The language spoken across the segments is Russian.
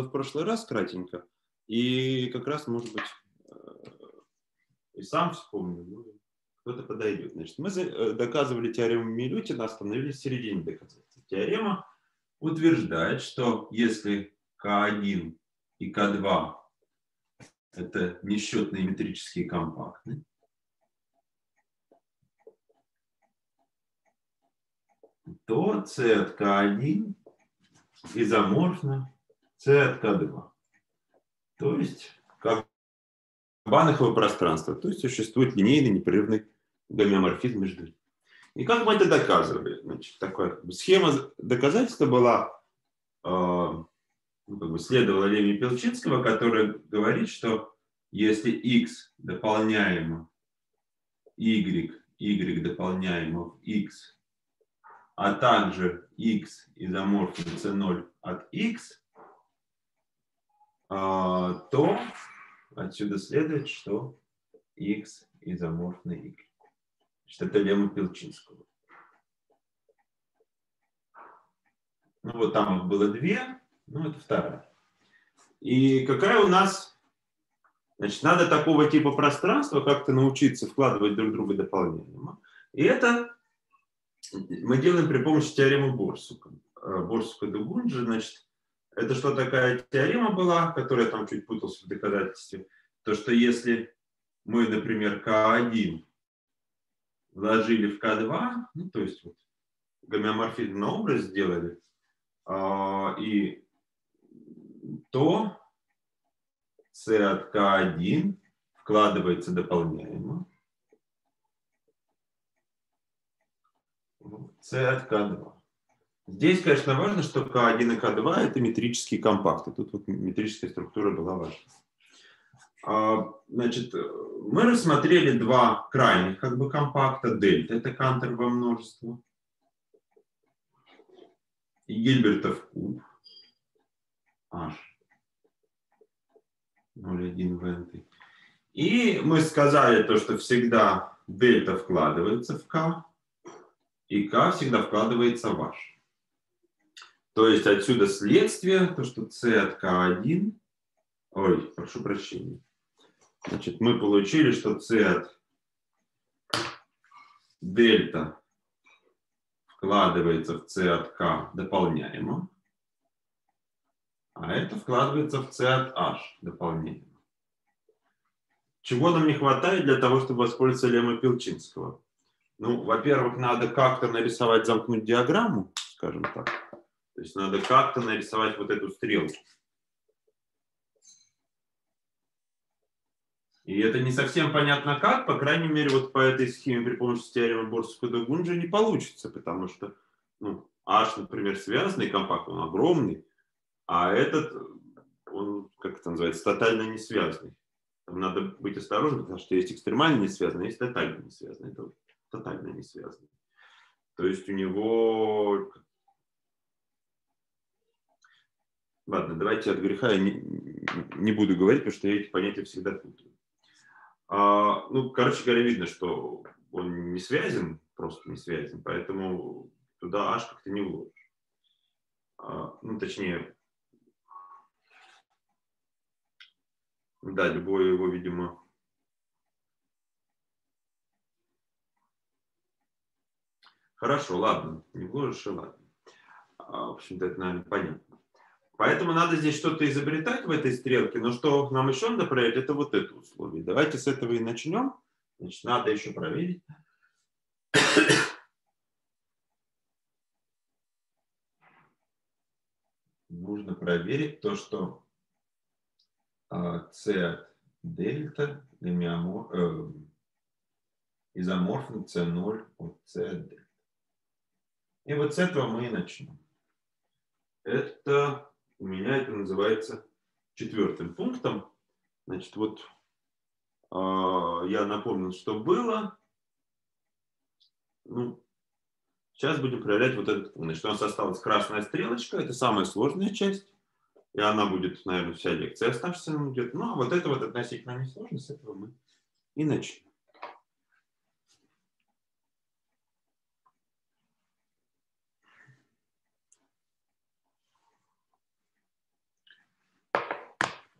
в прошлый раз кратенько. И как раз, может быть, э, и сам вспомню, ну, кто-то подойдет. Значит, мы э, доказывали теорему Милютина, остановились в середине доказательства. Теорема утверждает, что если К1 и К2 это несчетные метрические компакты, то C от К1 изоморфно C от К2. То есть как Банахово пространство, то есть существует линейный непрерывный гомеоморфизм между ними. И как мы это доказывали? Значит, такая схема доказательства была, э, ну, как бы следовала Леви Пелчинского, которая говорит, что если x дополняемо y, y дополняемо x, а также x изоморфно c0 от x, то отсюда следует, что x изоморфно y. Значит, это лемма Пилчинского. Ну вот там их было две, ну это вторая. И какая у нас, значит, надо такого типа пространства как-то научиться вкладывать друг друга дополнительно. И это мы делаем при помощи теоремы Борсука. Э, Борсука Дугунджи, значит, это что такая теорема была, которая там чуть путался в доказательстве, то что если мы, например, К1 вложили в К2, ну, то есть вот, гомеоморфизм образ сделали, а, и то С от К1 вкладывается дополняемо. С от К2. Здесь, конечно, важно, что К1 и К2 это метрические компакты. Тут вот метрическая структура была важна. А, значит, мы рассмотрели два крайних как бы компакта. Дельта – это кантер во множество. И Гильбертов куб. H. 0,1 в n. И мы сказали то, что всегда дельта вкладывается в k, и k всегда вкладывается в h. То есть отсюда следствие, то, что c от k1, ой, прошу прощения, Значит, мы получили, что c от дельта вкладывается в c от k дополняемо, а это вкладывается в c от h дополняемо. Чего нам не хватает для того, чтобы воспользоваться леммой Пилчинского? Ну, во-первых, надо как-то нарисовать, замкнуть диаграмму, скажем так. То есть надо как-то нарисовать вот эту стрелку. И это не совсем понятно как, по крайней мере, вот по этой схеме при помощи теоремы Борсука-Догунджа не получится, потому что ну, H, например, связанный компакт, он огромный, а этот, он, как это называется, тотально не связанный. Там надо быть осторожным, потому что есть экстремально не связанный, есть тотально не связанный. Это тотально не связанный. То есть у него... Ладно, давайте от греха я не, не буду говорить, потому что я эти понятия всегда путаю. А, ну, короче говоря, видно, что он не связан, просто не связан, поэтому туда аж как-то не вложишь. А, ну, точнее, да, любое его, видимо, Хорошо, ладно, не вложишь, и ладно. А, в общем-то, это, наверное, понятно. Поэтому надо здесь что-то изобретать в этой стрелке, но что нам еще надо проверить, это вот это условие. Давайте с этого и начнем. Значит, надо еще проверить. Нужно проверить то, что c а, дельта э, изоморфен c0 от c дельта. И вот с этого мы и начнем. Это у меня это называется четвертым пунктом. Значит, вот э, я напомнил, что было. Ну, сейчас будем проверять вот этот пункт. Значит, у нас осталась красная стрелочка. Это самая сложная часть. И она будет, наверное, вся лекция оставшаяся нам идет. Ну, а вот это вот относительно несложно. С этого мы и начнем.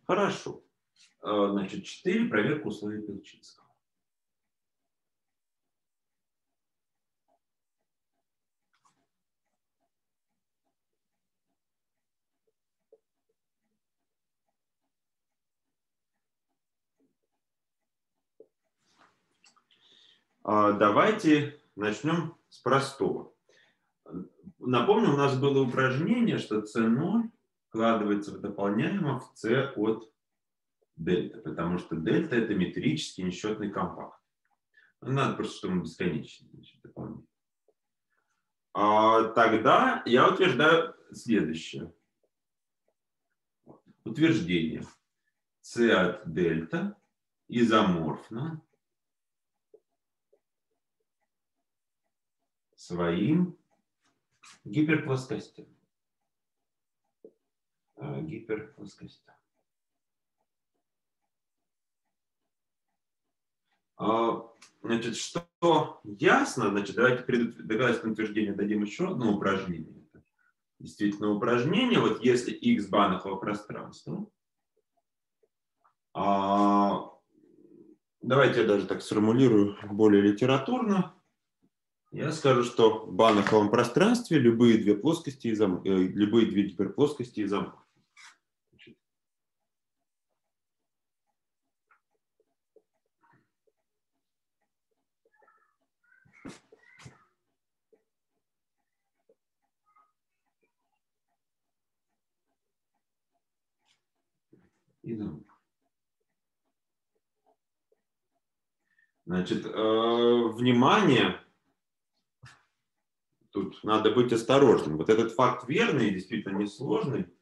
Хорошо. Э, значит, 4. Проверка условий Пилчинского. А, давайте начнем с простого. Напомню, у нас было упражнение, что c0 вкладывается в дополняемо в c от дельта, потому что дельта это метрический несчетный компакт. Надо просто, чтобы он бесконечный. Дополнение. А, тогда я утверждаю следующее. Утверждение. c от дельта изоморфно своим гиперплоскостям. А, гиперплоскостям. А, значит, что ясно, значит, давайте перед доказательством утверждения дадим еще одно упражнение. Действительно упражнение, вот если x банахового пространства, а, давайте я даже так сформулирую более литературно, я скажу, что в банаховом пространстве любые две плоскости изом... Э, любые две гиперплоскости изоморфны. Изоморф. Значит, э, внимание, тут надо быть осторожным. Вот этот факт верный и действительно несложный,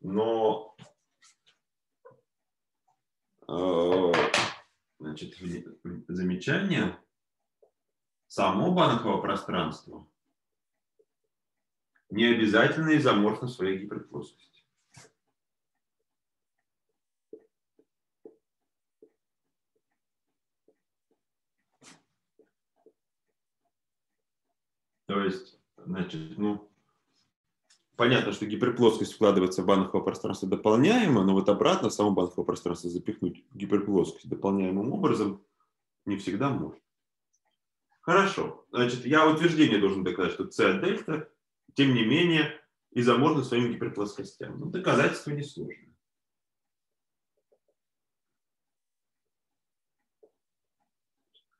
но э, значит, замечание, само банковое пространство не обязательно изоморфно своей гиперплоскости. То есть, значит, ну, понятно, что гиперплоскость вкладывается в банковое пространство дополняемо, но вот обратно в само банковое пространство запихнуть гиперплоскость дополняемым образом не всегда можно. Хорошо. Значит, я утверждение должен доказать, что c дельта, тем не менее, изоморфно своим гиперплоскостям. Ну, доказательство несложное.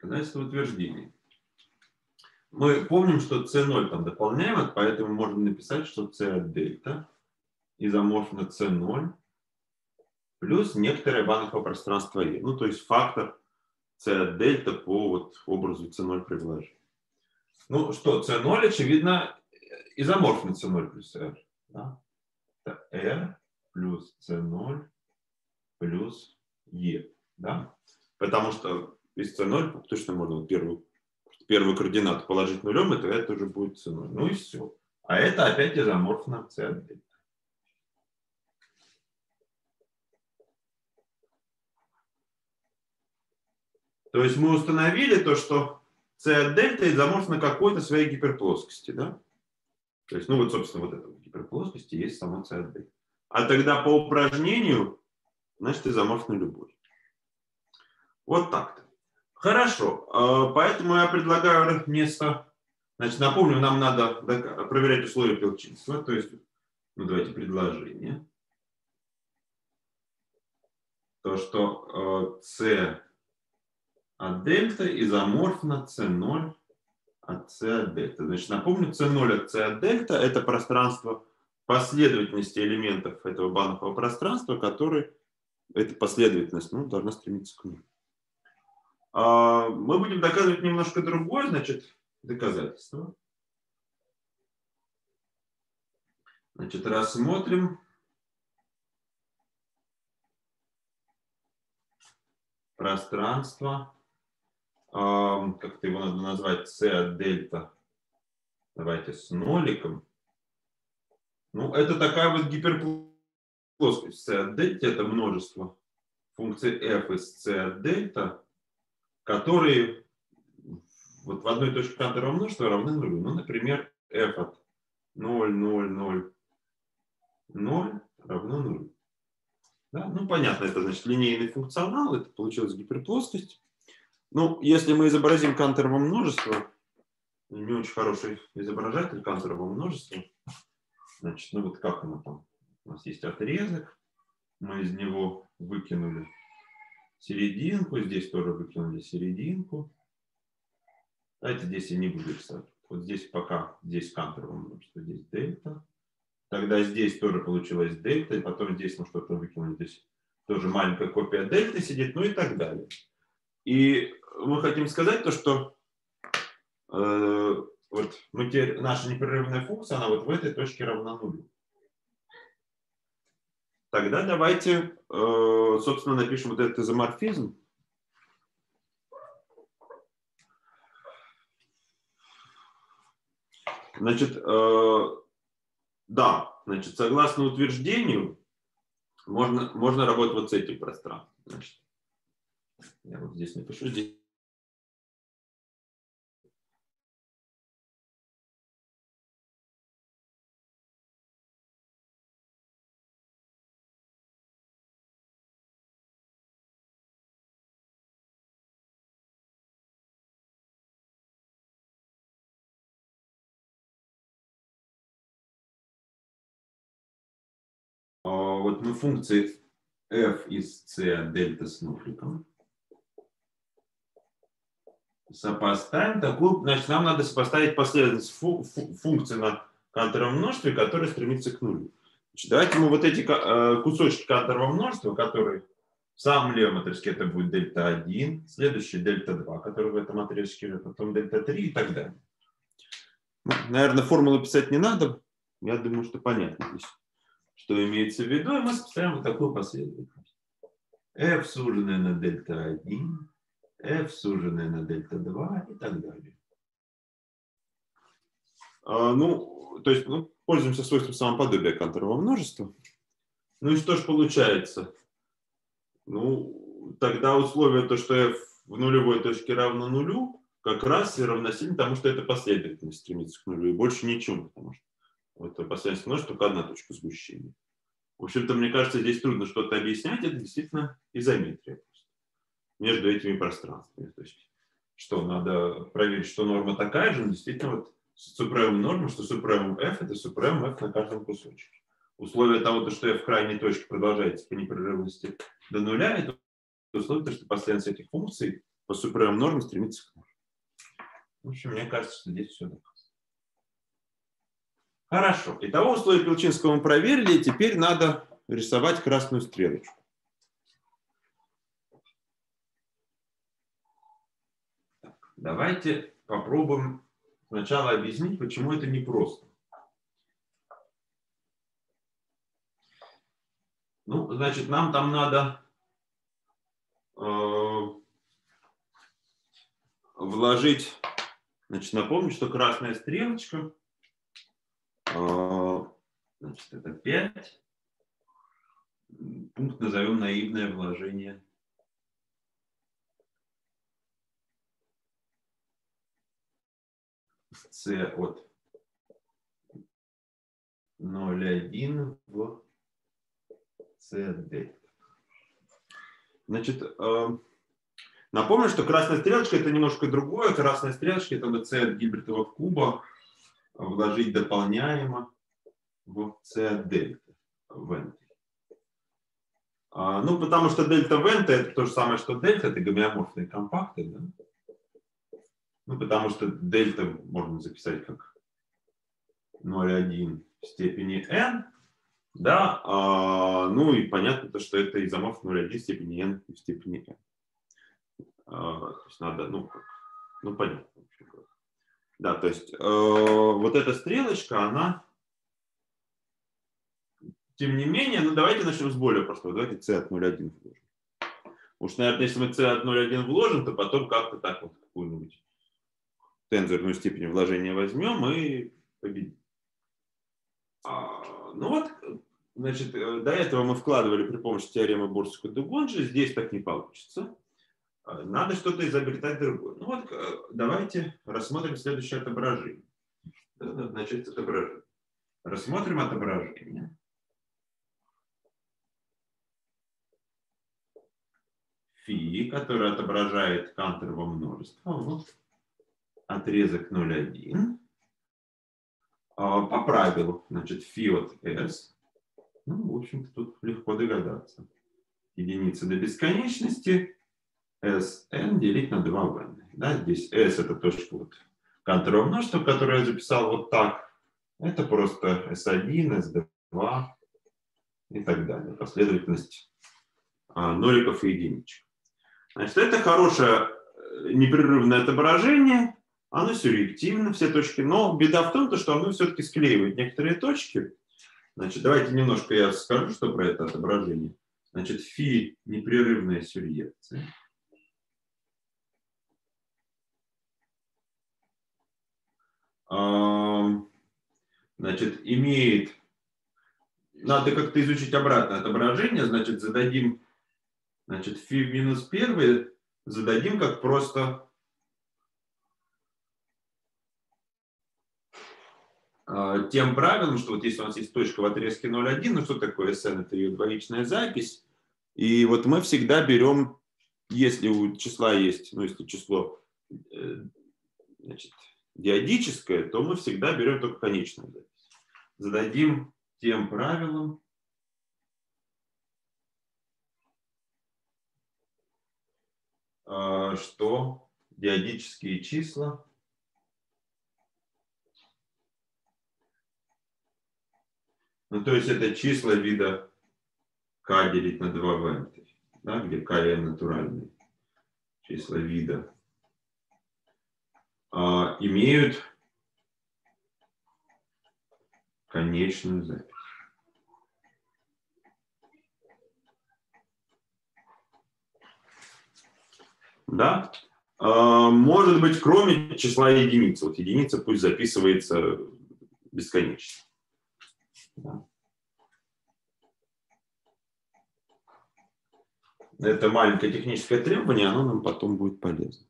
Доказательство утверждения. Мы помним, что c0 там дополняемо, поэтому можно написать, что c от дельта изоморфно c0 плюс некоторое банковое пространство E. Ну, то есть фактор c от дельта по вот образу c0 предложения. Ну что, c0, очевидно, изоморфно c0 плюс r. Да? Это r плюс c0 плюс e. Да? Потому что из c0 точно можно первую первую координату положить нулем, это это уже будет ценой. Ну и все. А это опять изоморфно c от. То есть мы установили то, что c от дельта изоморфно какой-то своей гиперплоскости, да? То есть, ну вот, собственно, вот эта гиперплоскости есть сама c от дельта. А тогда по упражнению, значит, изоморфно любой. Вот так-то. Хорошо, а, поэтому я предлагаю вместо... Значит, напомню, нам надо проверять условия пилчинства, то есть, ну давайте предложение. То, что c от дельта изоморфно c0 от c от дельта. Значит, напомню, c0 от c от дельта – это пространство последовательности элементов этого банкового пространства, который, эта последовательность ну, должна стремиться к нулю. А, мы будем доказывать немножко другое, значит, доказательство. Значит, рассмотрим пространство, как-то его надо назвать, c от дельта, давайте с ноликом. Ну, это такая вот гиперплоскость. c от дельта – это множество функций f из c от дельта – которые вот в одной точке квантового множества равны нулю. Ну, например, f от 0, 0, 0, 0 равно нулю. Да? Ну, понятно, это значит линейный функционал, это получилась гиперплоскость. Ну, если мы изобразим канторово множество, не очень хороший изображатель канторового множества, значит, ну вот как оно там, у нас есть отрезок, мы из него выкинули серединку, здесь тоже выкинули серединку. Давайте здесь я не буду рисовать. Вот здесь пока, здесь канторовое множество, здесь дельта. Тогда здесь тоже получилось дельта, и потом здесь мы что-то выкинули, здесь тоже маленькая копия дельты сидит, ну и так далее. И мы хотим сказать то, что э, вот мы теперь, наша непрерывная функция, она вот в этой точке равна нулю. Тогда давайте, э, собственно, напишем вот этот изоморфизм. Значит, э, да, значит, согласно утверждению, можно, можно работать вот с этим пространством. Значит, я вот здесь напишу, здесь мы функции f из c дельта с нуликом сопоставим такую, значит, нам надо сопоставить последовательность фу, фу, функций на канторовом множестве, которое стремится к нулю. Значит, давайте мы вот эти э, кусочки канторового множества, которые в самом левом отрезке это будет дельта 1, следующий дельта 2, который в этом отрезке, потом дельта 3 и так далее. Ну, наверное, формулу писать не надо. Я думаю, что понятно здесь что имеется в виду, и мы составим вот такую последовательность. f суженное на дельта 1, f суженное на дельта 2 и так далее. А, ну, то есть ну, пользуемся свойством самоподобия канторового множества. Ну и что же получается? Ну, тогда условие то, что f в нулевой точке равно нулю, как раз и равносильно тому, что эта последовательность стремится к нулю, и больше ничему, потому что последовательность множества только одна точка сгущения. В общем-то, мне кажется, здесь трудно что-то объяснять. Это действительно изометрия между этими пространствами. То есть, что надо проверить, что норма такая же, но действительно вот супремум норма, что супремум f это супремум f на каждом кусочке. Условие того, что f в крайней точке продолжается по непрерывности до нуля, это условие, что последовательность этих функций по супремум норме стремится к нулю. В общем, мне кажется, что здесь все доказано. Хорошо. Итого условие Пилчинского мы проверили, теперь надо рисовать красную стрелочку. Давайте попробуем сначала объяснить, почему это непросто. Ну, значит, нам там надо э, вложить, значит, напомнить, что красная стрелочка – значит, это 5. Пункт назовем наивное вложение. С от 0,1 в CD. Значит, а, напомню, что красная стрелочка это немножко другое. Красная стрелочка это C от Гильбертова куба вложить дополняемо в c дельта венты. А, ну, потому что дельта вента это то же самое, что дельта, это гомеоморфные компакты, да? Ну, потому что дельта можно записать как 0,1 в степени n, да, а, ну и понятно то, что это изоморф 0,1 в степени n в степени n. А, то есть надо, ну, ну понятно. Да, то есть э, вот эта стрелочка, она, тем не менее, ну давайте начнем с более простого. Давайте c от 0,1 вложим. Уж, наверное, если мы c от 0,1 вложим, то потом как-то так вот какую-нибудь тензорную степень вложения возьмем и победим. А, ну вот, значит, э, до этого мы вкладывали при помощи теоремы Борсука-Дугонжи. Здесь так не получится. А, надо что-то изобретать другое. Ну вот э, давайте рассмотрим следующее отображение. С отображения. Рассмотрим отображение. фи, который отображает канторово множество. Вот отрезок 0,1. А, по правилу, значит, фи от s. Ну, в общем-то, тут легко догадаться. Единица до бесконечности Sn делить на 2n. Да, здесь S это точка вот множества, которое я записал вот так. Это просто S1, S2 и так далее. Последовательность а, ноликов и единичек. Значит, это хорошее э, непрерывное отображение. Оно сюрреактивно, все точки. Но беда в том, что оно все-таки склеивает некоторые точки. Значит, давайте немножко я скажу, что про это отображение. Значит, фи – непрерывная сюрреакция. Значит, имеет, надо как-то изучить обратное отображение, значит, зададим, значит, фи минус первый зададим как просто а, тем правилом, что вот если у нас есть точка в отрезке 0,1, ну что такое SN? Это ее двоичная запись. И вот мы всегда берем, если у числа есть, ну если число э, значит, диадическое, то мы всегда берем только конечную запись. Зададим тем правилам, а, что диадические числа Ну, то есть это числа вида k делить на 2v, да, где k натуральные числа вида имеют конечную запись. Да? А, может быть, кроме числа единиц. Вот единица пусть записывается бесконечно. Это маленькое техническое требование, оно нам потом будет полезно.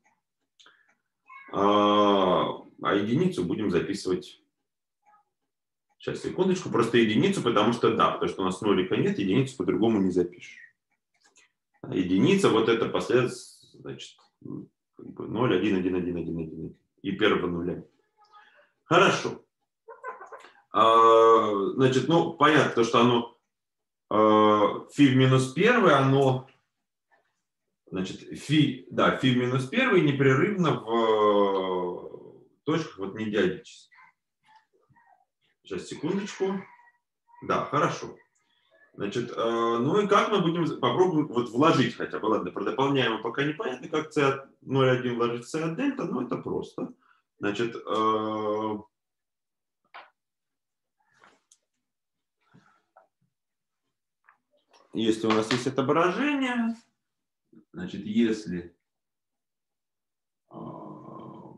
А, а единицу будем записывать Сейчас, секундочку, просто единицу, потому что да, потому что у нас нолика нет, единицу по-другому не запишешь. А единица, вот это последовательность, значит, 0, 1, 1, 1, 1, 1, и первого нуля. Хорошо. А, значит, ну, понятно, то, что оно фи в минус первый, оно Значит, фи, да, фи минус первый непрерывно в э, точках вот не диадических. Сейчас, секундочку. Да, хорошо. Значит, э, ну и как мы будем, попробуем вот вложить хотя бы, ладно, про дополняемое пока непонятно, как c от 0,1 вложить c от дельта, но это просто. Значит, э, если у нас есть отображение, Значит, если а,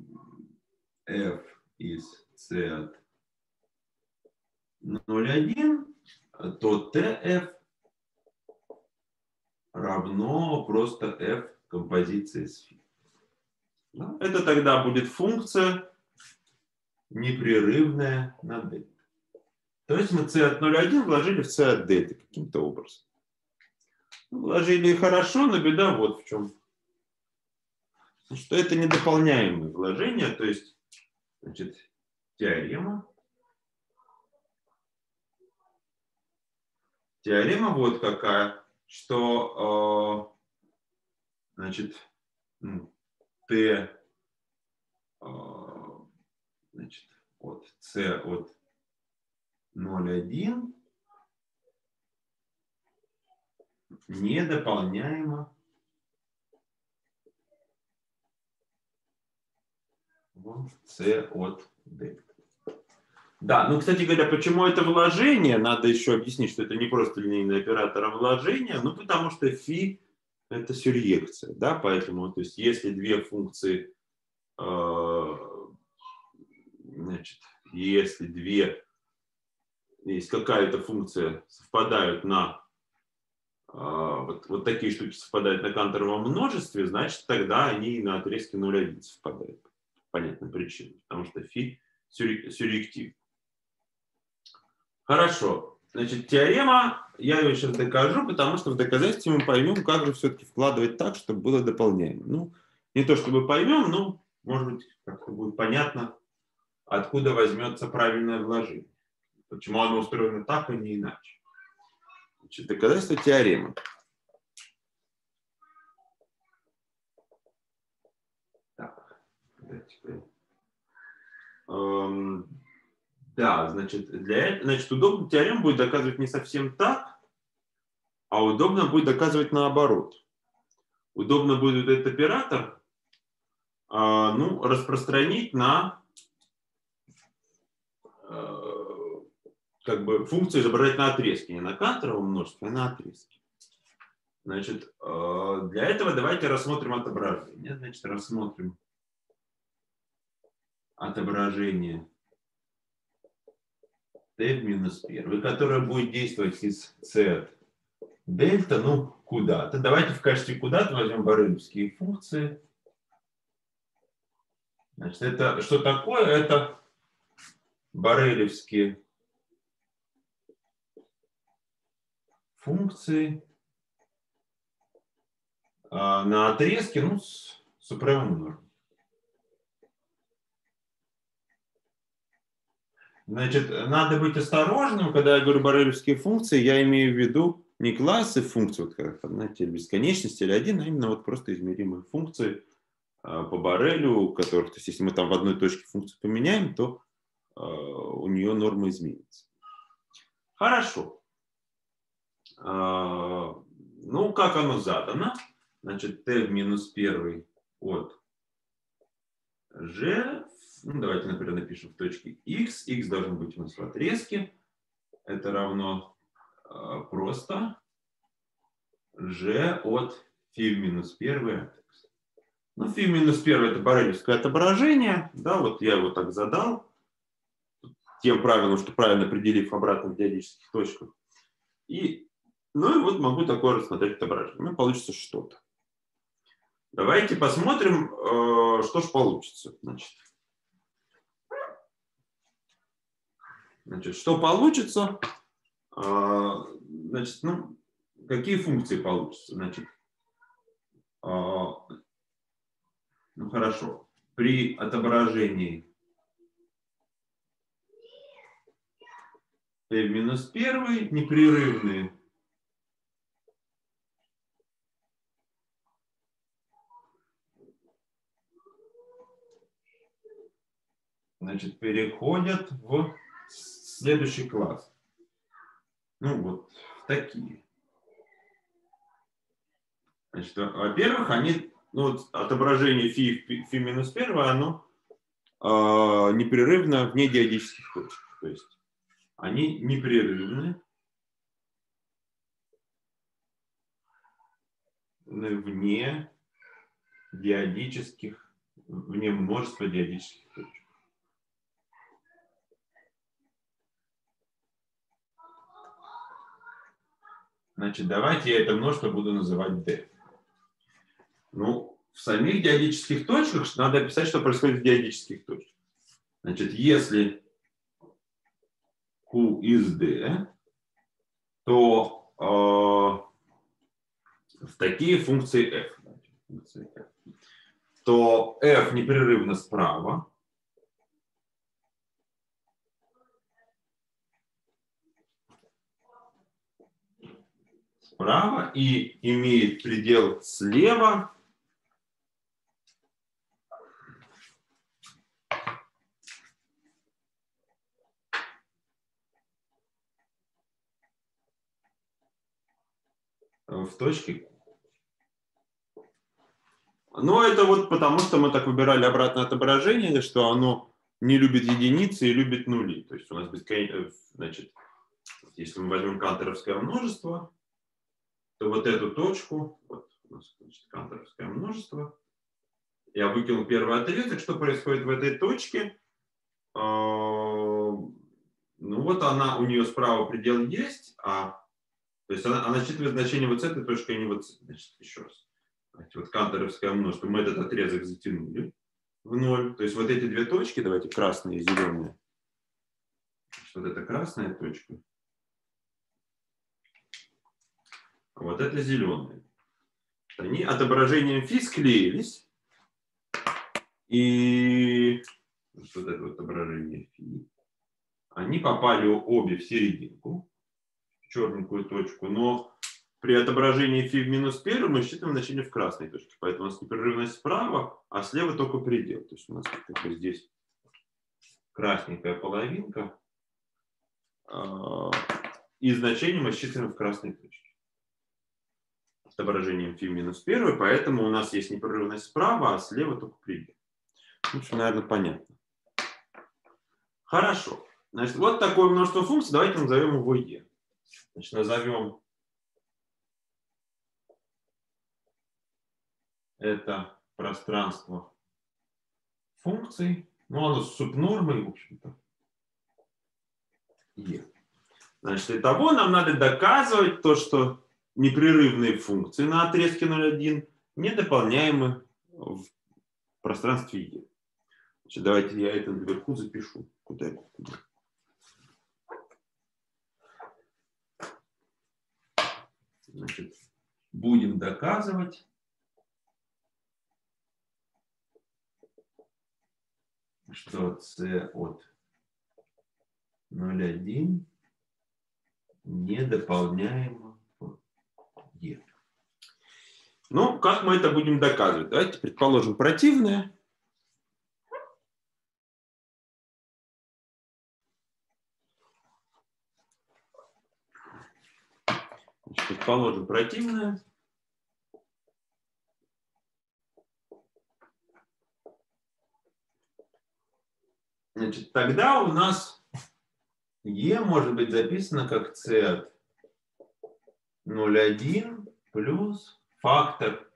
f из c от 0,1, то tf равно просто f композиции с φ. Это тогда будет функция непрерывная на дельта. То есть мы c от 0,1 вложили в c от дельта каким-то образом. Вложили хорошо, но беда вот в чем. Что это недополняемые вложения, то есть значит, теорема. Теорема вот какая, что э, значит, Т э, значит, от С от 0,1 недополняемо c от дельта. Да, ну, кстати говоря, почему это вложение? Надо еще объяснить, что это не просто линейный оператор, а вложение. Ну, потому что фи – это сюръекция, да, поэтому, то есть, если две функции, э, значит, если две, есть какая-то функция совпадают на вот, вот такие штуки совпадают на канторовом множестве, значит, тогда они на отрезке 0,1 совпадают. Понятной причине, потому что фи сюрреактив. Хорошо. Значит, теорема, я ее сейчас докажу, потому что в доказательстве мы поймем, как же все-таки вкладывать так, чтобы было дополняемо. Ну, не то чтобы поймем, но, может быть, как-то будет понятно, откуда возьмется правильное вложение. Почему оно устроено так, а не иначе. Значит, доказательство теоремы. Так, эм, да, значит, для этого, значит, удобно теорему будет доказывать не совсем так, а удобно будет доказывать наоборот. Удобно будет этот оператор а, ну, распространить на как бы функцию изображать на отрезке, не на кантовом множестве, а на отрезке. Значит, э, для этого давайте рассмотрим отображение. Значит, рассмотрим отображение t минус 1, которая будет действовать из c дельта, ну, куда-то. Давайте в качестве куда-то возьмем барыльевские функции. Значит, это что такое? Это барелевские функции а, на отрезке ну, с супремом норм. Значит, надо быть осторожным, когда я говорю барелевские функции, я имею в виду не классы функций, вот как, знаете, бесконечности или один, а именно вот просто измеримые функции а, по барелю, у которых, то есть если мы там в одной точке функцию поменяем, то э, у нее норма изменится. Хорошо. Э, ну, как оно задано? Значит, t в минус 1 от g ну, давайте, например, напишем в точке x. x должен быть у нас в отрезке. Это равно э, просто g от φ минус 1 от x. Ну, φ минус 1 это барелевское отображение. Да, вот я его так задал. Тем правилом, что правильно определив обратно в диадических точках. И, ну и вот могу такое рассмотреть отображение. У меня получится что-то. Давайте посмотрим, э, что же получится. Значит, Значит, что получится? А, значит, ну, какие функции получатся? Значит, а, ну хорошо. При отображении t минус 1 непрерывные значит, переходят в следующий класс. Ну вот, такие. Значит, во-первых, они, ну вот отображение фи, фи минус первое, оно э, непрерывно вне диадических точек. То есть они непрерывны вне диадических, вне множества диадических точек. Значит, давайте я это множество буду называть d. Ну, в самих диадических точках надо описать, что происходит в диадических точках. Значит, если Q из D, то э, в такие функции f, то f непрерывно справа, справа и имеет предел слева. в точке. Но это вот потому, что мы так выбирали обратное отображение, что оно не любит единицы и любит нули. То есть у нас бесконечно, значит, если мы возьмем канторовское множество, то вот эту точку, вот у нас значит, канторовское множество, я выкинул первый отрезок, что происходит в этой точке? А, ну вот она, у нее справа предел есть, а то есть она, она считывает значение вот с этой точки, а не вот с Значит, еще раз. Давайте, вот канторовское множество, мы этот отрезок затянули в ноль. То есть вот эти две точки, давайте красные и зеленые. Вот эта красная точка а вот это зеленые. Они отображением фи склеились. И вот это вот отображение фи. Они попали обе в серединку, в черненькую точку, но при отображении фи в минус первый мы считаем значение в красной точке. Поэтому у нас непрерывность справа, а слева только предел. То есть у нас как здесь красненькая половинка. А, и значение мы считаем в красной точке. Отображением фи минус первый, поэтому у нас есть непрерывность справа, а слева только предел. В общем, наверное, понятно. Хорошо. Значит, вот такое множество функций. Давайте назовем его e. Значит, назовем это пространство функций. Ну, оно с субнормой, в общем-то. E. Значит, для того нам надо доказывать то, что непрерывные функции на отрезке 0,1 недополняемы в пространстве E. Значит, давайте я это наверху запишу. Куда я? Значит, будем доказывать, что c от 0,1 недополняемо в e. Ну, как мы это будем доказывать? Давайте предположим противное. предположим противное. Значит, тогда у нас E может быть записано как C от 0,1 плюс фактор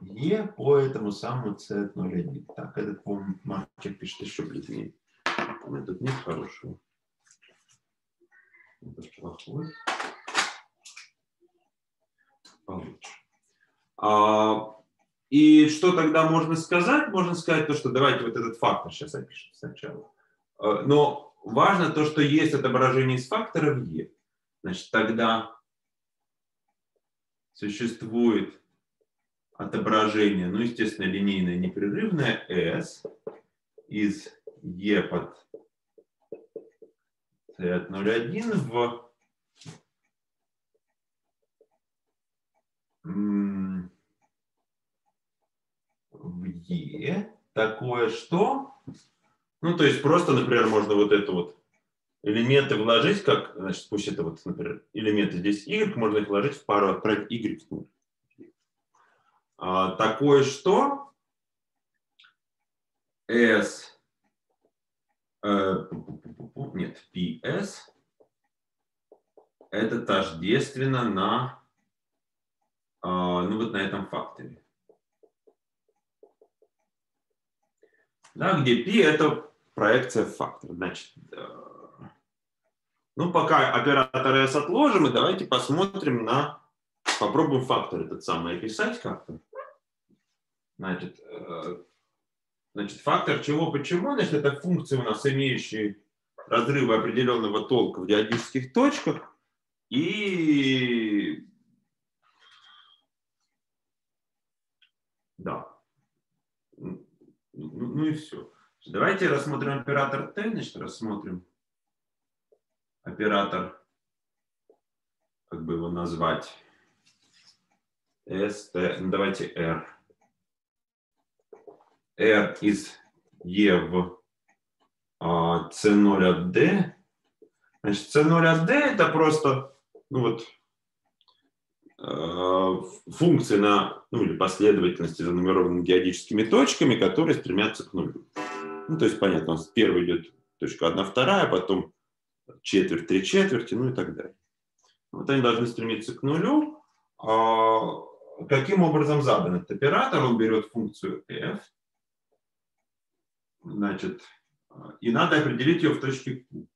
E по этому самому C от 0,1. Так, этот, мальчик пишет еще бледнее. Тут нет хорошего. Это плохой. Получше. А, и что тогда можно сказать? Можно сказать то, что давайте вот этот фактор сейчас опишем сначала. А, но важно то, что есть отображение из факторов Е. Значит, тогда существует отображение, ну, естественно, линейное непрерывное S из E под C от 0,1 в в E такое что? Ну, то есть просто, например, можно вот это вот элементы вложить, как, значит, пусть это вот, например, элементы здесь y, можно их вложить в пару, отправить y 0. А, такое что s, э, нет, ps, это тождественно на, э, ну вот на этом факторе. Да, где p это проекция фактора. Значит, э, ну, пока оператор S отложим, и давайте посмотрим на... Попробуем фактор этот самый описать как-то. Значит, э, значит, фактор чего, почему? Значит, это функции у нас, имеющие разрывы определенного толка в диадических точках. И да. Ну, ну и все. Давайте рассмотрим оператор T, значит, рассмотрим оператор, как бы его назвать, S, T, ну, давайте R. R из E в а, C0 от D. Значит, C0 от D это просто, ну вот, э, функции на, ну или последовательности занумерованными геодическими точками, которые стремятся к нулю. Ну, то есть, понятно, у нас первый идет точка 1, 2, потом четверть, три четверти, ну и так далее. Вот они должны стремиться к нулю. А каким образом задан этот оператор? Он берет функцию f, значит, и надо определить ее в точке q.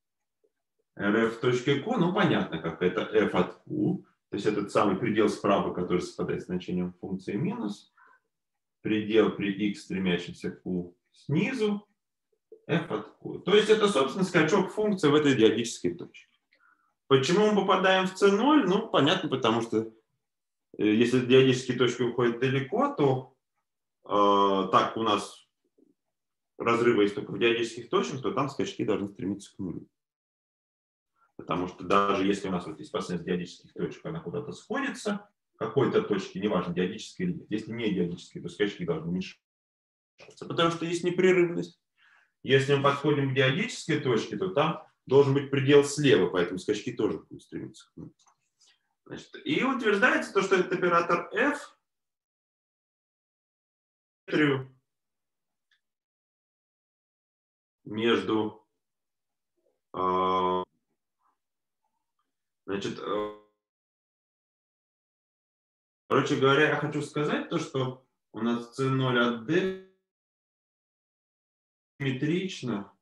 rf в точке q, ну понятно, как это f от q, то есть этот самый предел справа, который совпадает с значением функции минус, предел при x, стремящемся к q снизу, f от q. То есть это, собственно, скачок функции в этой диадической точке. Почему мы попадаем в c0? Ну, понятно, потому что э, если диагические точки уходят далеко, то э, так у нас разрывы есть только в диагических точках, то там скачки должны стремиться к нулю. Потому что даже если у нас вот есть последовательность диагических точек, она куда-то сходится, какой-то точки, неважно, диагической или нет, если не диагические, то скачки должны уменьшаться. Потому что есть непрерывность. Если мы подходим к диагической точке, то там должен быть предел слева, поэтому скачки тоже будут стремиться. Значит, и утверждается то, что этот оператор f между э, значит, э, короче говоря, я хочу сказать то, что у нас c0 от d симметрично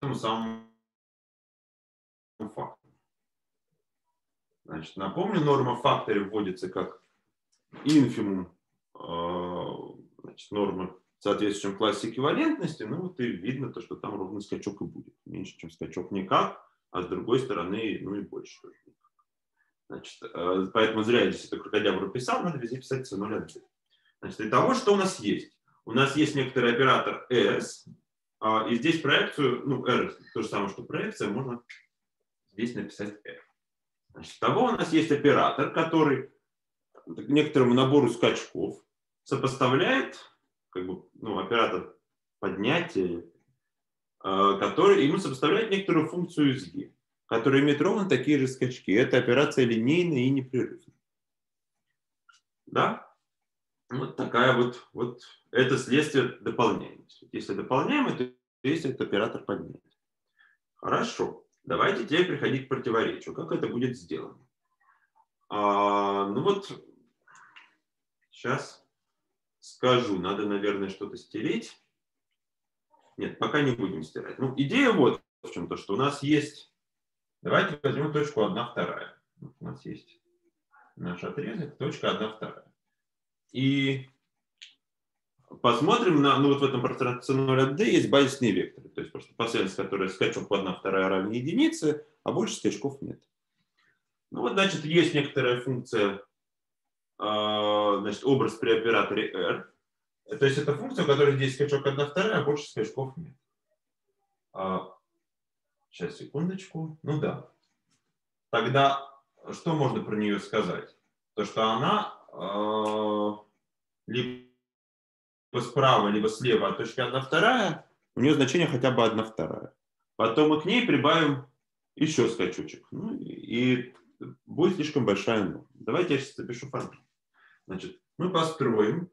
тому самому факту. Значит, напомню, норма факторе вводится как инфимум э, значит, нормы в соответствующем классе эквивалентности, ну вот и видно то, что там ровно скачок и будет. Меньше, чем скачок никак, а с другой стороны, ну и больше тоже никак. Значит, э, поэтому зря я здесь эту крокодябру писал, надо везде писать c0 от d. Значит, для того, что у нас есть? У нас есть некоторый оператор s, а, и здесь проекцию, ну, r, то же самое, что проекция, можно здесь написать r. Значит, того у нас есть оператор, который к некоторому набору скачков сопоставляет как бы, ну, оператор поднятия, а, который ему сопоставляет некоторую функцию из e, которая имеет ровно такие же скачки. Это операция линейная и непрерывная. Да? Вот такая вот, вот это следствие дополняемости. Если дополняем, то есть это оператор поднятия. Хорошо. Давайте теперь приходить к противоречию. Как это будет сделано? А, ну вот, сейчас скажу. Надо, наверное, что-то стереть. Нет, пока не будем стирать. Ну, идея вот в чем-то, что у нас есть... Давайте возьмем точку 1, 2. У нас есть наш отрезок, точка 1, 2. И посмотрим на, ну вот в этом пространстве 0 от d есть базисные векторы, то есть просто последовательность, которая скачок в 1, 2 равна единице, а больше скачков нет. Ну вот, значит, есть некоторая функция, а, значит, образ при операторе r. То есть это функция, у которой здесь скачок 1, 2, а больше скачков нет. А, сейчас, секундочку. Ну да. Тогда что можно про нее сказать? То, что она либо справа, либо слева от точки 1 вторая, у нее значение хотя бы 1 вторая. Потом мы к ней прибавим еще скачочек. Ну, и будет слишком большая норма. Давайте я сейчас запишу формулу. Значит, мы построим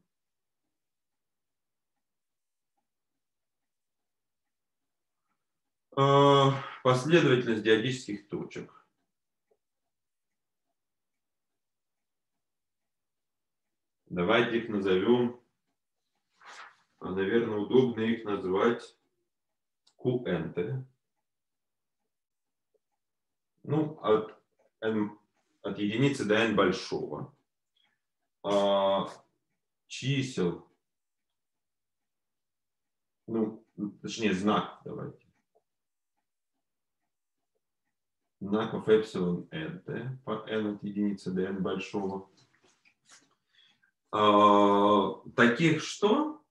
э, последовательность диадических точек. Давайте их назовем а, наверное, удобно их назвать QNT. Ну, от, n, от единицы до n большого. А, чисел, ну, точнее, знак давайте. Знаков эпсилон nt по n от единицы до n большого. А, таких что?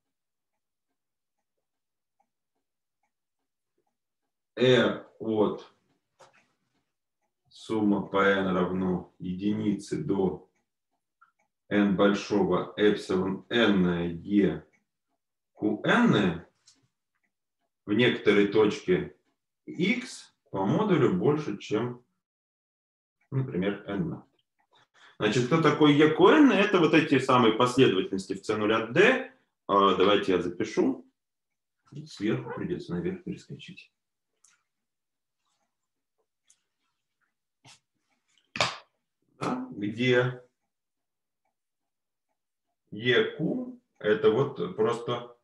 r от сумма по n равно единице до n большого эпсилон n e qn в некоторой точке x по модулю больше, чем, например, n. Значит, кто такой EQN? Это вот эти самые последовательности в c0 от d. Давайте я запишу. Сверху придется наверх перескочить. да, где EQ это вот просто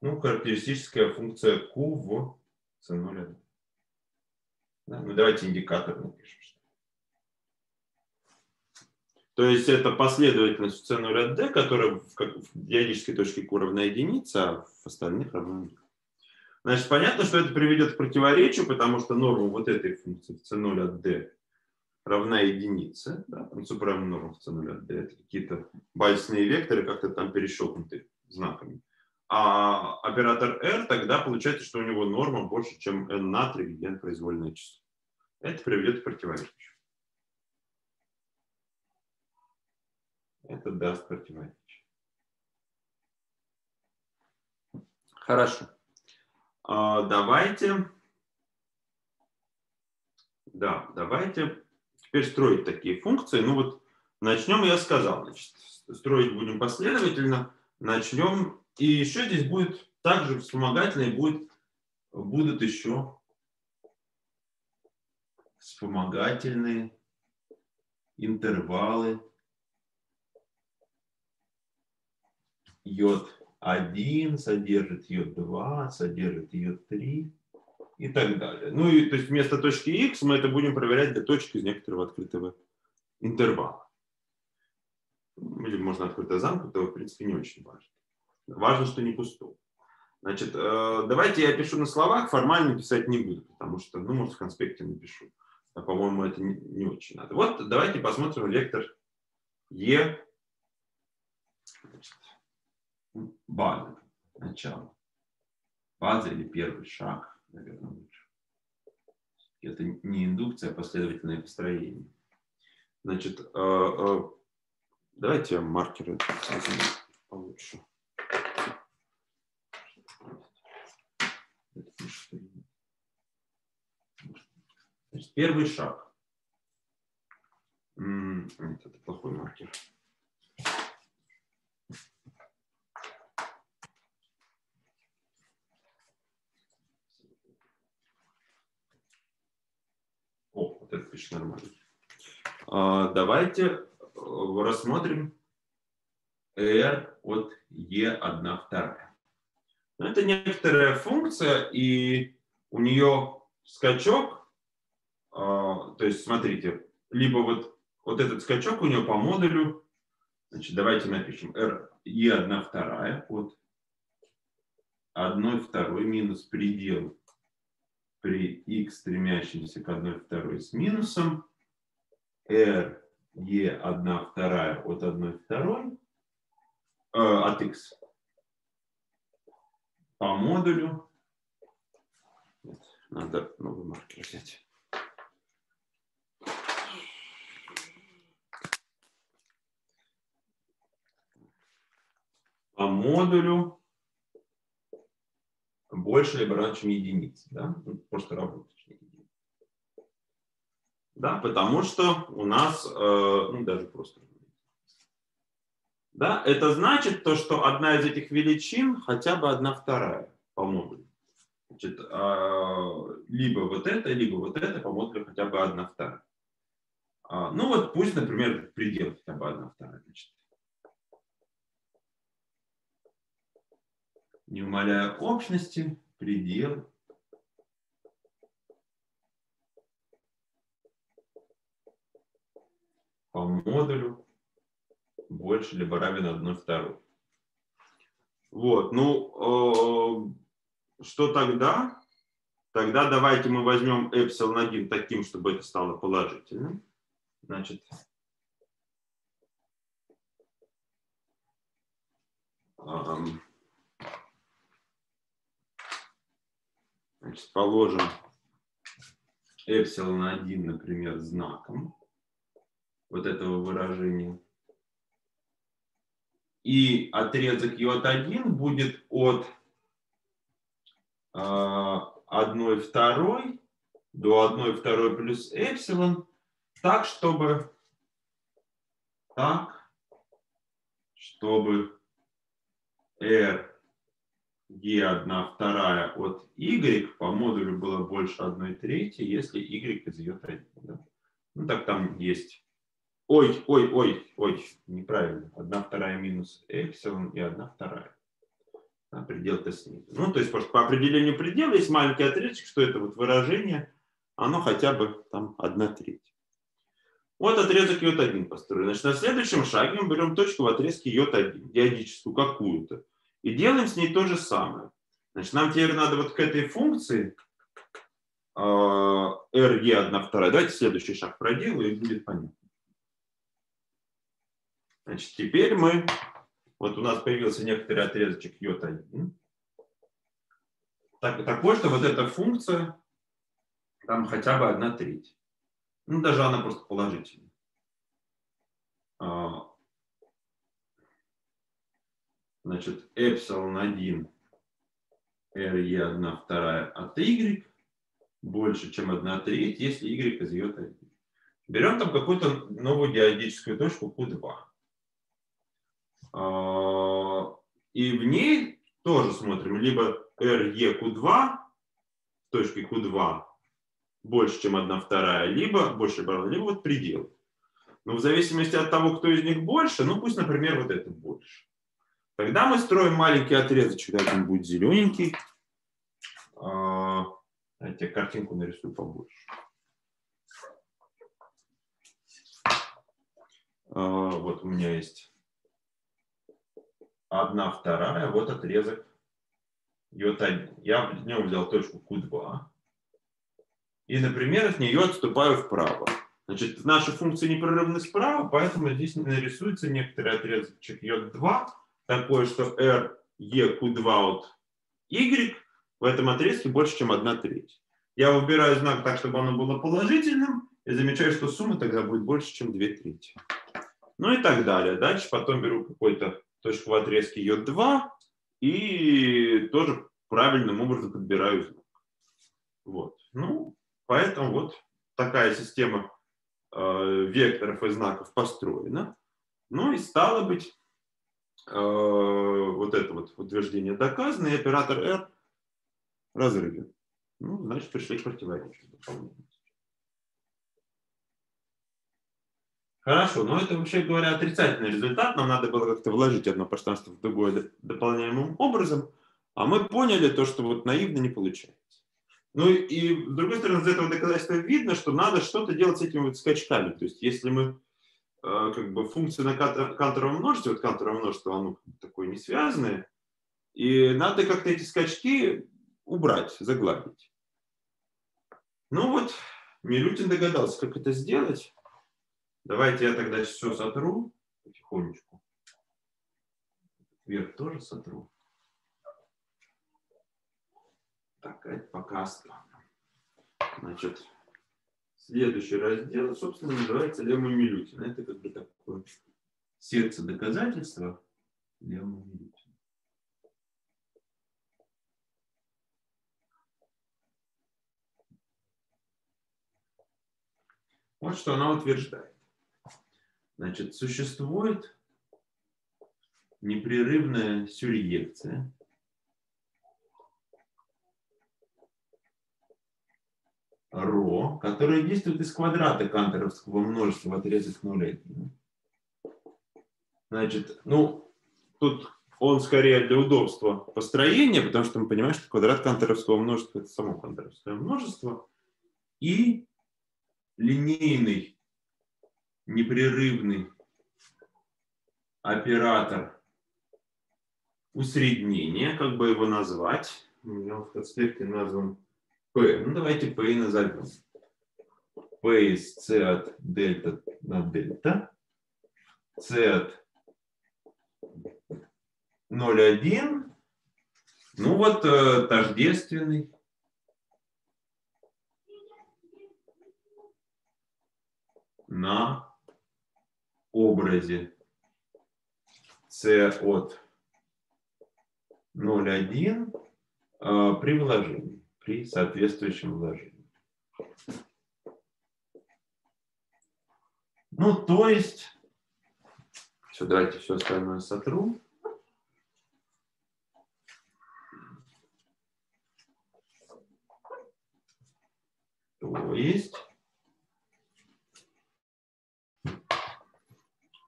ну, характеристическая функция Q в C0. Да, ну, давайте индикатор напишем. То есть это последовательность в C0 от D, которая в, как, в диадической точке Q равна единице, а в остальных равна 0. Значит, понятно, что это приведет к противоречию, потому что норма вот этой функции в C0 от D равна единице, да, там суправная норма в нуля, да, это какие-то базисные векторы, как-то там перещелкнуты знаками. А оператор r тогда получается, что у него норма больше, чем n на 3, где n произвольное число. Это приведет к противоречию. Это даст противоречие. Хорошо. А, давайте, да, давайте теперь строить такие функции. Ну вот начнем, я сказал, значит, строить будем последовательно. Начнем, и еще здесь будет также вспомогательные будет, будут еще вспомогательные интервалы йод 1 содержит йод-2, содержит йод-3 и так далее. Ну и то есть вместо точки x мы это будем проверять для точки из некоторого открытого интервала. Или можно открыто замкнутого, в принципе, не очень важно. Важно, что не пустой. Значит, э, давайте я пишу на словах, формально писать не буду, потому что, ну, может, в конспекте напишу. А, по-моему, это не, не очень надо. Вот давайте посмотрим вектор E значит, базы, начало. База или первый шаг, наверное, лучше. Это не индукция, а последовательное построение. Значит, э, э, давайте маркеры получше. Значит, первый шаг. Это плохой маркер. Пишет нормально. А, давайте э, рассмотрим R от E1 вторая. Ну, это некоторая функция, и у нее скачок, а, то есть смотрите, либо вот, вот этот скачок у нее по модулю, значит, давайте напишем R E1 вторая от 1 второй минус предел при x, стремящемся к 1 второй с минусом, r, e 1 вторая от 1 второй, э, от x по модулю. Нет, надо новый маркер взять. По модулю больше либо равно, чем единицы. Да? Ну, просто работать. Да, потому что у нас, э, ну даже просто. Да, это значит то, что одна из этих величин хотя бы одна вторая по модулю. Значит, э, либо вот это, либо вот это по модулю хотя бы одна вторая. А, ну вот пусть, например, предел хотя бы одна вторая. Значит, не умаляя общности, предел по модулю больше либо равен 1 второй. Вот, ну, э, что тогда? Тогда давайте мы возьмем эпсилон 1 таким, чтобы это стало положительным. Значит, эм, Значит, положим эпсилон 1, например, знаком вот этого выражения. И отрезок J от 1 будет от э, 1 второй до 1 второй плюс эпсилон, так, чтобы так, чтобы R e1 вторая от y по модулю было больше 1 третьей, если y из ее 1. Да? Ну так там есть. Ой, ой, ой, ой, неправильно. 1 вторая минус эпсилон и 1 вторая. А, предел-то снизу. Ну, то есть по определению предела есть маленький отрезок, что это вот выражение, оно хотя бы там 1 треть. Вот отрезок J1 построен. Значит, на следующем шаге мы берем точку в отрезке J1, диадическую какую-то. И делаем с ней то же самое. Значит, нам теперь надо вот к этой функции RE 1 вторая. Давайте следующий шаг проделаю, и будет понятно. Значит, теперь мы, вот у нас появился некоторый отрезочек J1. Так, такой, что вот эта функция, там хотя бы одна треть. Ну, даже она просто положительная. Значит, эпсилон 1 RE 1 вторая от Y больше, чем 1 треть, если Y из J1. Берем там какую-то новую диодическую точку Q2. А, и в ней тоже смотрим либо REQ2 точки Q2 больше, чем 1 вторая, либо больше, либо вот предел. Но в зависимости от того, кто из них больше, ну пусть, например, вот это больше. Тогда мы строим маленький отрезочек, он будет зелененький. А, я картинку нарисую побольше. А, вот у меня есть одна вторая, вот отрезок. И вот я в нем взял точку Q2. И, например, от нее отступаю вправо. Значит, наши функции непрерывны справа, поэтому здесь нарисуется некоторый отрезочек J2, такой, что R, E, Q2 от Y в этом отрезке больше, чем 1 треть. Я выбираю знак так, чтобы оно было положительным, и замечаю, что сумма тогда будет больше, чем 2 трети. Ну и так далее. Дальше потом беру какую-то точку в отрезке J2 и тоже правильным образом подбираю знак. Вот. Ну, поэтому вот такая система э, векторов и знаков построена. Ну и стало быть, вот это вот утверждение доказано, и оператор R разрывен. Ну, значит, пришли к противоречию Хорошо, но это, вообще говоря, отрицательный результат. Нам надо было как-то вложить одно пространство в другое дополняемым образом. А мы поняли то, что вот наивно не получается. Ну и, с другой стороны, из этого доказательства видно, что надо что-то делать с этими вот скачками. То есть если мы э, как бы функции на кантовом множестве, вот кантовое множество, оно такое не связанное, и надо как-то эти скачки убрать, загладить. Ну вот, Милютин догадался, как это сделать. Давайте я тогда все сотру потихонечку. Вверх тоже сотру. Так, это пока. Значит, следующий раздел, собственно, называется Лема Милютина. Это как бы такое сердце доказательства Лема Милютина. Вот что она утверждает. Значит, существует непрерывная сюрьекция ро, которая действует из квадрата канторовского множества в отрезок 0,1. Значит, ну, тут он скорее для удобства построения, потому что мы понимаем, что квадрат канторовского множества – это само канторовское множество. И линейный непрерывный оператор усреднения, как бы его назвать. У меня в конспекте назван P. Ну, давайте P назовем. P из C от дельта на дельта. C от 0,1. Ну вот э, тождественный на образе c от 0,1 э, при вложении, при соответствующем вложении. Ну, то есть, все, давайте все остальное сотру. То есть,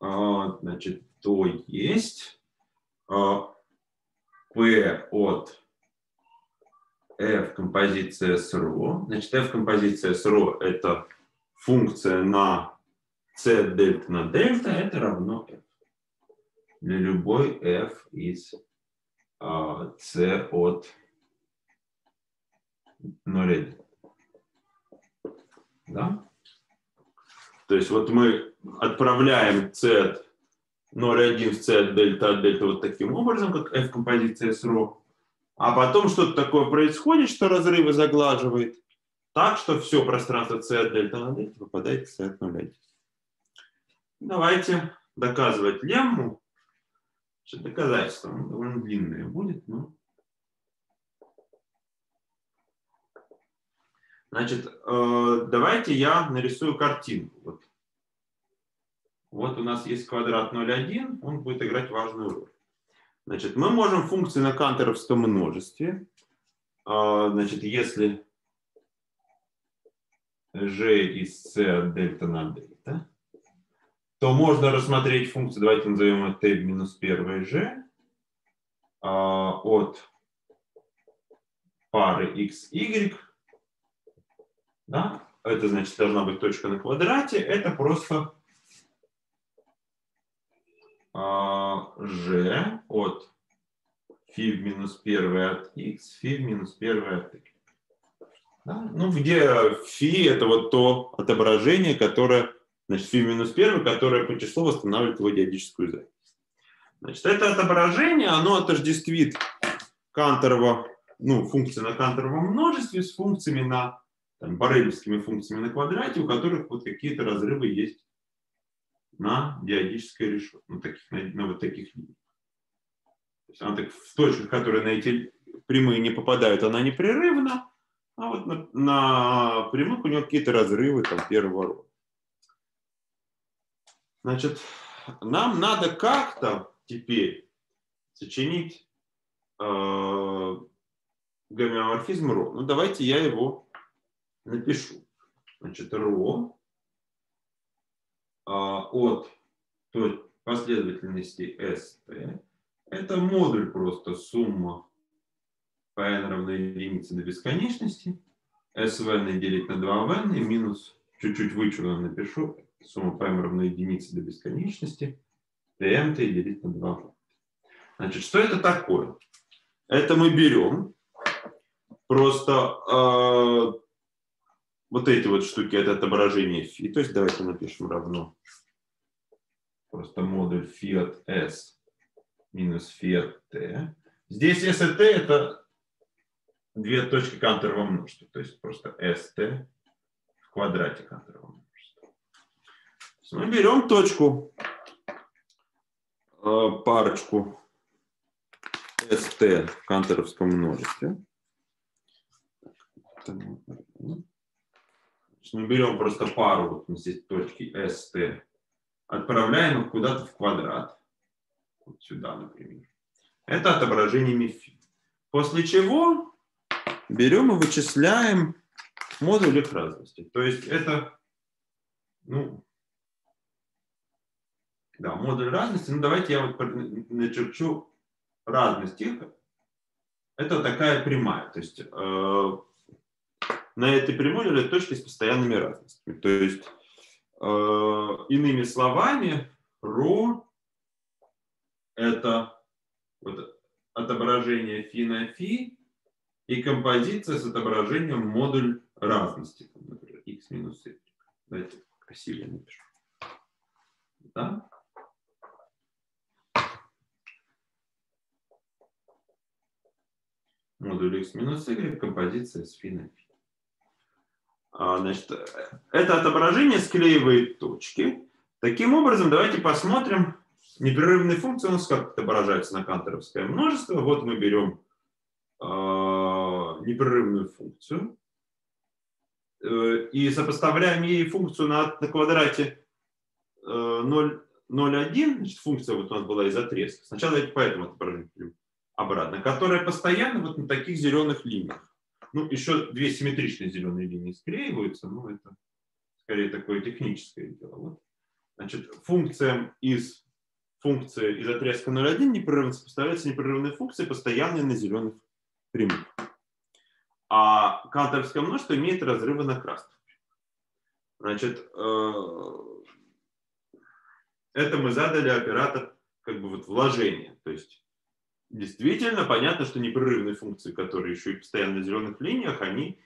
А, значит, то есть а, P от Э f композиция sro. Значит, э f композиция sro – это функция на c дельта на дельта, это равно f. Для любой f из а, c от 0,1. Да? То есть вот мы отправляем c от 0,1 в c от дельта от дельта вот таким образом, как f композиция sro а потом что-то такое происходит, что разрывы заглаживает, так что все пространство c от дельта на дельта попадает в c от 0,1. Давайте доказывать лемму. Доказательство довольно длинное будет, но Значит, э, давайте я нарисую картинку. Вот. вот у нас есть квадрат 0,1, он будет играть важную роль. Значит, мы можем функции на канторовском множестве, э, значит, если g из c от дельта на дельта, то можно рассмотреть функцию, давайте назовем это t минус 1 g, э, от пары x, y да? Это значит должна быть точка на квадрате. Это просто g от φ в минус 1 от x, φ в минус 1 от y. Да? Ну, где φ это вот то отображение, которое, значит, φ минус 1, которое по числу восстанавливает его диадическую запись. Значит, это отображение, оно отождествит Канторова, ну, функции на Канторовом множестве с функциями на там, борелевскими функциями на квадрате, у которых вот какие-то разрывы есть на диадической решетке, на, таких, на, на вот таких линиях. То есть она так в точках, которые на эти прямые не попадают, она непрерывна, а вот на, на прямых у нее какие-то разрывы там, первого рода. Значит, нам надо как-то теперь сочинить э, гомеоморфизм ро. Ну, давайте я его напишу. Значит, ро от той последовательности st это модуль просто сумма по n равно единице до бесконечности, svn делить на 2vn и минус, чуть-чуть вычурно напишу, сумма по m равно единице до бесконечности, tmt делить на 2v. Значит, что это такое? Это мы берем просто э, вот эти вот штуки, это отображение фи. То есть давайте напишем равно просто модуль от s минус от t. Здесь s и t это две точки канторового множества. То есть просто st в квадрате канторового множества. Мы берем точку, э, парочку st в канторовском множестве мы берем просто пару, вот здесь точки S, T, отправляем их куда-то в квадрат. Вот сюда, например. Это отображение МИФИ. После чего берем и вычисляем модуль их разности. То есть это, ну, да, модуль разности. Ну, давайте я вот начерчу разность их. Это такая прямая. То есть э, на этой прямой лежат точки с постоянными разностями. То есть, иными словами, ρ это вот отображение фи на фи и композиция с отображением модуль разности, например, x минус y. Давайте красивее напишу. Да? Модуль x минус y, композиция с фи на фи. А, значит, это отображение склеивает точки. Таким образом, давайте посмотрим непрерывные функции у нас как отображается на канторовское множество. Вот мы берем э, непрерывную функцию э, и сопоставляем ей функцию на, на квадрате э, 0,1. Значит, функция вот у нас была из отрезка. Сначала давайте по этому отображению обратно, которая постоянно вот на таких зеленых линиях. Ну, еще две симметричные зеленые линии склеиваются, но это скорее такое техническое дело. Вот. Значит, функция из функции из отрезка 0,1 непрерывно сопоставляется непрерывной функции, постоянной на зеленых прямых. А канторовское множество имеет разрывы на красных. Значит, э, это мы задали оператор как бы вот вложения. То есть действительно понятно, что непрерывные функции, которые еще и постоянно на зеленых линиях, они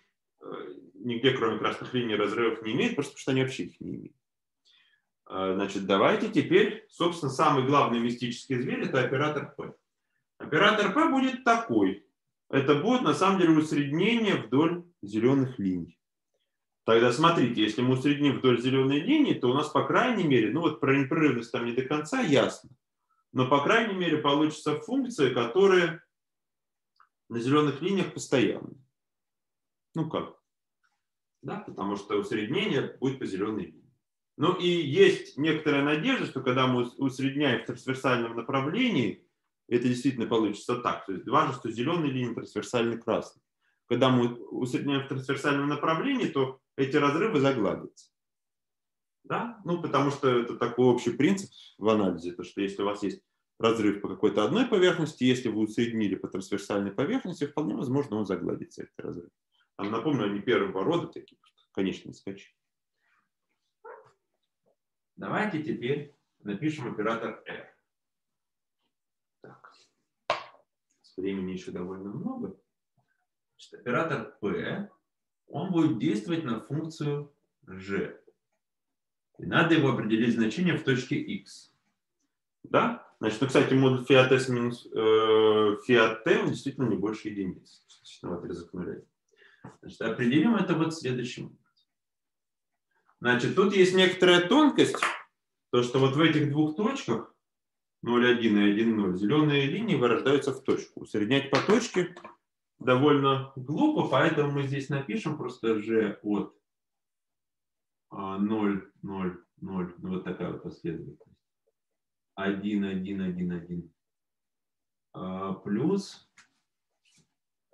нигде, кроме красных линий, разрывов не имеет, просто потому что они вообще их не имеют. Значит, давайте теперь, собственно, самый главный мистический зверь – это оператор P. Оператор P будет такой. Это будет, на самом деле, усреднение вдоль зеленых линий. Тогда смотрите, если мы усредним вдоль зеленой линии, то у нас, по крайней мере, ну вот про непрерывность там не до конца ясно, но, по крайней мере, получится функция, которая на зеленых линиях постоянно. Ну как? Да, потому что усреднение будет по зеленой линии. Ну и есть некоторая надежда, что когда мы усредняем в трансверсальном направлении, это действительно получится так. То есть важно, что зеленая линия трансверсальный красный. Когда мы усредняем в трансверсальном направлении, то эти разрывы загладятся. Да? Ну, потому что это такой общий принцип в анализе, то что если у вас есть разрыв по какой-то одной поверхности, если вы усреднили по трансверсальной поверхности, вполне возможно он загладится, этот разрыв. Там, напомню, они первого рода такие, конечные скачки. Давайте теперь напишем оператор R. Так. С времени еще довольно много. Значит, оператор P он будет действовать на функцию g. И надо его определить значение в точке x. Да? Значит, ну, кстати, модуль фиат s минус э, t, он действительно не больше единицы. Точно отрезок нуля. Значит, определим это вот следующим. Значит, тут есть некоторая тонкость, то, что вот в этих двух точках 0,1 и 1,0 зеленые линии вырождаются в точку. Усреднять по точке довольно глупо, поэтому мы здесь напишем просто g от 0, 0, 0, ну вот такая вот последовательность. 1, 1, 1, 1. Плюс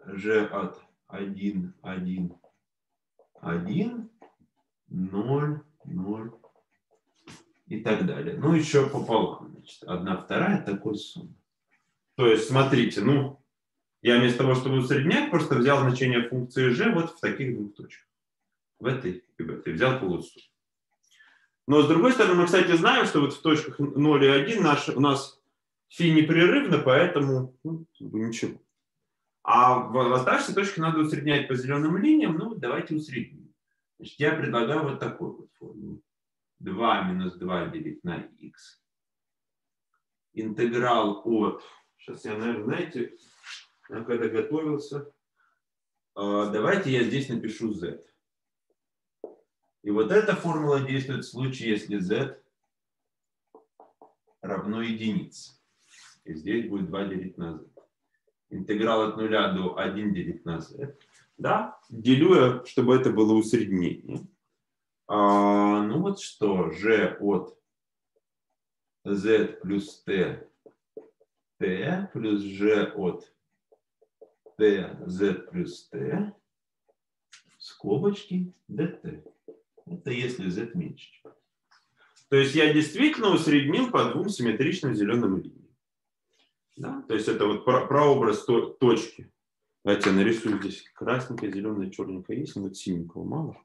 g от 1, 1, 1, 0, 0 и так далее. Ну, еще пополам. Значит, одна вторая такой суммы. То есть, смотрите, ну, я вместо того, чтобы усреднять, просто взял значение функции g вот в таких двух точках. В этой и в этой. Взял полусумму. Но с другой стороны, мы, кстати, знаем, что вот в точках 0 и 1 наш, у нас фи непрерывно, поэтому ну, ничего. А в, оставшиеся точки надо усреднять по зеленым линиям. Ну, давайте усредним. Значит, я предлагаю вот такую вот формулу. 2 минус 2 делить на x. Интеграл от... Сейчас я, наверное, знаете, когда готовился, а, давайте я здесь напишу z. И вот эта формула действует в случае, если z равно единице. И здесь будет 2 делить на z. Интеграл от 0 до 1 делить на z. Да? Делю я, чтобы это было усреднение. А, ну вот что, g от z плюс t, t плюс g от t, z плюс t, скобочки dt. Это если z меньше. То есть я действительно усреднил по двум симметричным зеленым линиям. Да? То есть это вот про, прообраз то, точки. Давайте я нарисую здесь красненькое, зеленое, черненькое есть, но вот синенького мало.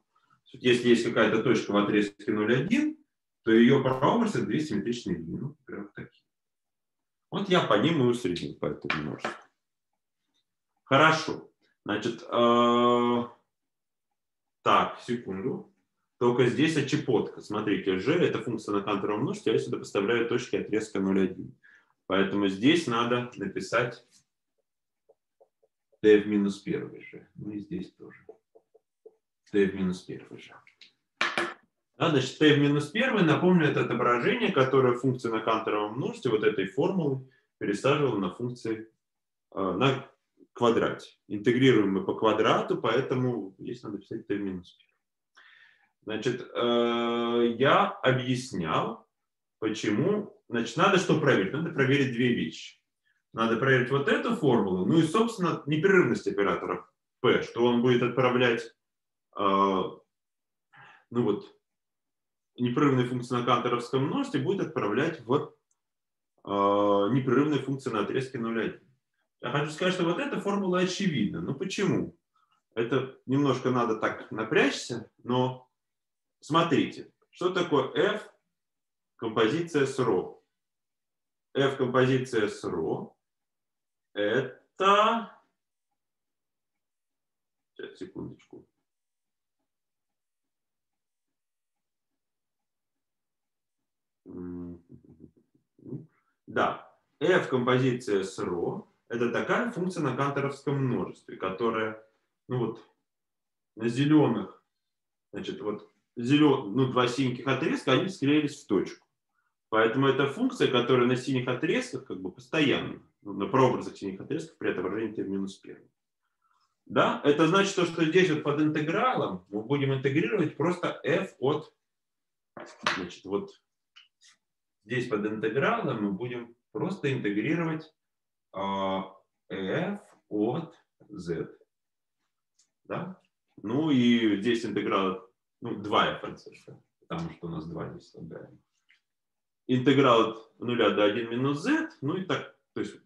Если есть какая-то точка в отрезке 0,1, то ее прообраз это две симметричные линии. Ну, например, такие. Вот я по ним и усреднил по этому множеству. Хорошо. Значит, э, так, секунду. Только здесь очепотка. Смотрите, g – это функция на кантовом множестве, а я сюда поставляю точки отрезка 0,1. Поэтому здесь надо написать t в минус 1 g. Ну и здесь тоже t в минус 1 же. Да, значит, t в минус 1, напомню, это отображение, которое функция на канторовом множестве вот этой формулы пересаживала на функции э, на квадрате. Интегрируем мы по квадрату, поэтому здесь надо писать t в минус 1. Значит, э, я объяснял, почему. Значит, надо что проверить? Надо проверить две вещи. Надо проверить вот эту формулу, ну и, собственно, непрерывность оператора P, что он будет отправлять а, ну вот, непрерывные функции на канторовском множестве будет отправлять в а, непрерывные функции на отрезке 0,1. Я хочу сказать, что вот эта формула очевидна. Ну почему? Это немножко надо так напрячься, но Смотрите, что такое F композиция с ро. F композиция с ро это... Сейчас, секундочку. Да, f композиция с ро это такая функция на канторовском множестве, которая ну вот, на зеленых, значит, вот зелен, ну, два синеньких отрезка, они склеились в точку. Поэтому это функция, которая на синих отрезках как бы постоянно, ну, на прообразах синих отрезков при отображении t минус 1. Да? Это значит, то, что здесь вот под интегралом мы будем интегрировать просто f от, значит, вот здесь под интегралом мы будем просто интегрировать uh, f от z. Да? Ну и здесь интеграл, ну 2f от z, потому что у нас 2 здесь составляем. Интеграл от 0 до 1 минус z, ну и так, то есть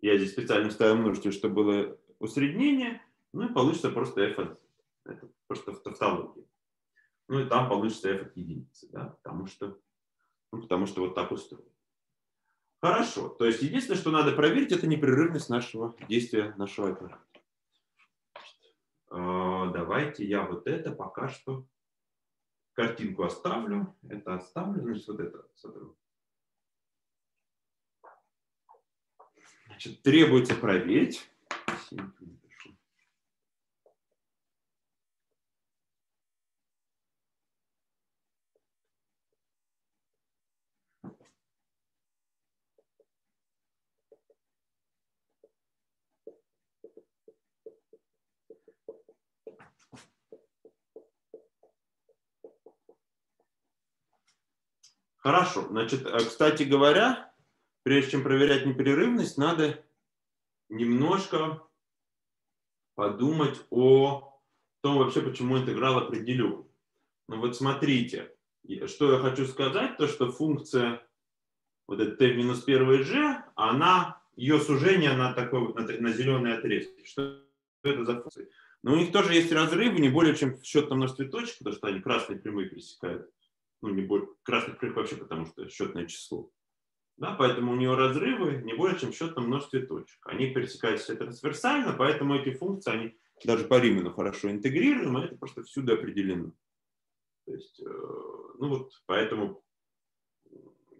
я здесь специально ставил множитель, чтобы было усреднение, ну и получится просто f от это просто тавтология. Ну и там получится f от единицы, да, потому что, ну, потому что вот так устроено. Хорошо. То есть единственное, что надо проверить, это непрерывность нашего действия нашего оператора. А, давайте я вот это пока что картинку оставлю. Это оставлю, значит, вот это сотру. Значит, требуется проверить. Хорошо. Значит, э, кстати говоря, прежде чем проверять непрерывность, надо немножко подумать о том вообще, почему интеграл определен. Ну вот смотрите, что я хочу сказать, то что функция вот эта t минус 1 g, она, ее сужение на, такой, на, на зеленый отрезок. Что это за функция? Но у них тоже есть разрывы не более чем в счетном множестве точек, потому что они красные прямые пересекают ну, не более, красных круг вообще, потому что счетное число. Да, поэтому у нее разрывы не более чем в счетном множестве точек. Они пересекаются трансверсально, поэтому эти функции, они даже по Риману хорошо интегрируемы, это просто всюду определено. То есть, э, ну вот, поэтому,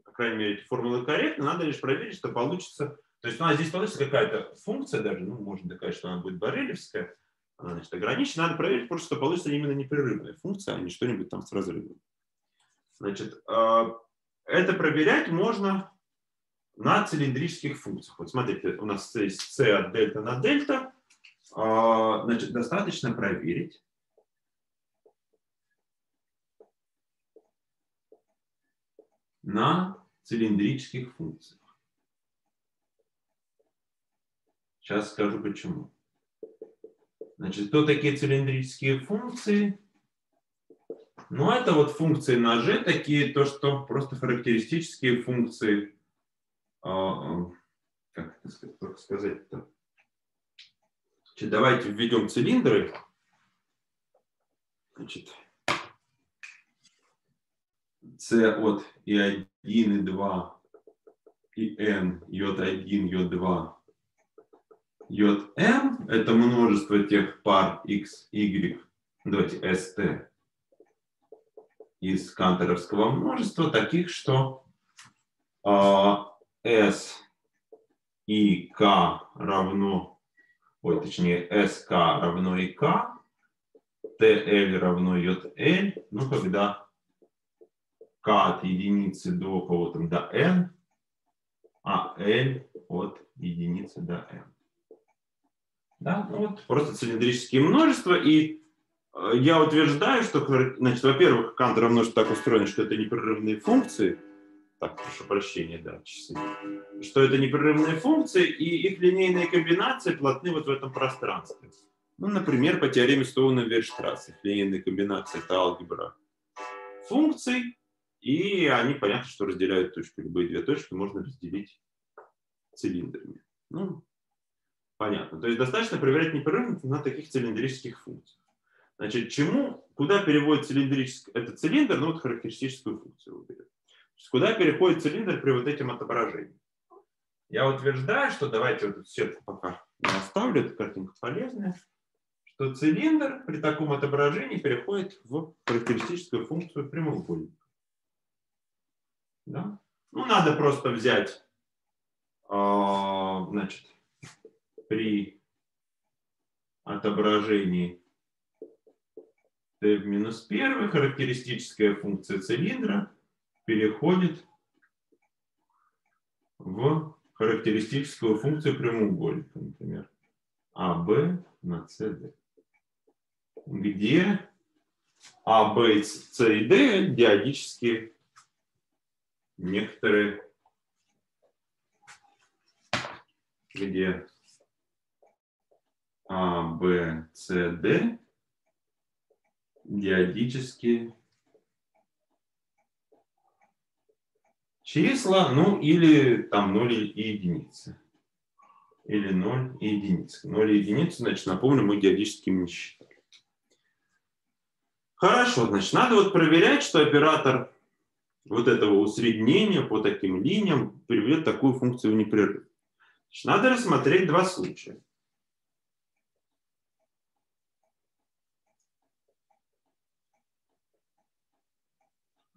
по крайней мере, эти формулы корректны, надо лишь проверить, что получится. То есть у нас здесь получится какая-то функция даже, ну, можно доказать, что она будет борелевская, она, значит, ограничена, надо проверить просто, что получится именно непрерывная функция, а не что-нибудь там с разрывом. Значит, а, это проверять можно на цилиндрических функциях. Вот смотрите, у нас есть c от дельта на дельта. А, значит, достаточно проверить. на цилиндрических функциях. Сейчас скажу почему. Значит, кто такие цилиндрические функции? Ну, это вот функции G такие, то, что просто характеристические функции, а, как это сказать-то? Давайте введем цилиндры. Значит, C от И1, И2, ИН, J1, J2, Jm – это множество тех пар X, Y, давайте ST, из канторовского множества, таких, что э, S и K равно, ой, точнее, SK равно и K, TL равно JL, ну, когда K от единицы до кого там, до N, а L от единицы до N. Да, ну вот просто цилиндрические множества, и я утверждаю, что, значит, во-первых, Кантера множество так устроено, что это непрерывные функции. Так, прошу прощения, да, часы. Что это непрерывные функции, и их линейные комбинации плотны вот в этом пространстве. Ну, например, по теореме Стоуна Вейерштрассе. Линейные комбинации – это алгебра функций, и они, понятно, что разделяют точку. Любые две точки можно разделить цилиндрами. Ну, понятно. То есть достаточно проверять непрерывность на таких цилиндрических функциях. Значит, чему, куда переводит цилиндрический, это цилиндр, ну вот характеристическую функцию выберет. Куда переходит цилиндр при вот этим отображении? Я утверждаю, что давайте вот эту сетку пока оставлю, эта картинка полезная, что цилиндр при таком отображении переходит в характеристическую функцию прямоугольника. Да? Ну, надо просто взять, а, значит, при отображении t в минус 1 характеристическая функция цилиндра переходит в характеристическую функцию прямоугольника, например, АБ на CD, где А, Б, С и Д диадические некоторые, где А, Б, С, Д диадические числа, ну или там 0 и единицы. Или 0 и единицы. 0 и единицы, значит, напомню, мы диадическими не считали. Хорошо, значит, надо вот проверять, что оператор вот этого усреднения по таким линиям приведет такую функцию в непрерыв. Значит, надо рассмотреть два случая.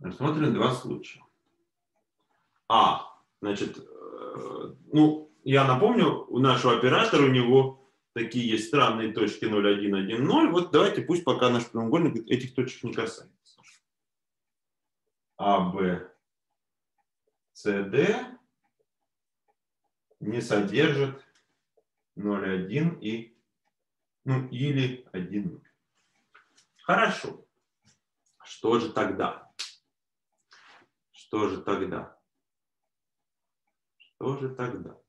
Рассмотрим два случая. А, значит, э, ну, я напомню, у нашего оператора, у него такие есть странные точки 0, 1, 1, 0. Вот давайте пусть пока наш прямоугольник этих точек не касается. А, Б, С, Д не содержит 0, 1 и, ну, или 1, 0. Хорошо. Что же тогда? Что же тогда? Что же тогда?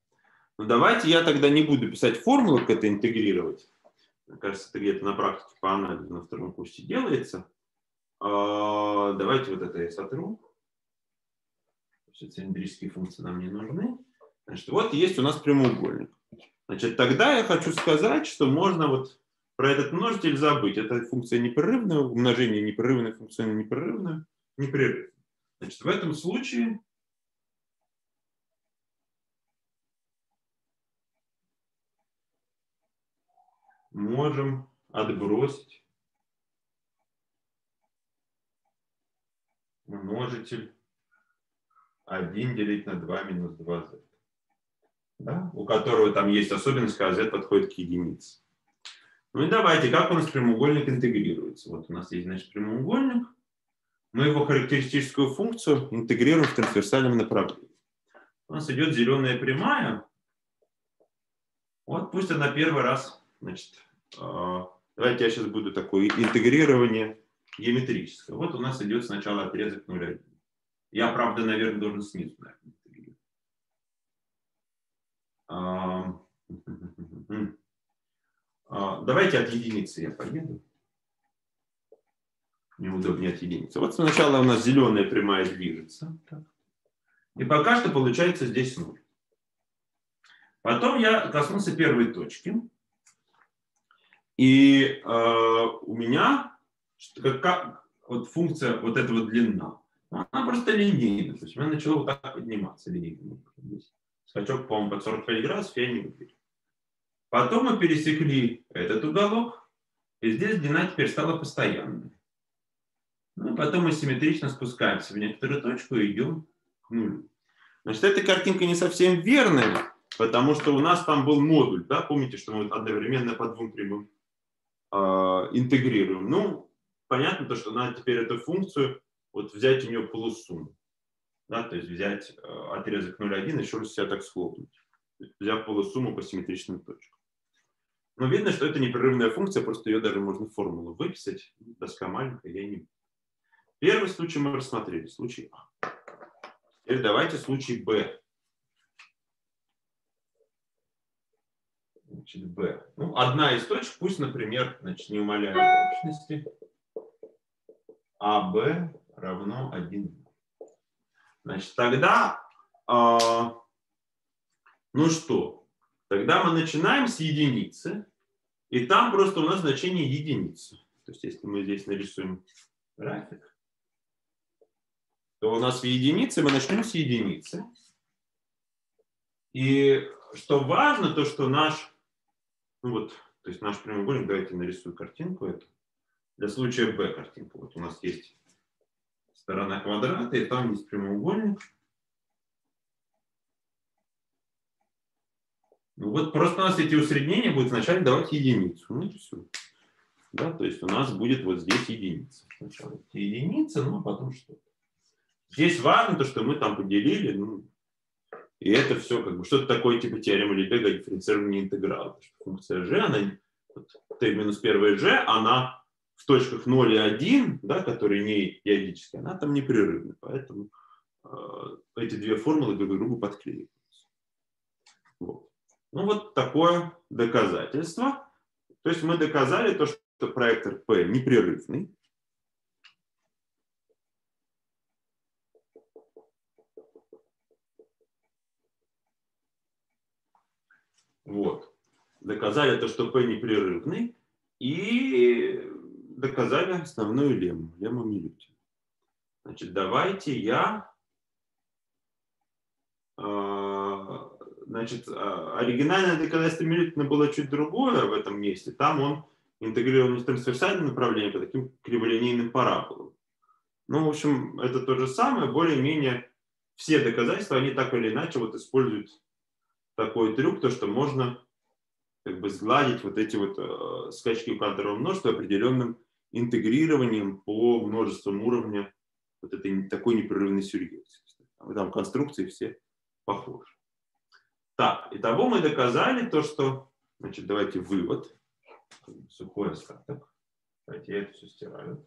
Ну, давайте я тогда не буду писать формулу, как это интегрировать. Мне кажется, это где-то на практике по анализу на втором курсе делается. А, давайте вот это я сотру. Все цилиндрические функции нам не нужны. Значит, вот есть у нас прямоугольник. Значит, тогда я хочу сказать, что можно вот про этот множитель забыть. Это функция непрерывная, умножение непрерывной функции на непрерывную, непрерывную. Значит, в этом случае можем отбросить множитель 1 делить на 2 минус 2z. Да? У которого там есть особенность, когда z подходит к единице. Ну и давайте, как у нас прямоугольник интегрируется? Вот у нас есть, значит, прямоугольник. Мы его характеристическую функцию интегрируем в трансверсальном направлении. У нас идет зеленая прямая. Вот пусть она первый раз Значит, а, давайте я сейчас буду такое интегрирование геометрическое. Вот у нас идет сначала отрезок 0,1. Я, правда, наверное, должен снизу наверное, интегрировать. А, а, давайте от единицы я поеду. Мне удобнее от единицы. Вот сначала у нас зеленая прямая движется. И пока что получается здесь 0. Потом я коснулся первой точки. И э, у меня как, как, вот функция вот эта вот длина, она просто линейная. То есть у меня начало вот так подниматься линейно. Скачок, по-моему, под 45 градусов я не увидел. Потом мы пересекли этот уголок, и здесь длина теперь стала постоянной. Ну потом мы симметрично спускаемся в некоторую точку и идем к нулю. Значит, эта картинка не совсем верная, потому что у нас там был модуль, да, помните, что мы одновременно по двум прямым а, интегрируем. Ну, понятно, то, что надо теперь эту функцию вот взять у нее полусумму. Да, то есть взять э, отрезок 0,1 еще раз себя так схлопнуть, взяв полусумму по симметричным точкам. Но видно, что это непрерывная функция, просто ее даже можно формулу выписать. Доска маленькая, я не Первый случай мы рассмотрели, случай А. Теперь давайте случай Б. Значит, B. Ну, одна из точек, пусть, например, значит, не умаляя общности, АБ равно 1. Значит, тогда, э, ну что, тогда мы начинаем с единицы, и там просто у нас значение единицы. То есть, если мы здесь нарисуем график, то у нас в единице, мы начнем с единицы. И что важно, то что наш, ну вот, то есть наш прямоугольник, давайте нарисую картинку эту, для случая B картинку. Вот у нас есть сторона квадрата, и там есть прямоугольник. Ну вот просто у нас эти усреднения будут вначале давать единицу. Ну и все. Да, то есть у нас будет вот здесь единица. Сначала единица, ну а потом что-то. Здесь важно то, что мы там поделили, ну, и это все как бы что-то такое типа теоремы Лебега дифференцирования интеграла. Функция g, она, вот, t минус первая g, она в точках 0 и 1, да, которые не периодические, она там непрерывна. Поэтому э, эти две формулы друг к другу подклеиваются. Вот. Ну вот такое доказательство. То есть мы доказали то, что проектор P непрерывный. Вот. Доказали то, что P непрерывный. И доказали основную лемму, лемму Милютина. Значит, давайте я... А, значит, а, оригинальное доказательство Милютина было чуть другое в этом месте. Там он интегрировал не трансверсальное направление по таким криволинейным параболам. Ну, в общем, это то же самое, более-менее все доказательства, они так или иначе вот используют такой трюк, то, что можно как бы сгладить вот эти вот э, скачки у квантового множества определенным интегрированием по множествам уровня вот этой такой непрерывной сюрреализации. Там конструкции все похожи. Так, и того мы доказали то, что, значит, давайте вывод, сухой остаток. Давайте я это все стираю.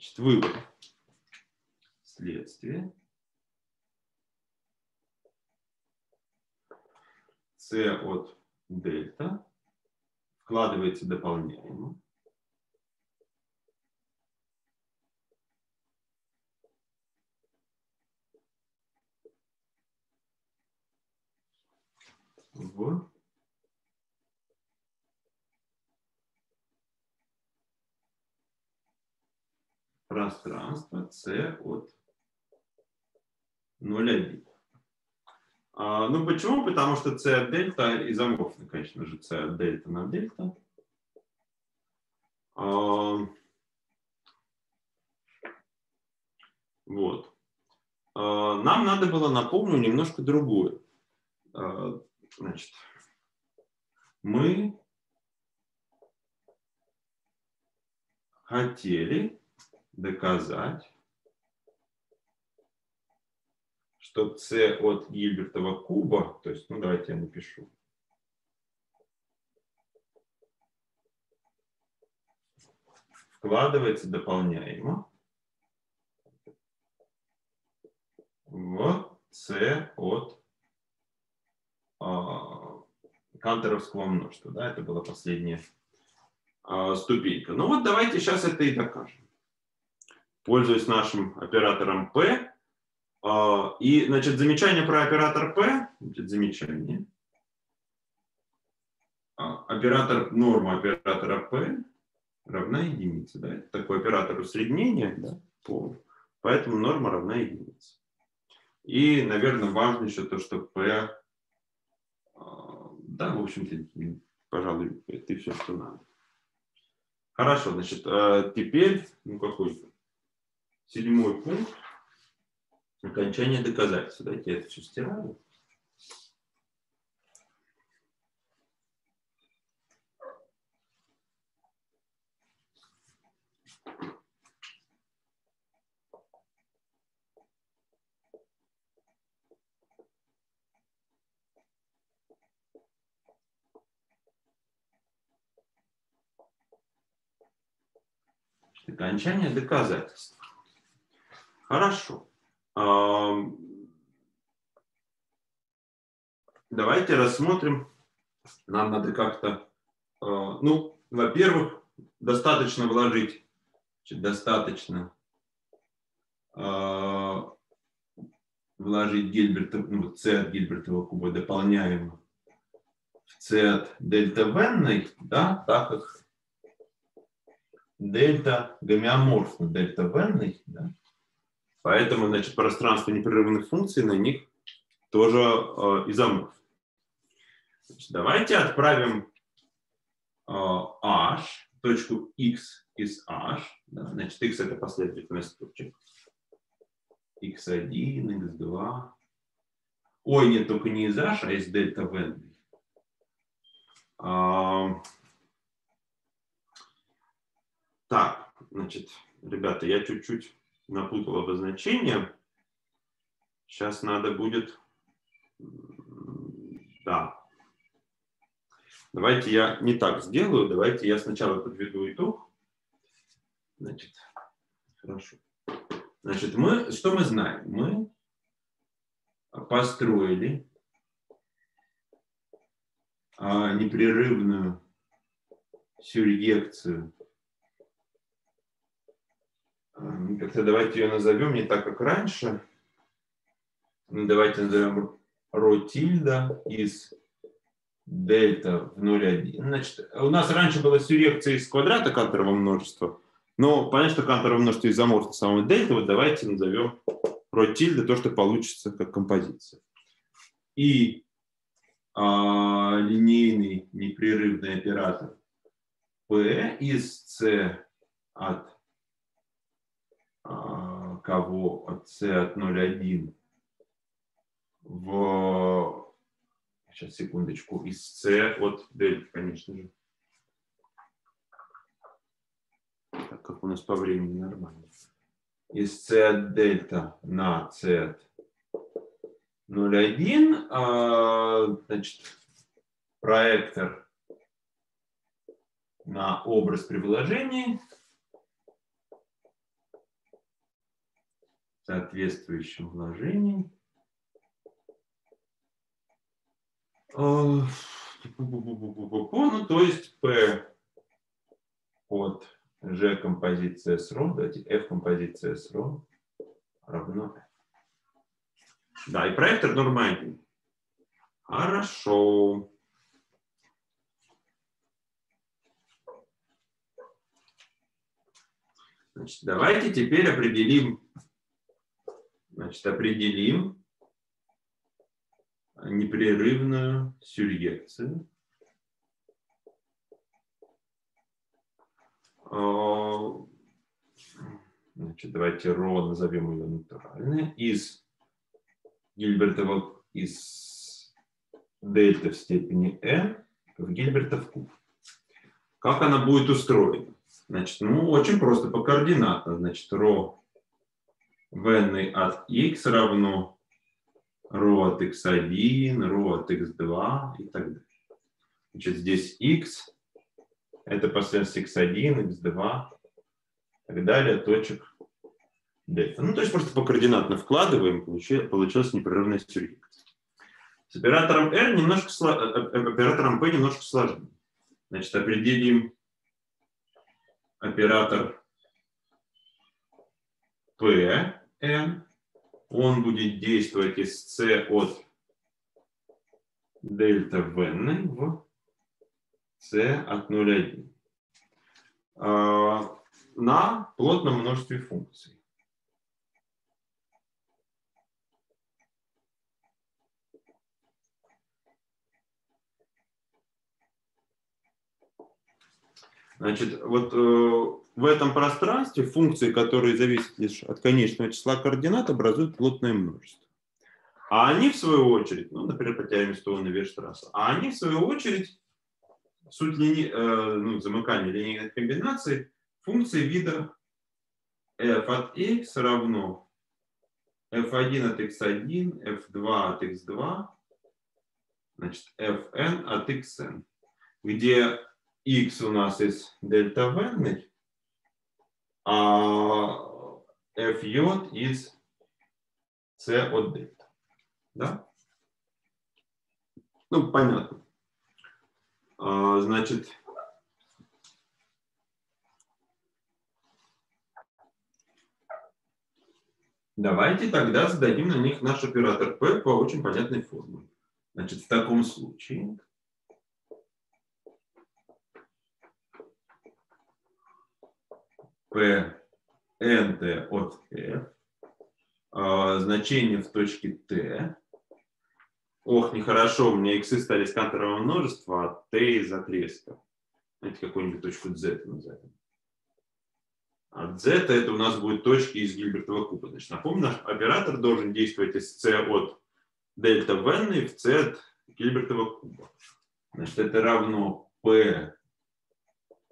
Значит, вывод. Следствие. С от дельта вкладывается дополняемо. в пространство C от 0,1. А, ну почему? Потому что C от дельта изоморфно, конечно же, C от дельта на дельта. А, вот. А, нам надо было, напомню, немножко другое. А, значит, мы хотели доказать, что c от Гильбертова куба, то есть, ну давайте я напишу, вкладывается дополняемо в c от а, канторовского множества. Да, это была последняя а, ступенька. Ну вот давайте сейчас это и докажем. Пользуясь нашим оператором P, а, и, значит, замечание про оператор P, значит, замечание. А, оператор, норма оператора P равна единице. Да? Это такой оператор усреднения, да, по, поэтому норма равна единице. И, наверное, важно еще то, что P, а, да, в общем-то, пожалуй, это все, что надо. Хорошо, значит, теперь, ну какой седьмой пункт окончание доказательства. Давайте я это все стираю. окончание доказательства. Хорошо. Давайте рассмотрим. Нам надо как-то, а, ну, во-первых, достаточно вложить, достаточно а, вложить Гильберта, ну, c от Гильбертова куба дополняемо в c от дельта венной, да, так как дельта гомеоморфна дельта венной, да, Поэтому, значит, пространство непрерывных функций на них тоже э, изоморф. Значит, давайте отправим э, h, точку x из h. Да, значит, x это последовательность точек. x1, x2. Ой, нет, только не из h, а из дельта v. А, так, значит, ребята, я чуть-чуть напутал обозначение. Сейчас надо будет... Да. Давайте я не так сделаю. Давайте я сначала подведу итог. Значит, хорошо. Значит, мы, что мы знаем? Мы построили а, непрерывную сюръекцию. Как-то давайте ее назовем не так, как раньше. Давайте назовем ро тильда из дельта в 0,1. Значит, у нас раньше была сюръекция из квадрата кантового множества, но понятно, что кантовое множество изоморфно самого дельта, вот давайте назовем про тильда то, что получится как композиция. И а, линейный непрерывный оператор P из C от кого от C от 0,1 в сейчас секундочку из C от дельта, конечно же. Так как у нас по времени нормально. Из c от дельта на c от 0,1, а, значит, проектор на образ при вложении соответствующем вложении. А, ну, то есть P от G композиция ро, давайте F композиция ро равно F. Да, и проектор нормальный. Хорошо. Значит, давайте теперь определим, значит, определим непрерывную сюръекцию. А, значит, давайте ро назовем ее натуральной. Из Гильбертова, из дельта в степени n в Гильбертов куб. Как она будет устроена? Значит, ну, очень просто, по координатам. Значит, ро в n от x равно ро от x1, ро от x2 и так далее. Значит, здесь x это последовательность x1, x2 и так далее, точек дельта. Ну, то есть просто по координатно вкладываем, получилась непрерывная сюръекция. С оператором R немножко, э, э, оператором P немножко сложнее. Значит, определим оператор P, N. Он будет действовать из C от дельта в n в c от 0,1 а, на плотном множестве функций. Значит, вот э, в этом пространстве функции, которые зависят лишь от конечного числа координат, образуют плотное множество. А они, в свою очередь, ну, например, по теореме Стоуна Вештрасса, а они, в свою очередь, суть лини... э, ну, замыкания линейных комбинаций функции вида f от x равно f1 от x1, f2 от x2, значит, fn от xn, где x у нас из дельта v, а из c от дельта. Да? Ну, понятно. А, значит, давайте тогда зададим на них наш оператор P по очень понятной формуле. Значит, в таком случае P nt от f, а, значение в точке t Ох, нехорошо, у меня иксы стали с канторового множества, а t из отрезка. Знаете, какую-нибудь точку z назовем. от z это у нас будет точки из Гильбертова куба. Значит, напомню, наш оператор должен действовать из c от дельта в n в c от Гильбертова куба. Значит, это равно p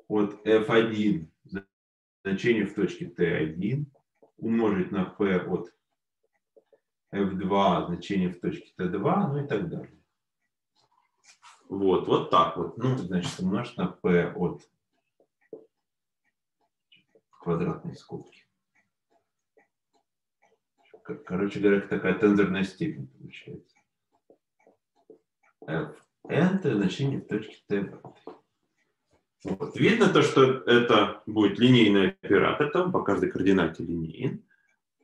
от f1 значение в точке t1 умножить на p от f2 значение в точке t2, ну и так далее. Вот, вот так вот. Ну, значит, умножить на p от квадратной скобки. Короче говоря, такая тензорная степень получается. f это значение в точке t. Вот. Видно то, что это будет линейный оператор, там по каждой координате линейный.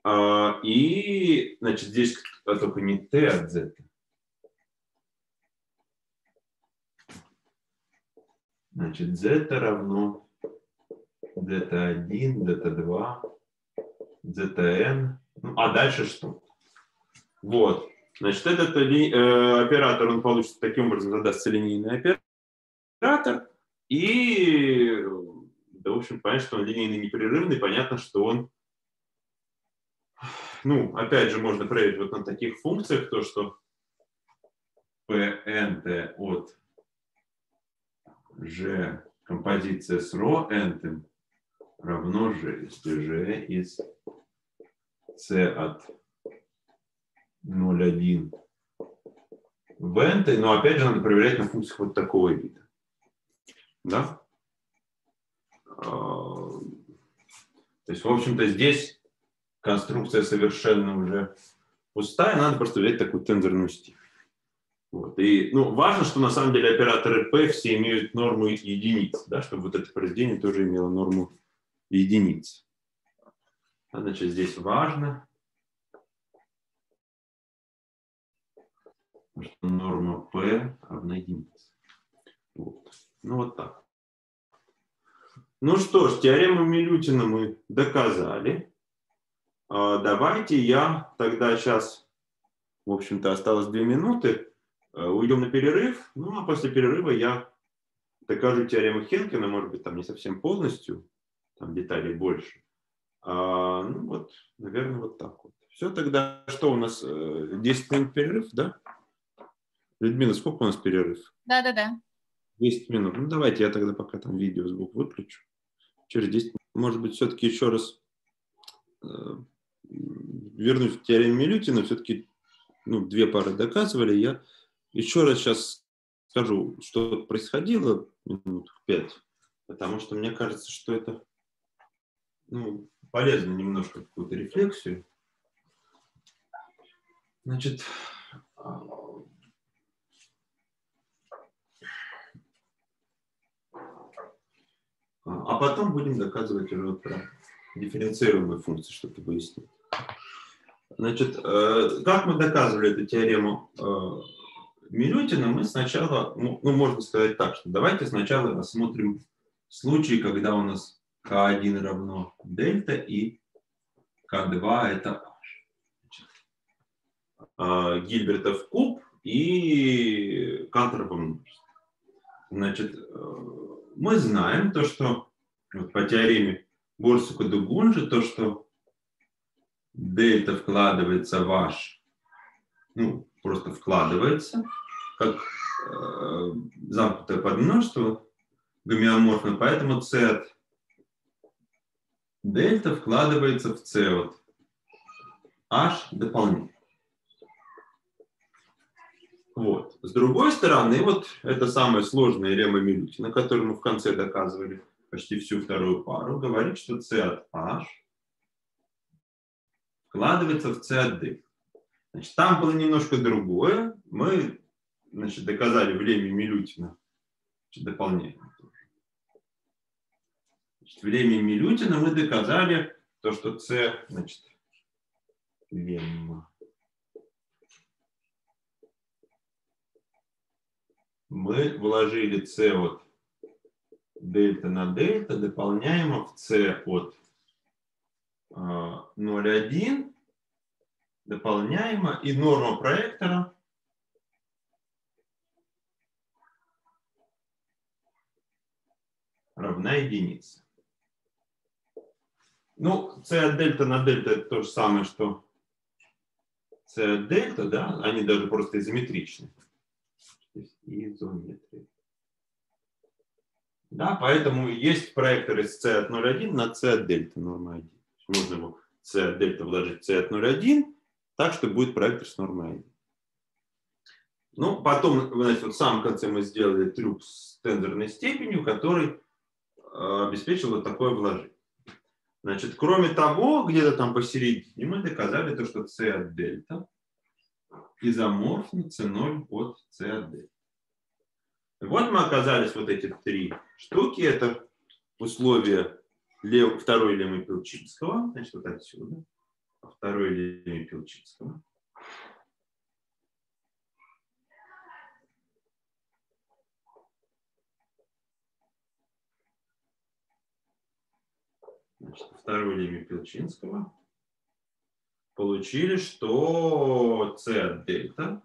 А, и, значит, здесь только не t от z. Значит, z равно z1, z2, zn. Ну, а дальше что? Вот. Значит, этот э, оператор, он получится таким образом, задастся линейный оператор. И, да, в общем, понятно, что он линейный непрерывный, понятно, что он, ну, опять же, можно проверить вот на таких функциях, то, что pnt от g композиция с ро n равно g, если g из c от 0,1 в n, но опять же надо проверять на функциях вот такого вида. Да? А, то есть, в общем-то, здесь конструкция совершенно уже пустая, надо просто взять такую тензорную степень. Вот. И ну, важно, что на самом деле операторы P все имеют норму единиц, да, чтобы вот это произведение тоже имело норму единиц. А, значит, здесь важно, что норма P равна единице. Вот. Ну вот так. Ну что ж, теорему Милютина мы доказали. А, давайте я тогда сейчас, в общем-то, осталось две минуты, а, уйдем на перерыв. Ну а после перерыва я докажу теорему Хенкина, может быть, там не совсем полностью, там деталей больше. А, ну вот, наверное, вот так вот. Все, тогда что у нас, 10 э, минут перерыв, да? Людмила, сколько у нас перерыв? Да-да-да. 10 минут. Ну, давайте я тогда пока там видео, звук выключу. Через 10 минут. Может быть, все-таки еще раз э, вернусь к теореме Милютина. Все-таки ну, две пары доказывали. Я еще раз сейчас скажу, что происходило минут пять, потому что мне кажется, что это ну, полезно немножко какую-то рефлексию. Значит, а, потом будем доказывать уже про дифференцируемые функции, что-то выяснить. Значит, э, как мы доказывали эту теорему э, Милютина, мы сначала, ну, ну, можно сказать так, что давайте сначала рассмотрим случай, когда у нас k1 равно дельта и k2 это. Э, Гильбертов куб и множество. Значит, мы знаем то, что вот по теореме Борсука Дугунжи, то, что дельта вкладывается в h, ну, просто вкладывается, как э, замкнутое подмножество гомеоморфно, поэтому c от дельта вкладывается в c от h дополнительно. Вот. С другой стороны, вот это самое сложное рема Милютина, которое мы в конце доказывали почти всю вторую пару, говорит, что c от h вкладывается в c от d. Значит, там было немножко другое. Мы значит, доказали в леме Милютина значит, дополнение. Значит, в леме Милютина мы доказали то, что c, значит, лемма мы вложили c от дельта на дельта, дополняемо в c от 0,1, а, дополняемо, и норма проектора равна единице. Ну, c от дельта на дельта это то же самое, что c от дельта, да, они даже просто изометричны. Изометрия. Да, поэтому есть проектор из c от 0,1 на c от дельта норма 1. Можно его c от дельта вложить c от 0,1, так что будет проектор с нормой 1. Ну, потом, значит, вот в самом конце мы сделали трюк с тензорной степенью, который э, обеспечил вот такое вложение. Значит, кроме того, где-то там посередине мы доказали то, что c от дельта изоморфно c0 от c от дельта. Вот мы оказались вот эти три штуки. Это условия лев, второй леммы Пилчинского. Значит, вот отсюда. Второй леммы Пилчинского. Значит, второй леммы Пилчинского. Получили, что c от дельта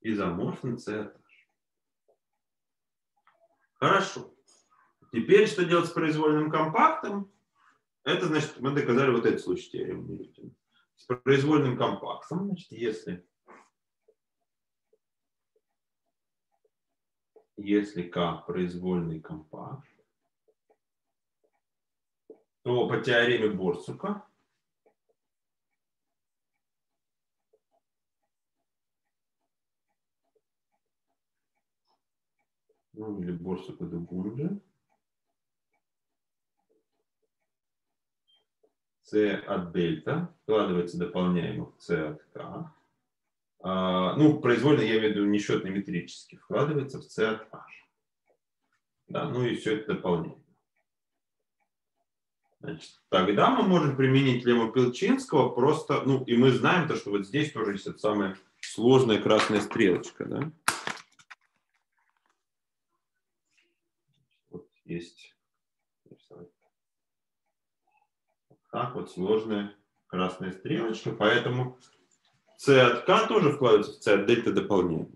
изоморфен c от Хорошо. Теперь что делать с произвольным компактом? Это значит, мы доказали вот этот случай теоремы. С произвольным компактом, значит, если, если К произвольный компакт, то по теореме Борсука ну, или Борсука де Гунже. С от дельта дополняемо в С от К. А, ну, произвольно я имею в виду несчетно метрически, вкладывается в С от H. Да, ну и все это дополнение. Значит, тогда мы можем применить лемму Пилчинского просто, ну и мы знаем то, что вот здесь тоже есть эта самая сложная красная стрелочка, да? Есть так вот сложная красная стрелочка, поэтому c от k тоже вкладывается в c от дельта дополнение.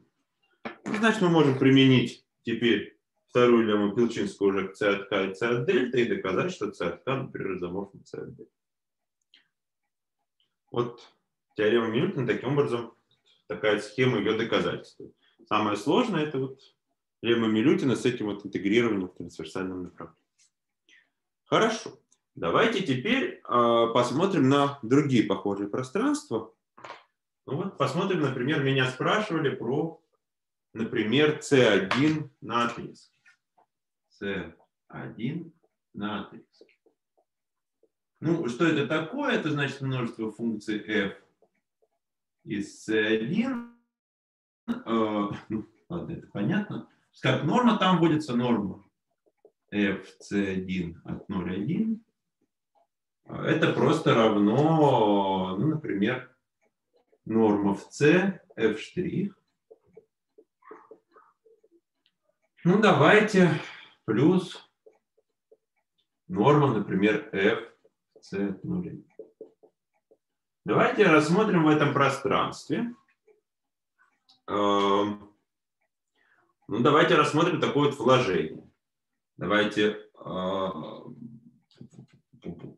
Ну, значит, мы можем применить теперь вторую лемму Пилчинскую уже к c от k и c от дельта и доказать, что c от k, например, изоморфна c от дельта. Вот теорема Ньютона таким образом такая схема ее доказательства. Самое сложное это вот лемма Милютина с этим вот интегрированием в трансверсальном направлении. Хорошо. Давайте теперь э, посмотрим на другие похожие пространства. Ну вот, посмотрим, например, меня спрашивали про, например, C1 на отрезке. C1 на отрезке. Ну, что это такое? Это значит множество функций f из C1. Э, ну, ладно, это понятно. Как норма там вводится норма fc1 от 0,1. Это просто равно, ну, например, норма в c f'. Ну, давайте плюс норма, например, f c от 0,1. Давайте рассмотрим в этом пространстве. Эм, ну, давайте рассмотрим такое вот вложение. Давайте а,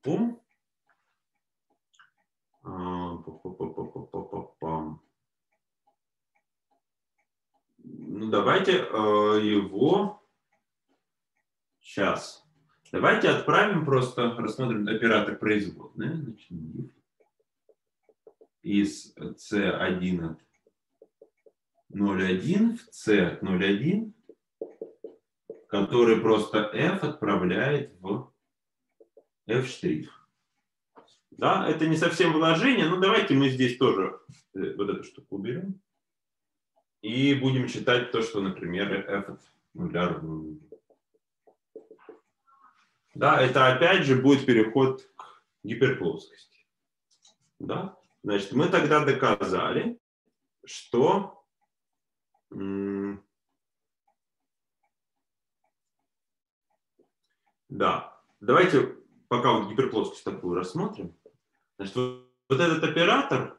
пум а, Ну, давайте а, его сейчас. Давайте отправим просто, рассмотрим оператор производной. Значит, из C1 от 0,1 в c 0,1, который просто f отправляет в f'. Да, это не совсем вложение, но давайте мы здесь тоже э, вот эту штуку уберем. И будем считать то, что, например, f от нуля Да, это опять же будет переход к гиперплоскости. Да? Значит, мы тогда доказали, что да. Давайте пока вот гиперплоскость такую рассмотрим. Значит, вот, этот оператор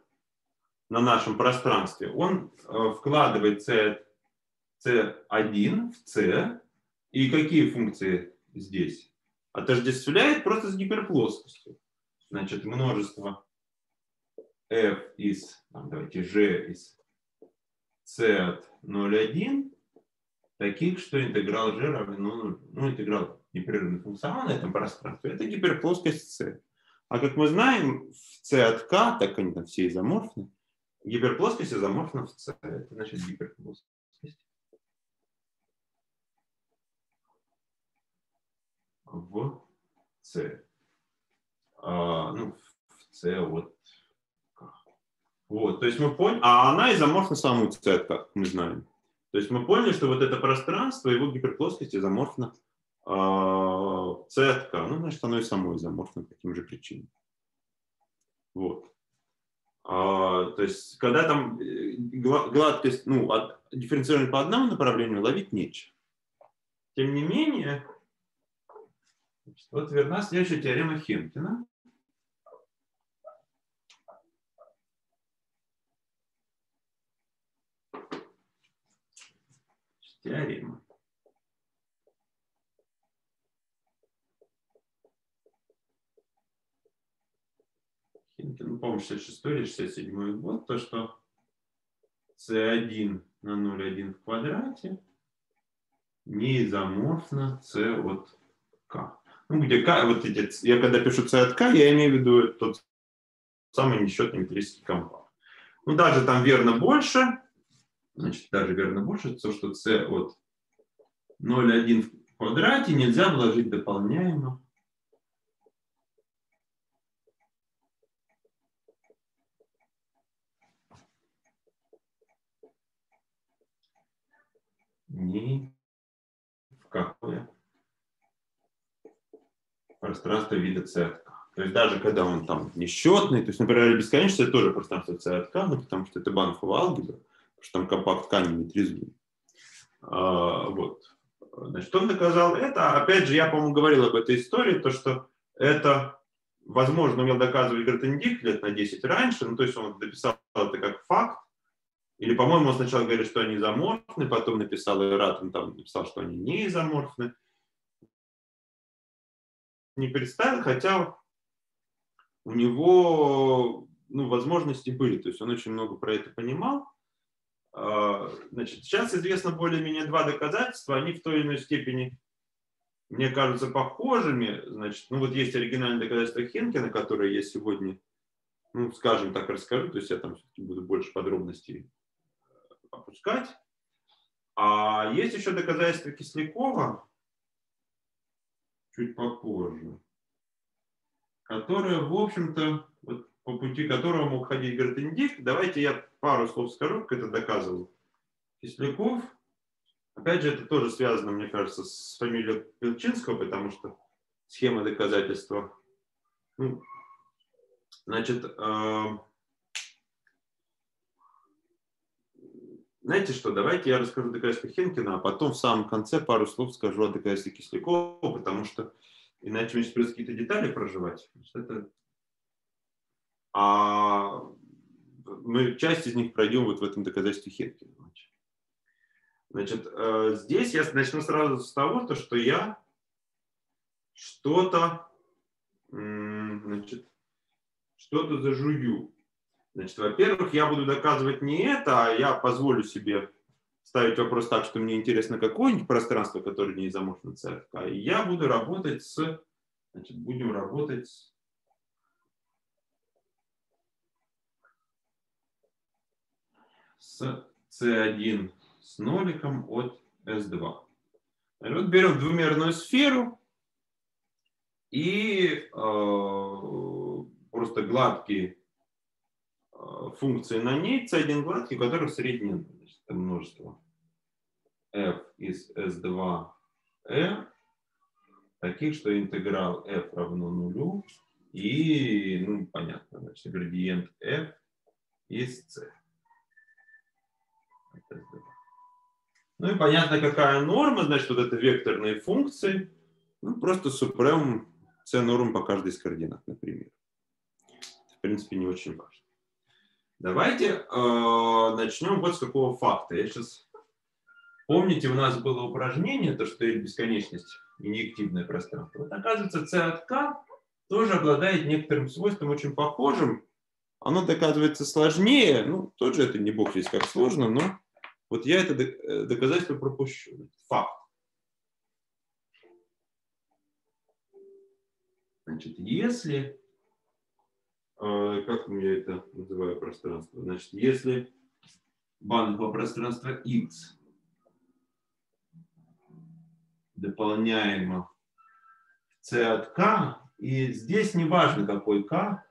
на нашем пространстве, он э, вкладывает C, C1 в C. И какие функции здесь? отождествляет просто с гиперплоскостью. Значит, множество f из, давайте, g из c от 0,1 таких, что интеграл g равен ну, ну, интеграл непрерывный функционал на этом пространстве, это гиперплоскость c. А как мы знаем, в c от k, так они там все изоморфны, гиперплоскость изоморфна в c. Это значит гиперплоскость. В c. А, ну, в c от вот, то есть мы поняли, а она изоморфна самому c, как мы знаем. То есть мы поняли, что вот это пространство, его гиперплоскость изоморфна k. Ну, значит, оно и само изоморфно по таким же причинам. Вот. А, то есть, когда там э, гладкость, ну, от, дифференцирование по одному направлению, ловить нечего. Тем не менее, вот верна следующая теорема Хенкина. Хинкин, ну, по-моему, 66 или 67 год, то, что c1 на 0,1 в квадрате не изоморфно c от k. Ну, где k, вот эти, я когда пишу c от k, я имею в виду тот самый несчетный метрический компакт. Ну, даже там верно больше, Значит, даже верно больше, то, что c от 0,1 в квадрате нельзя вложить дополняемо ни в какое пространство вида c от k. То есть даже когда он там несчетный, то есть, например, бесконечность это тоже пространство c от k, ну, потому что это банковая алгебра, что там компакт ткани метризуем. А, вот. Значит, он доказал это. Опять же, я, по-моему, говорил об этой истории, то, что это, возможно, умел доказывать Гартендик лет на 10 раньше, ну, то есть он дописал это как факт, или, по-моему, он сначала говорит, что они изоморфны, потом написал Эратом, там написал, что они не изоморфны. Не представил, хотя у него ну, возможности были, то есть он очень много про это понимал. А, значит, сейчас известно более-менее два доказательства, они в той или иной степени, мне кажутся, похожими. Значит, ну вот есть оригинальное доказательство Хенкина, которое я сегодня, ну, скажем так, расскажу, то есть я там буду больше подробностей опускать. А есть еще доказательство Кислякова, чуть попозже, которое, в общем-то, вот по пути которого мог ходить Гартендик. Давайте я пару слов скажу, как это доказывал Кисляков. Опять же, это тоже связано, мне кажется, с фамилией Пилчинского, потому что схема доказательства. Ну, значит, э, знаете что, давайте я расскажу доказательство Хенкина, а потом в самом конце пару слов скажу о доказательстве Кислякова, потому что иначе мне придется какие-то детали проживать. Это а мы часть из них пройдем вот в этом доказательстве Хеткина. Значит, э, здесь я начну сразу с того, то, что я что-то значит, что-то зажую. Значит, во-первых, я буду доказывать не это, а я позволю себе ставить вопрос так, что мне интересно какое-нибудь пространство, которое не изоморфно ЦФК, и я буду работать с, значит, будем работать с с C1 с ноликом от S2. Вот берем двумерную сферу и э, просто гладкие э, функции на ней, C1 гладкий, у которых средний значит, множество f из S2e, таких, что интеграл f равно нулю и, ну, понятно, значит, градиент f из c. Ну и понятно, какая норма, значит, вот это векторные функции. Ну, просто супрем c норм по каждой из координат, например. В принципе, не очень важно. Давайте э, начнем вот с какого факта. Я сейчас Помните, у нас было упражнение, то, что есть бесконечность, инъективное пространство. Вот оказывается, C от K тоже обладает некоторым свойством очень похожим. Оно доказывается сложнее, ну, тоже это не бог здесь как сложно, но вот я это э, доказательство пропущу. Факт. Значит, если, э, как я это называю пространство, значит, если банковое пространство X дополняемо C от K, и здесь не важно, какой K,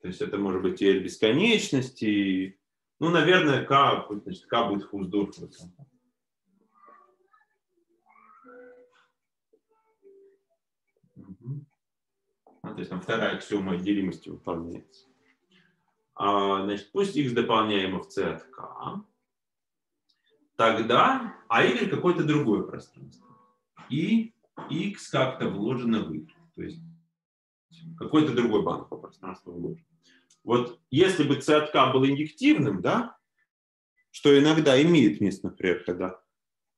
то есть это может быть и бесконечности, ну, наверное, К, значит, К будет Хусдорф. Угу. А, то есть там вторая аксиома делимости выполняется. А, значит, пусть x дополняемо в c от k, тогда, а y какое-то другое пространство. И x как-то вложено в y. То есть какой-то другой банковое пространство вложено. Вот если бы k был инъективным, да, что иногда имеет место, например, когда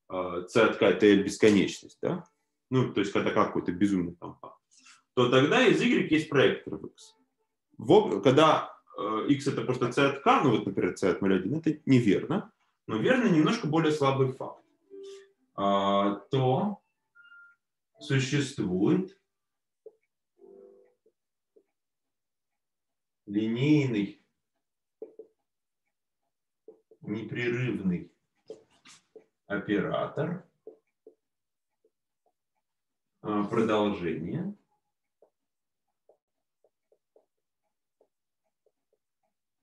от k это бесконечность, да, ну, то есть когда какой-то безумный там то тогда из y есть проектор в x. Когда x это просто k, ну вот, например, c от 0,1, это неверно, но верно немножко более слабый факт, а, то существует линейный непрерывный оператор а, продолжение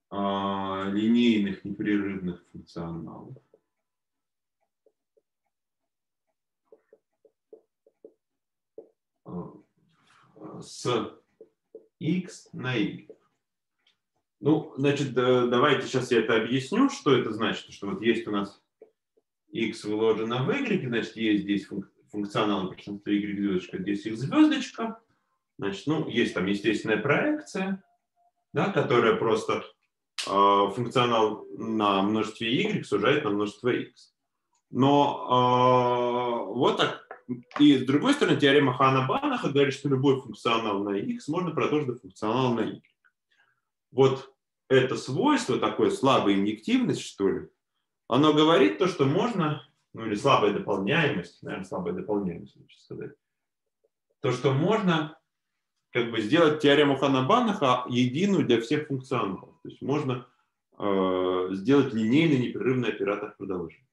а, линейных непрерывных функционалов а, с x на y. Ну, значит, давайте сейчас я это объясню, что это значит, что вот есть у нас x выложено в y, значит, есть здесь функционал пространства y звездочка, здесь x звездочка, значит, ну, есть там естественная проекция, да, которая просто э, функционал на множестве y сужает на множество x. Но э, вот так. И с другой стороны, теорема Хана-Банаха говорит, что любой функционал на x можно продолжить до функционала на y. Вот это свойство, такое слабая инъективность, что ли, оно говорит то, что можно, ну или слабая дополняемость, наверное, слабая дополняемость, лучше сказать, то, что можно как бы сделать теорему Ханабанаха единую для всех функционалов. То есть можно э, сделать линейный непрерывный оператор продолжения.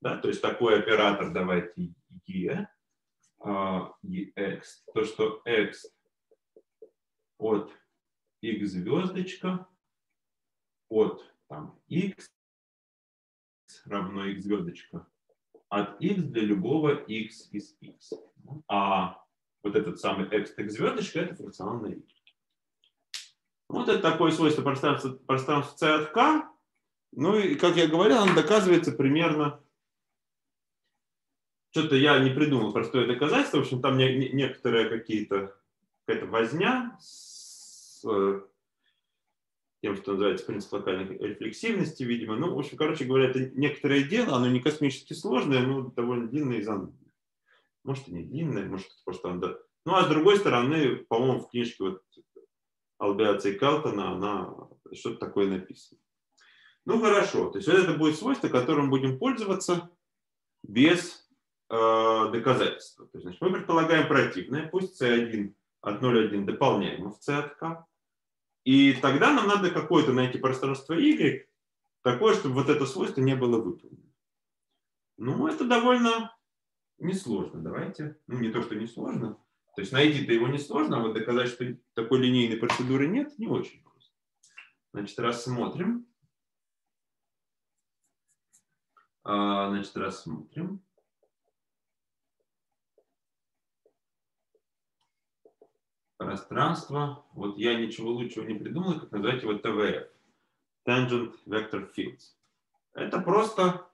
Да, то есть такой оператор, давайте E, э, EX, то, что X от X звездочка от там, x равно x звездочка от x для любого x из x. А вот этот самый x x звездочка это функционал на y. Вот это такое свойство пространства, пространства C от K. Ну и, как я говорил, оно доказывается примерно... Что-то я не придумал простое доказательство. В общем, там не, не, некоторые какие-то какая-то возня с тем, что называется принцип локальной рефлексивности, видимо. Ну, в общем, короче говоря, это некоторое дело, оно не космически сложное, но довольно длинное и занудное. Может, и не длинное, может, просто надо... Ну, а с другой стороны, по-моему, в книжке вот Албиации Калтона она что-то такое написано. Ну, хорошо. То есть вот это будет свойство, которым будем пользоваться без э, доказательства. То есть, значит, мы предполагаем противное, пусть C1 от 0,1 дополняемо в C от K, и тогда нам надо какое-то найти пространство Y, такое, чтобы вот это свойство не было выполнено. Ну, это довольно несложно. Давайте. Ну, не то, что несложно. То есть найти-то его несложно, а вот доказать, что такой линейной процедуры нет, не очень просто. Значит, рассмотрим. А, значит, рассмотрим. Пространство. Вот я ничего лучшего не придумал, как назвать его TVF. Tangent Vector Fields. Это просто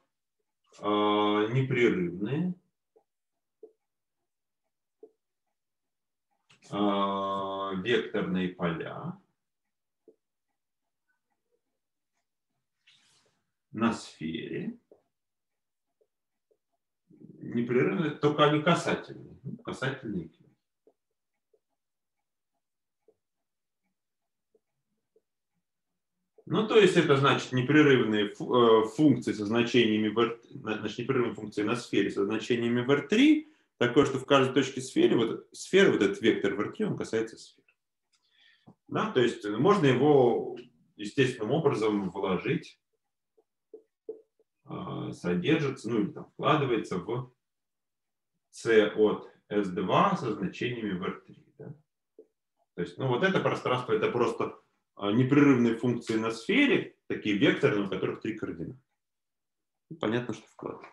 э, непрерывные э, векторные поля на сфере непрерывные, только они касательные. Ну, касательные Ну, то есть это значит непрерывные э, функции со значениями в значит, непрерывные функции на сфере со значениями в R3, такое, что в каждой точке сферы, вот, сферы, вот этот вектор в R3, он касается сферы. Да, то есть можно его естественным образом вложить, э, содержится, ну или там вкладывается в C от S2 со значениями в R3. Да? То есть, ну вот это пространство, это просто а, непрерывные функции на сфере, такие векторные, у которых три координаты. Понятно, что вкладывается.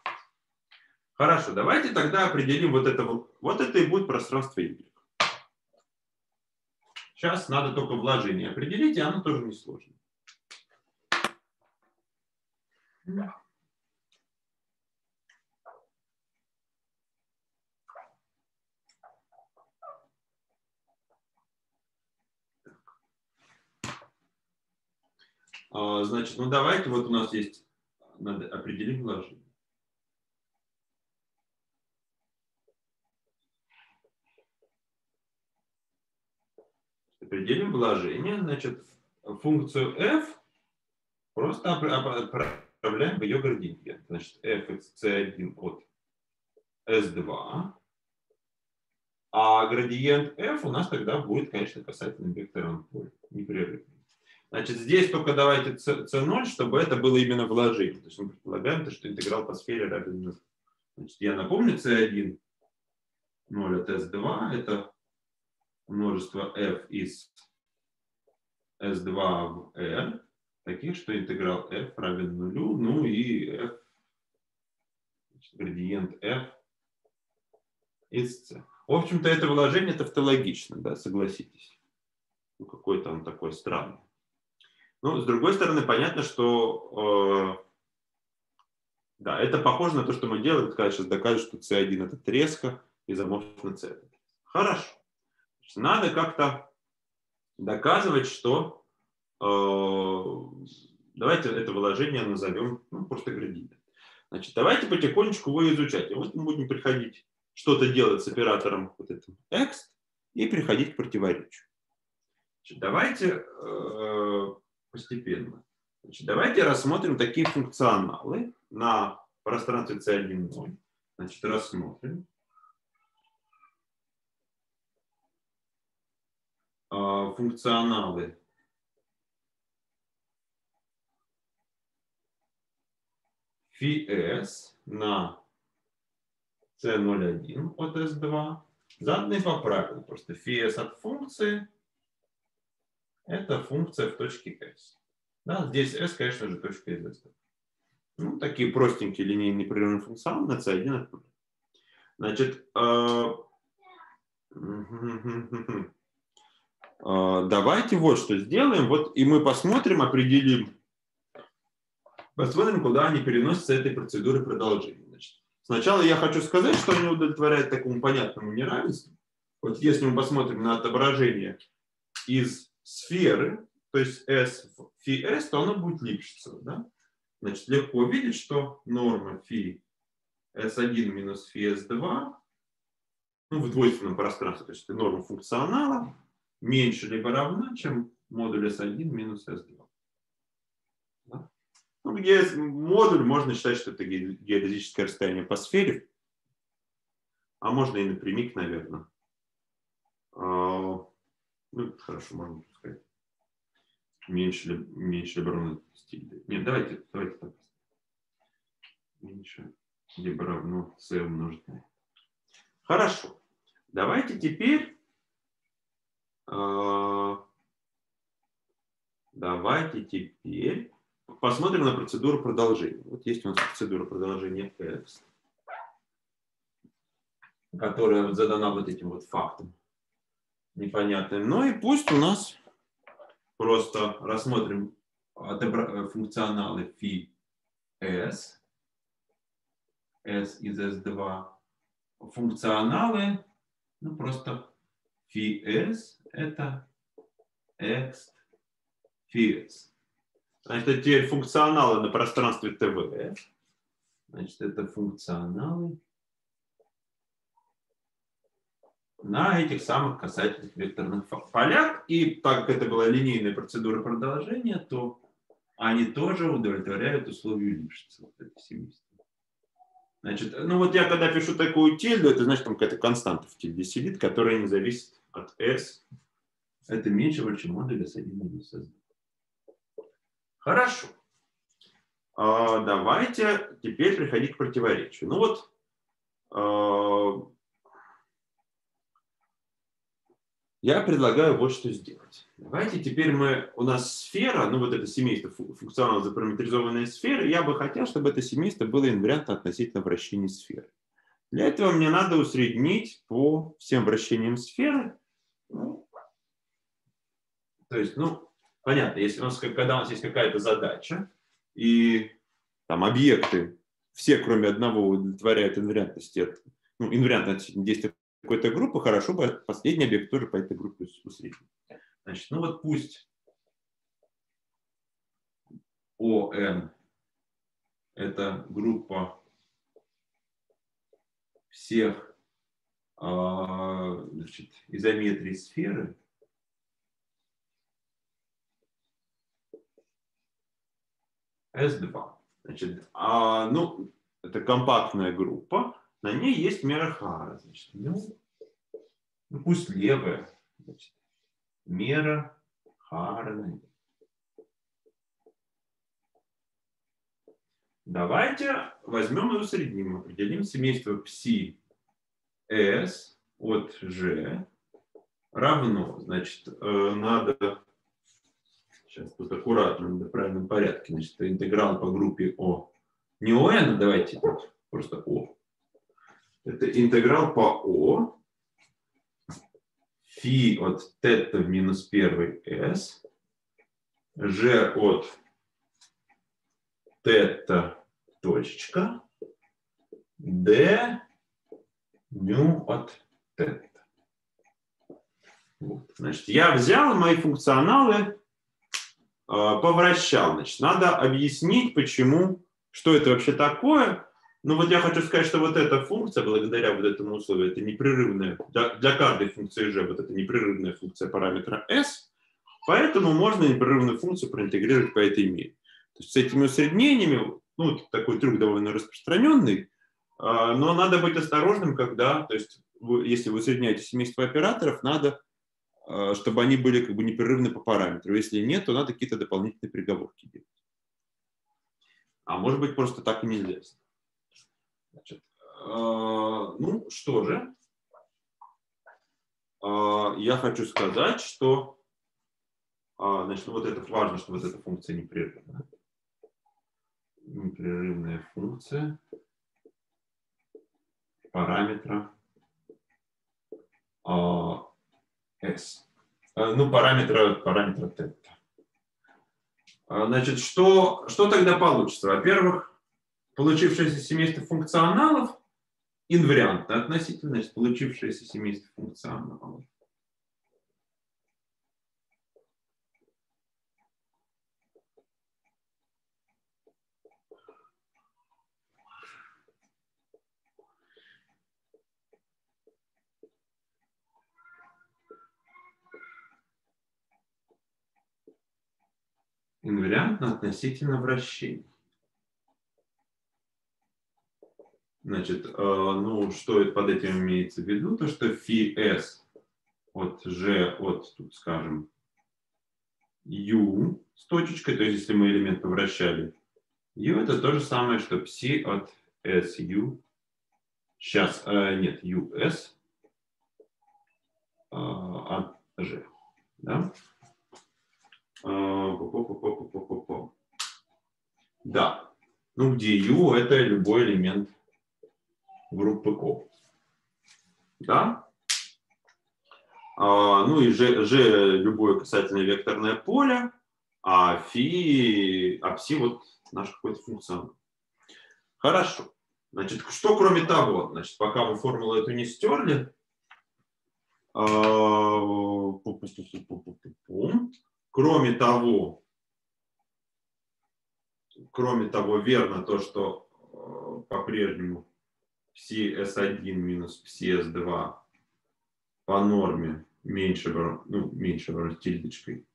Хорошо, давайте тогда определим вот это. Вот это и будет пространство Y. Сейчас надо только вложение определить, и оно тоже несложно. Да. Значит, ну давайте, вот у нас есть, надо определить вложение. Определим вложение, значит, функцию f просто отправляем в ее градиент. Значит, f c1 от s2, а градиент f у нас тогда будет, конечно, касательным вектором поля, непрерывным. Значит, здесь только давайте c0, чтобы это было именно вложение. То есть мы предполагаем, что интеграл по сфере равен 0. Значит, я напомню, c1 0 от s2 это множество f из s2 в r, таких, что интеграл f равен нулю, ну и f, значит, градиент f из c. В общем-то, это вложение тавтологично, да, согласитесь. Ну, какой-то он такой странный. Ну, с другой стороны, понятно, что э, да, это похоже на то, что мы делаем, когда сейчас докажет, что C1 это треска и изоморфно C. Хорошо. Надо как-то доказывать, что э, давайте это выложение назовем ну, просто градиент. Значит, давайте потихонечку его изучать. И вот мы будем приходить что-то делать с оператором вот этим x и приходить к противоречию. Значит, давайте э, постепенно. Значит, давайте рассмотрим такие функционалы на пространстве C1.0. Значит, рассмотрим. А, функционалы φs на c01 от s2 заданные по правилу. Просто φs от функции это функция в точке S. Да, здесь S, конечно же, точка из S. Ну, такие простенькие линейные непрерывные функционалы на C1 от 0. Значит, э, э, давайте вот что сделаем. Вот и мы посмотрим, определим, посмотрим, куда они переносятся этой процедуры продолжения. Значит, сначала я хочу сказать, что они удовлетворяют такому понятному неравенству. Вот если мы посмотрим на отображение из сферы, то есть S в фи S, то оно будет Липшицево. Да? Значит, легко видеть, что норма фи S1 минус фи S2 ну, в двойственном пространстве, то есть норма функционала меньше либо равна, чем модуль S1 минус S2. Да? Ну, где модуль, можно считать, что это геодезическое расстояние по сфере, а можно и напрямик, наверное. Ну, хорошо, можно меньше, меньше либо равно стиль. Нет, давайте, давайте так. Меньше либо равно c умножить на Хорошо. Давайте теперь э, давайте теперь посмотрим на процедуру продолжения. Вот есть у нас процедура продолжения x, которая задана вот этим вот фактом непонятным. Ну и пусть у нас просто рассмотрим функционалы фи s, s из s2, функционалы, ну просто фи s это x фи s. Значит, это теперь функционалы на пространстве ТВ. Значит, это функционалы на этих самых касательных векторных полях. И так как это была линейная процедура продолжения, то они тоже удовлетворяют условию Липшица, вот. Значит, ну вот я когда пишу такую тильду, это значит там какая-то константа в тильде сидит, которая не зависит от S. Это меньше, чем модуль S1 минус S2. Хорошо. А, давайте теперь приходить к противоречию. Ну вот а, я предлагаю вот что сделать. Давайте теперь мы, у нас сфера, ну вот это семейство функционально запараметризованная сфера, я бы хотел, чтобы это семейство было инвариантно относительно вращения сферы. Для этого мне надо усреднить по всем вращениям сферы. То есть, ну, понятно, если у нас, когда у нас есть какая-то задача, и там объекты, все кроме одного удовлетворяют инвариантности, ну, инвариантность действия какой-то группы, хорошо бы последний объект тоже по этой группе усреднить. Значит, ну вот пусть ОН это группа всех а, значит, изометрий сферы, S2. Значит, а, ну, это компактная группа, на ней есть мера Хара. Значит, ну, пусть левая. Значит, мера Хара. Давайте возьмем и усредним. Определим семейство пси S от G равно. Значит, э, надо Сейчас тут аккуратно, в правильном порядке. Значит, интеграл по группе О. Не ОН, а давайте просто О. Это интеграл по О. Фи от тета в минус первый S. G от тета точечка. D мю от тета. Вот. Значит, я взял мои функционалы а, повращал. Значит, надо объяснить, почему, что это вообще такое. Ну вот я хочу сказать, что вот эта функция, благодаря вот этому условию, это непрерывная, для, для каждой функции g вот это непрерывная функция параметра s, поэтому можно непрерывную функцию проинтегрировать по этой мере. То есть с этими усреднениями, ну, такой трюк довольно распространенный, а, но надо быть осторожным, когда, то есть если вы усредняете семейство операторов, надо Э, чтобы они были как бы непрерывны по параметру. Если нет, то надо какие-то дополнительные приговорки делать. А может быть, просто так и нельзя. Значит, э, ну, что же, э, я хочу сказать, что значит, вот это важно, что вот эта функция непрерывная. Непрерывная функция параметра S. Ну, параметра, параметра тета. А, значит, что, что тогда получится? Во-первых, получившееся семейство функционалов инвариантно относительно, получившееся семейство функционалов инвариантно относительно вращений. Значит, э, ну, что под этим имеется в виду? То, что фи s от g от, тут скажем, u с точечкой, то есть если мы элемент повращали, u это то же самое, что psi от su, сейчас, э, нет, us э, от g. Да? А, да. Ну, где U это любой элемент группы O. Да? А, ну и G, G любое касательное векторное поле, а фи, а пси вот наш какой-то функционал. Хорошо. Значит, что кроме того, значит, пока мы формулу эту не стерли, а, Кроме того, кроме того, верно то, что э, по-прежнему psi S1 минус psi S2 по норме меньше, ну, меньше тильдочкой,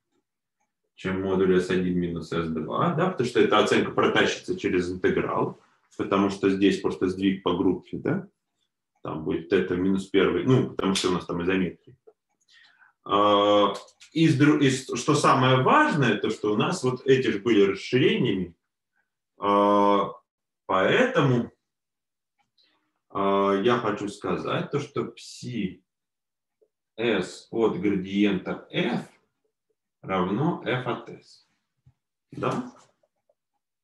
чем модуль S1 минус S2, да, потому что эта оценка протащится через интеграл, потому что здесь просто сдвиг по группе, да, там будет это минус первый, ну, потому что у нас там изометрия. А, и, и что самое важное, то что у нас вот эти же были расширениями, а, поэтому я хочу сказать то, что пси s от градиента f равно f от s. Да?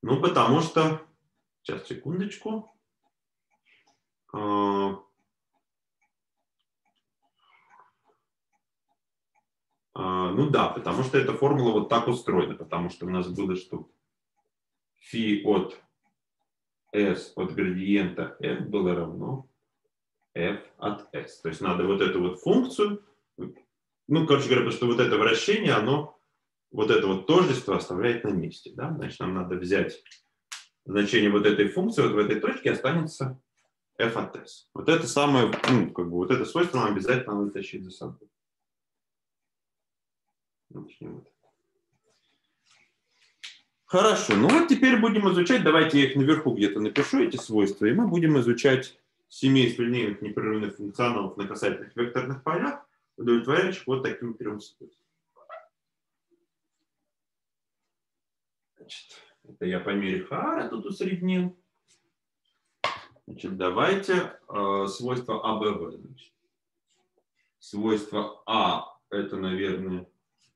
Ну, потому что, сейчас, секундочку. А, ну да, потому что эта формула вот так устроена, потому что у нас было, что фи от s от градиента f было равно f от s. То есть надо вот эту вот функцию, ну, короче говоря, потому что вот это вращение, оно вот это вот тождество оставляет на месте. Да? Значит, нам надо взять значение вот этой функции, вот в этой точке останется f от s. Вот это самое, ну, как бы вот это свойство нам обязательно надо тащить за собой. Хорошо, ну вот теперь будем изучать, давайте я их наверху где-то напишу, эти свойства, и мы будем изучать семейство линейных непрерывных функционалов на касательных векторных полях, удовлетворяющих вот таким трем. Значит, это я по мере Хаара тут усреднил. Значит, давайте э, свойство АБВ. Свойство А это, наверное,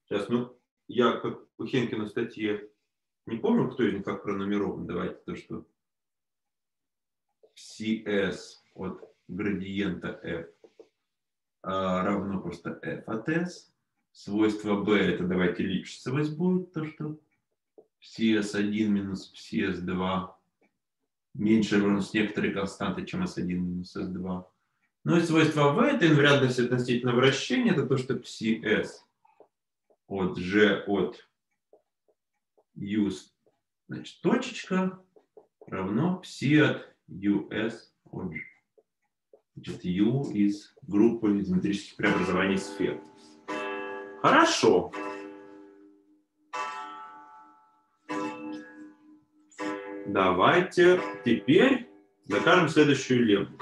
Сейчас, ну, я как у Хенкина статье не помню, кто из них как пронумерован. Давайте то, что CS от градиента f а, равно просто f от s. Свойство b это давайте липшицевость будет, то, что CS1 минус CS2 меньше равно с некоторой константой, чем S1 минус S2. Ну и свойство v это инвариантность относительно вращения, это то, что CS от G от U, значит, точечка равно пси от US от. Значит, U из группы изометрических преобразований сфер. Хорошо. Давайте теперь докажем следующую лемму.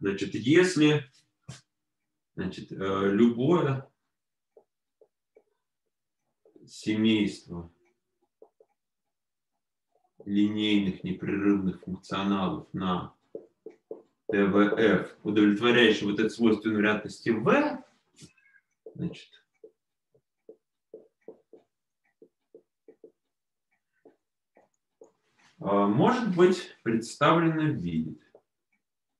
Значит, если Значит, э, любое семейство линейных непрерывных функционалов на ТВФ, удовлетворяющий вот это свойство вероятности В, значит, э, может быть представлено в виде.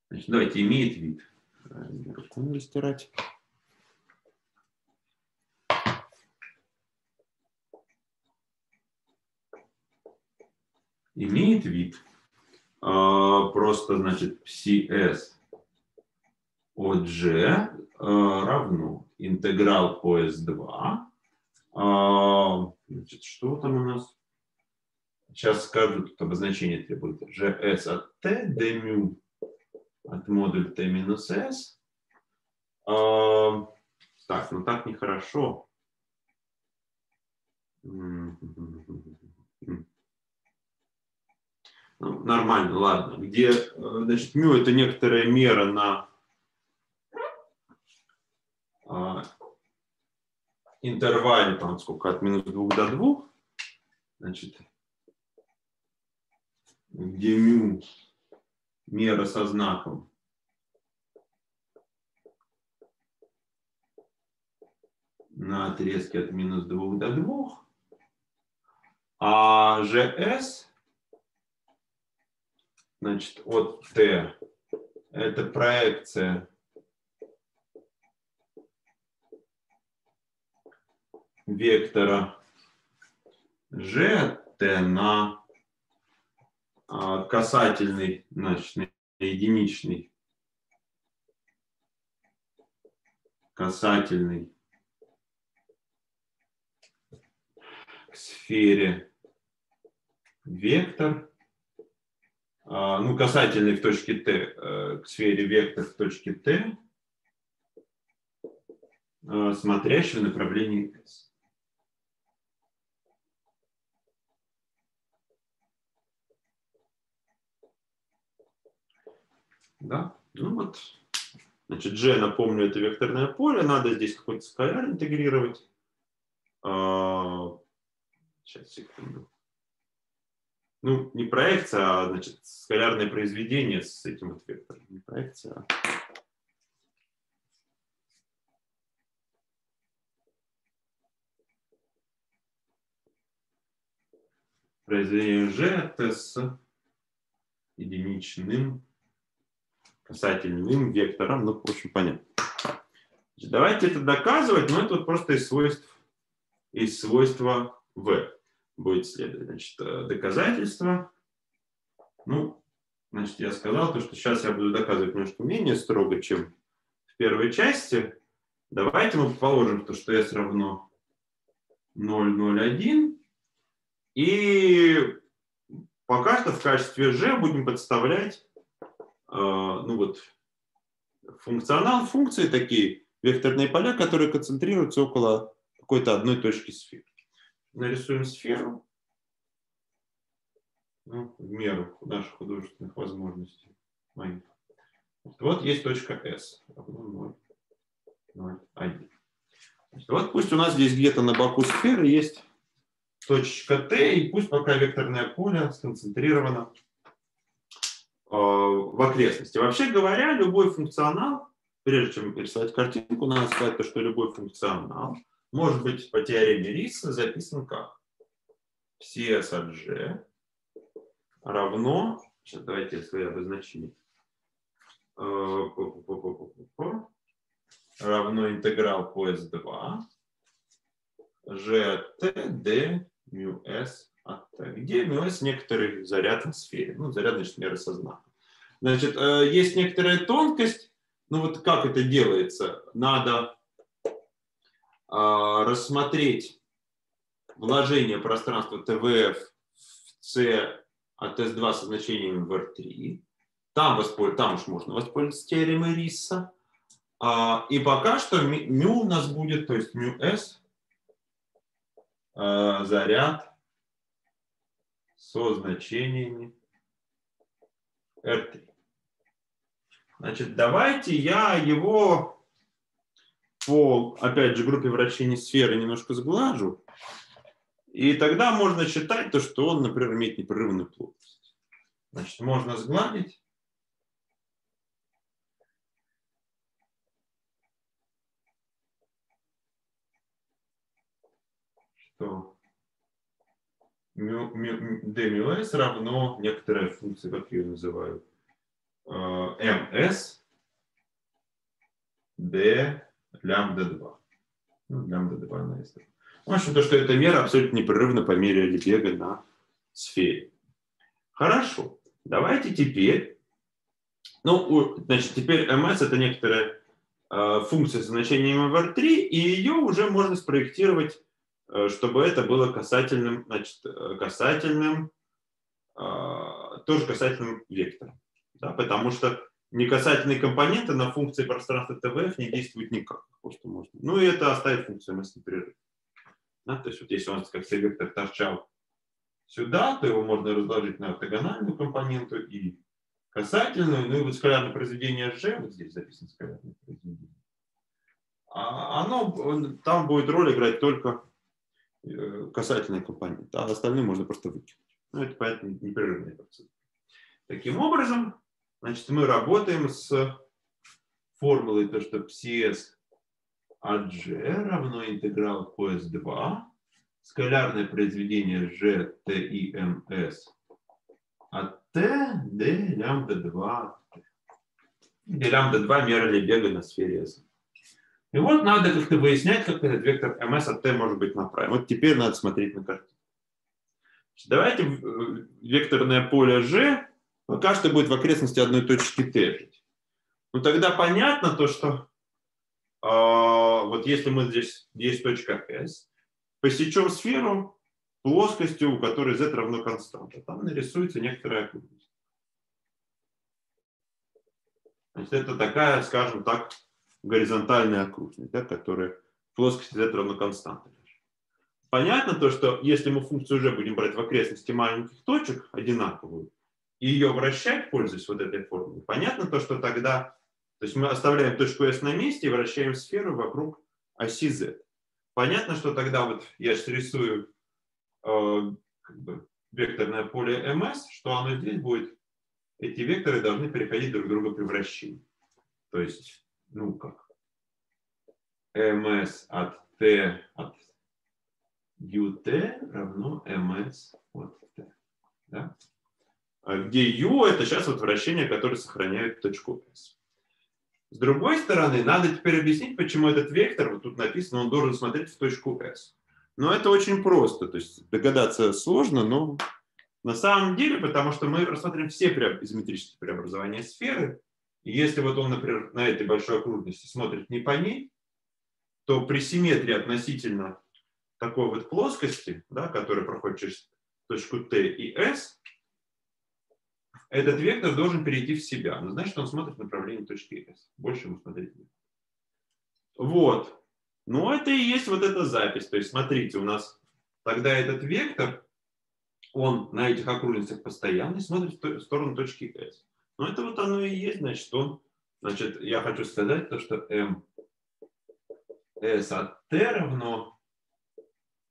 Значит, давайте, имеет вид руку надо стирать. Имеет вид. А, просто, значит, CS от G а, равно интеграл по S2. А, значит, что там у нас? Сейчас скажу, тут обозначение требует. GS от T, d mu от модуль t минус s. А, так, ну так нехорошо. Ну, нормально, ладно. Где, значит, μ это некоторая мера на а, интервале, там сколько, от минус 2 до 2, значит, где μ мера со знаком. на отрезке от минус 2 до 2. А GS, значит, от T, это проекция вектора G T на касательный, значит, единичный, касательный к сфере вектор а, ну, касательный в точке Т э, к сфере вектор в точке Т, э, смотрящий в направлении S. Да? Ну вот, значит, G, напомню, это векторное поле, надо здесь какой-то скаляр интегрировать. А, сейчас, секунду ну, не проекция, а, значит, скалярное произведение с этим вот вектором. Не проекция, а произведение G с единичным касательным вектором. Ну, в общем, понятно. Давайте это доказывать, но это вот просто из свойств, из свойства V будет следовать. Значит, э, доказательства. Ну, значит, я сказал то, что сейчас я буду доказывать немножко менее строго, чем в первой части. Давайте мы положим то, что s равно 0,01. И пока что в качестве g будем подставлять ну вот, функционал функции такие, векторные поля, которые концентрируются около какой-то одной точки сферы нарисуем сферу ну, в меру наших художественных возможностей. Моих. Вот есть точка S, равно 0, 0, 1. Вот пусть у нас здесь где-то на боку сферы есть точка Т, и пусть пока векторное поле сконцентрировано в окрестности. Вообще говоря, любой функционал, прежде чем рисовать картинку, надо сказать, то, что любой функционал может быть по теореме Риса записан как CS от G равно, сейчас давайте свои обозначения, э, равно интеграл по S2 G от T D T, где mu S некоторый заряд в сфере, ну, заряд, значит, меры сознания. Значит, э, есть некоторая тонкость, ну вот как это делается? Надо а, рассмотреть вложение пространства ТВФ в С от S2 со значением в R3. Там, воспольз... там уж можно воспользоваться теоремой Риса. А, и пока что μ у нас будет, то есть μS, а, заряд со значениями R3. Значит, давайте я его по, опять же, группе вращений сферы немножко сглажу, и тогда можно считать то, что он, например, имеет непрерывную плотность. Значит, можно сгладить. Что μ равно некоторая функция, как ее называю, ms d лямбда 2. Ну, лямбда 2 на S. В общем, то, что эта мера абсолютно непрерывна по мере бега на сфере. Хорошо. Давайте теперь, ну, значит, теперь ms это некоторая э, функция со значением VR3, и ее уже можно спроектировать, чтобы это было касательным, значит, э, касательным, э, тоже касательным вектором. Да, потому что некасательные компоненты на функции пространства ТВФ не действуют никак. Просто можно. Ну и это оставить функцию мысли непрерывно. Да, то есть вот если у нас как вектор торчал сюда, то его можно разложить на ортогональную компоненту и касательную, ну и вот скалярное произведение G, вот здесь записано скалярное произведение, а оно, там будет роль играть только э, касательный компонент, а остальные можно просто выкинуть. Ну, это поэтому непрерывный процесс. Таким образом, Значит, мы работаем с формулой, то, что CS от G равно интеграл по S2, скалярное произведение G, T и MS от T d лямбда 2 где лямбда 2 мера Лебега на сфере S. И вот надо как-то выяснять, как этот вектор ms от t может быть направлен. Вот теперь надо смотреть на картину. Давайте векторное поле G но каждый будет в окрестности одной точки Т жить. Ну тогда понятно то, что э, вот если мы здесь есть точка S, посечем сферу плоскостью, у которой z равно константа, там нарисуется некоторая окружность. Это такая, скажем так, горизонтальная окружность, да, которая в плоскости z равно константе. Понятно то, что если мы функцию уже будем брать в окрестности маленьких точек, одинаковую, и ее вращать, пользуясь вот этой формулой, понятно то, что тогда, то есть мы оставляем точку S на месте и вращаем сферу вокруг оси Z. Понятно, что тогда вот я рисую э, как бы, векторное поле ms, что оно здесь будет, эти векторы должны переходить друг друга при вращении. То есть, ну как, ms от t от ut равно ms от t. Да? А где u это сейчас вот вращение, которое сохраняет точку s. С другой стороны, надо теперь объяснить, почему этот вектор, вот тут написано, он должен смотреть в точку s. Но это очень просто, то есть догадаться сложно, но на самом деле, потому что мы рассмотрим все изометрические преобразования сферы, если вот он, например, на этой большой окружности смотрит не по ней, то при симметрии относительно такой вот плоскости, да, которая проходит через точку Т и S, этот вектор должен перейти в себя. Но значит, он смотрит в направлении точки S. Больше ему смотреть нет. Вот. Ну, это и есть вот эта запись. То есть, смотрите, у нас тогда этот вектор, он на этих окружностях постоянный, смотрит в сторону точки S. Но это вот оно и есть, значит, он, значит, я хочу сказать то, что m s от t равно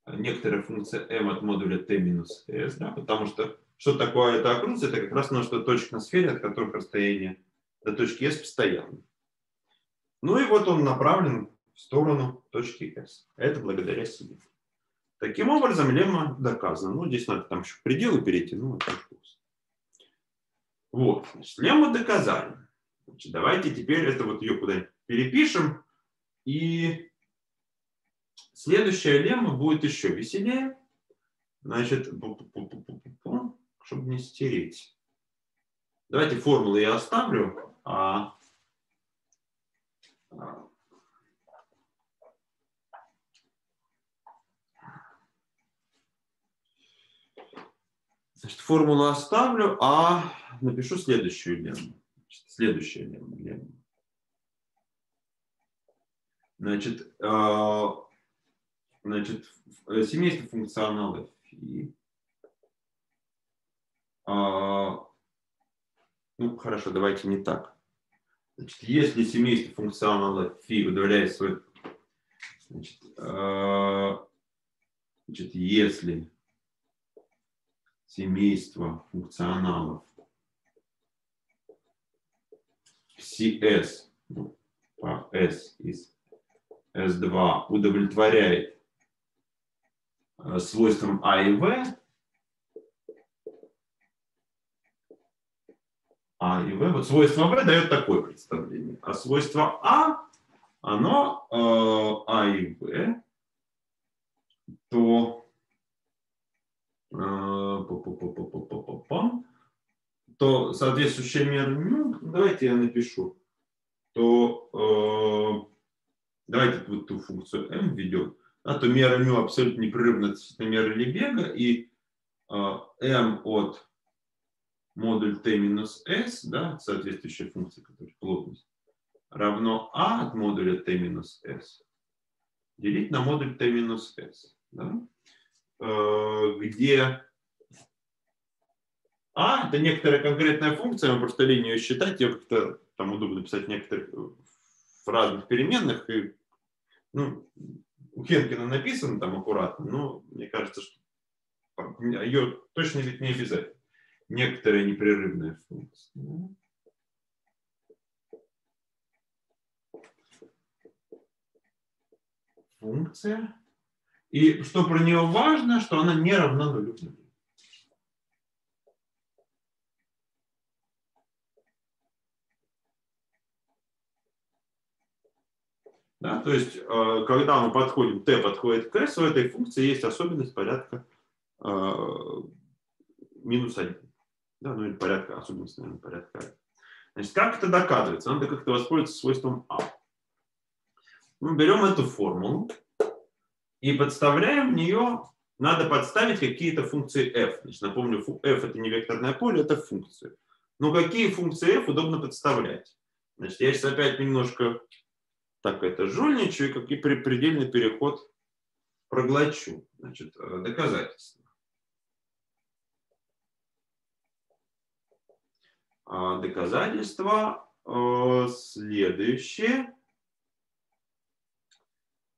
некоторая функция m от модуля t минус s, да, потому что что такое эта окружность? Это как раз множество точек на сфере, от которых расстояние до точки S постоянно. Ну и вот он направлен в сторону точки S. Это благодаря себе. Таким образом, лемма доказана. Ну, здесь надо там еще пределы перейти, ну, это вкус. Вот, значит, лемму доказали. Значит, давайте теперь это вот ее куда-нибудь перепишем. И следующая лемма будет еще веселее. Значит, чтобы не стереть. Давайте формулы я оставлю, а, а Значит, формулу оставлю, а напишу следующую лемму. Следующая лемма. Значит, э, значит, семейство функционалов фи а, ну, хорошо, давайте не так. Значит, если семейство функционала φ удовлетворяет свой... Значит, э, значит, если семейство функционалов CS по S из S2 удовлетворяет э, свойствам А и В, А и В. Вот свойство В дает такое представление. А свойство А, оно э, А и В, то э, то соответствующая мера ну, давайте я напишу, то э, давайте вот ту функцию m введем, а, то мера μ абсолютно непрерывна относительно меры Лебега, и э, m от модуль t минус s, да, соответствующая функция, которая плотность, равно а от модуля t минус s делить на модуль t минус s, да, э, где а это некоторая конкретная функция, мы просто линию считать, ее как-то там удобно писать некоторых в разных переменных, и ну, у Хенкина написано там аккуратно, но мне кажется, что ее точно ведь не обязательно некоторая непрерывная функция. Функция. И что про нее важно, что она не равна нулю. Да, то есть, э, когда мы подходим, t подходит к s, у этой функции есть особенность порядка э, минус 1. Да, ну или порядка, особенность, наверное, порядка. Значит, как это доказывается? Надо как-то воспользоваться свойством А. Мы берем эту формулу и подставляем в нее, надо подставить какие-то функции f. Значит, напомню, f это не векторное поле, это функции. Но какие функции f удобно подставлять? Значит, я сейчас опять немножко так это жульничаю, как и при предельный переход проглочу. Значит, э, доказательства. А, доказательства э, следующие.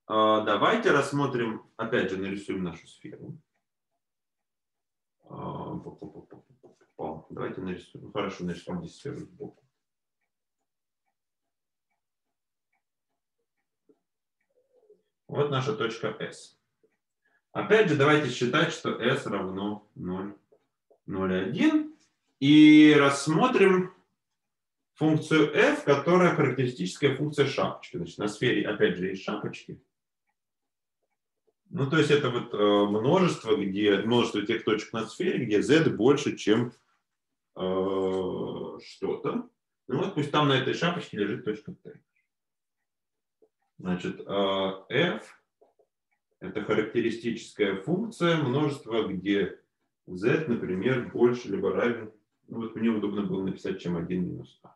А, давайте рассмотрим, опять же, нарисуем нашу сферу. Давайте нарисуем. Хорошо, нарисуем здесь сферу сбоку. Вот наша точка S. Опять же, давайте считать, что S равно 0, 0, 1. И рассмотрим функцию f, которая характеристическая функция шапочки. Значит, на сфере, опять же, есть шапочки. Ну, то есть это вот э, множество, где множество тех точек на сфере, где z больше, чем э, что-то. Ну вот пусть там на этой шапочке лежит точка t. Значит, э, f это характеристическая функция множества, где z, например, больше либо равен, ну вот мне удобно было написать, чем 1 минус h.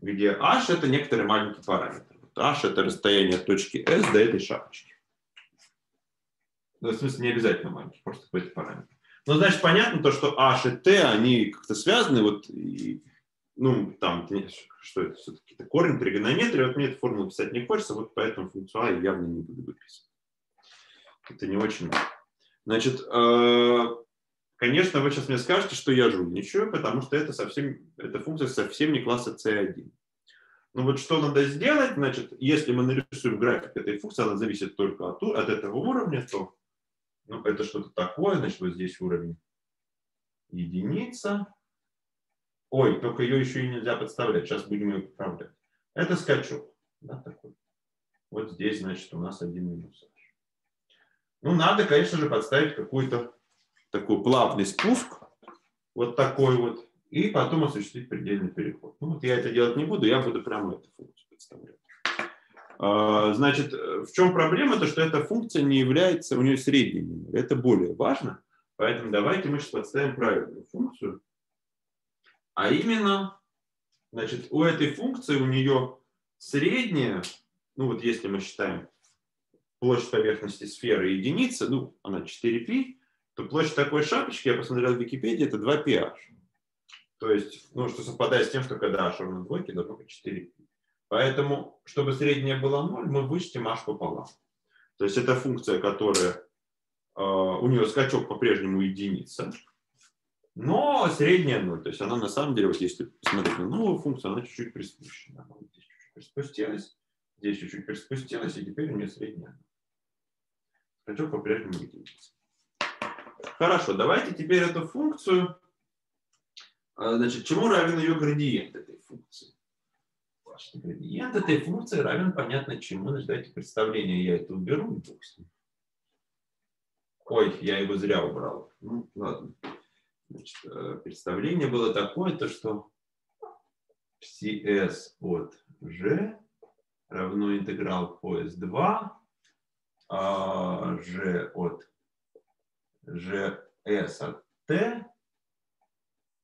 Где h это некоторый маленький параметр. Вот h это расстояние от точки s до этой шапочки. Ну, в смысле, не обязательно маленький, просто какой-то параметр. Ну, значит, понятно то, что h и t, они как-то связаны, вот, и, ну, там, что это все-таки это корень тригонометрии, вот мне эту формулу писать не хочется, вот поэтому функцию я явно не буду выписывать. Это не очень Значит, э, конечно, вы сейчас мне скажете, что я жульничаю, потому что это совсем, эта функция совсем не класса C1. Ну вот что надо сделать, значит, если мы нарисуем график этой функции, она зависит только от, от этого уровня, то ну, это что-то такое, значит, вот здесь уровень единица. Ой, только ее еще и нельзя подставлять, сейчас будем ее поправлять. Это скачок, да, такой. Вот здесь, значит, у нас один минус. Ну, надо, конечно же, подставить какой-то такой плавный спуск, вот такой вот, и потом осуществить предельный переход. Ну, вот я это делать не буду, я буду прямо эту функцию представлять. А, значит, в чем проблема? То, что эта функция не является, у нее средний номер. Это более важно. Поэтому давайте мы сейчас подставим правильную функцию. А именно, значит, у этой функции у нее средняя, ну вот если мы считаем площадь поверхности сферы единица, ну она 4π, то площадь такой шапочки, я посмотрел в Википедии, это 2πh. То есть, ну, что совпадает с тем, что когда h равно двойке, должно быть 4π. Поэтому, чтобы средняя была 0, мы вычтем h пополам. То есть это функция, которая, э, у нее скачок по-прежнему единица, но средняя 0. То есть она на самом деле, вот если смотреть на новую функцию, она чуть-чуть приспущена. Здесь чуть-чуть приспустилась, здесь чуть-чуть приспустилась, и теперь у нее средняя. Скачок по-прежнему единица. Хорошо, давайте теперь эту функцию, э, значит, чему равен ее градиент этой функции? Значит, градиент этой функции равен понятно чему. Значит, давайте представление я это уберу. Бог. Ой, я его зря убрал. Ну, ладно. Значит, э, представление было такое, то что CS от G равно интеграл по S2, а G от GS от T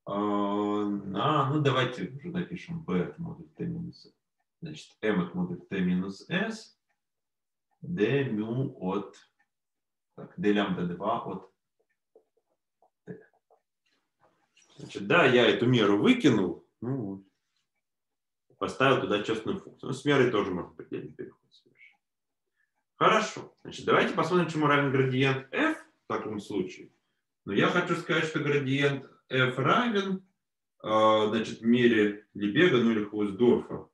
а, на, ну давайте уже напишем b от модуль t минус, значит, m от модуль t минус s, d mu от, так, d лямбда 2 от t. Значит, да, я эту меру выкинул, ну, поставил туда частную функцию. Ну, с мерой тоже можно предельный переход. Хорошо. Значит, давайте посмотрим, чему равен градиент f в таком случае. Но я хочу сказать, что градиент f равен а, значит, мере Лебега, ну или Хвоздорфа,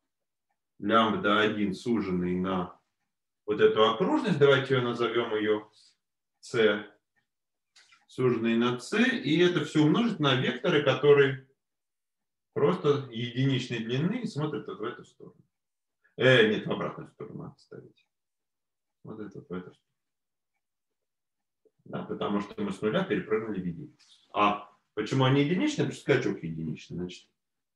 лямбда 1 суженный на вот эту окружность, давайте ее назовем ее c, суженный на c, и это все умножить на векторы, которые просто единичной длины и смотрят вот в эту сторону. Э, нет, в обратную сторону надо ставить. Вот это вот в эту сторону. Да, потому что мы с нуля перепрыгнули в единицу. А Почему они единичные? Потому что скачок единичный. Значит,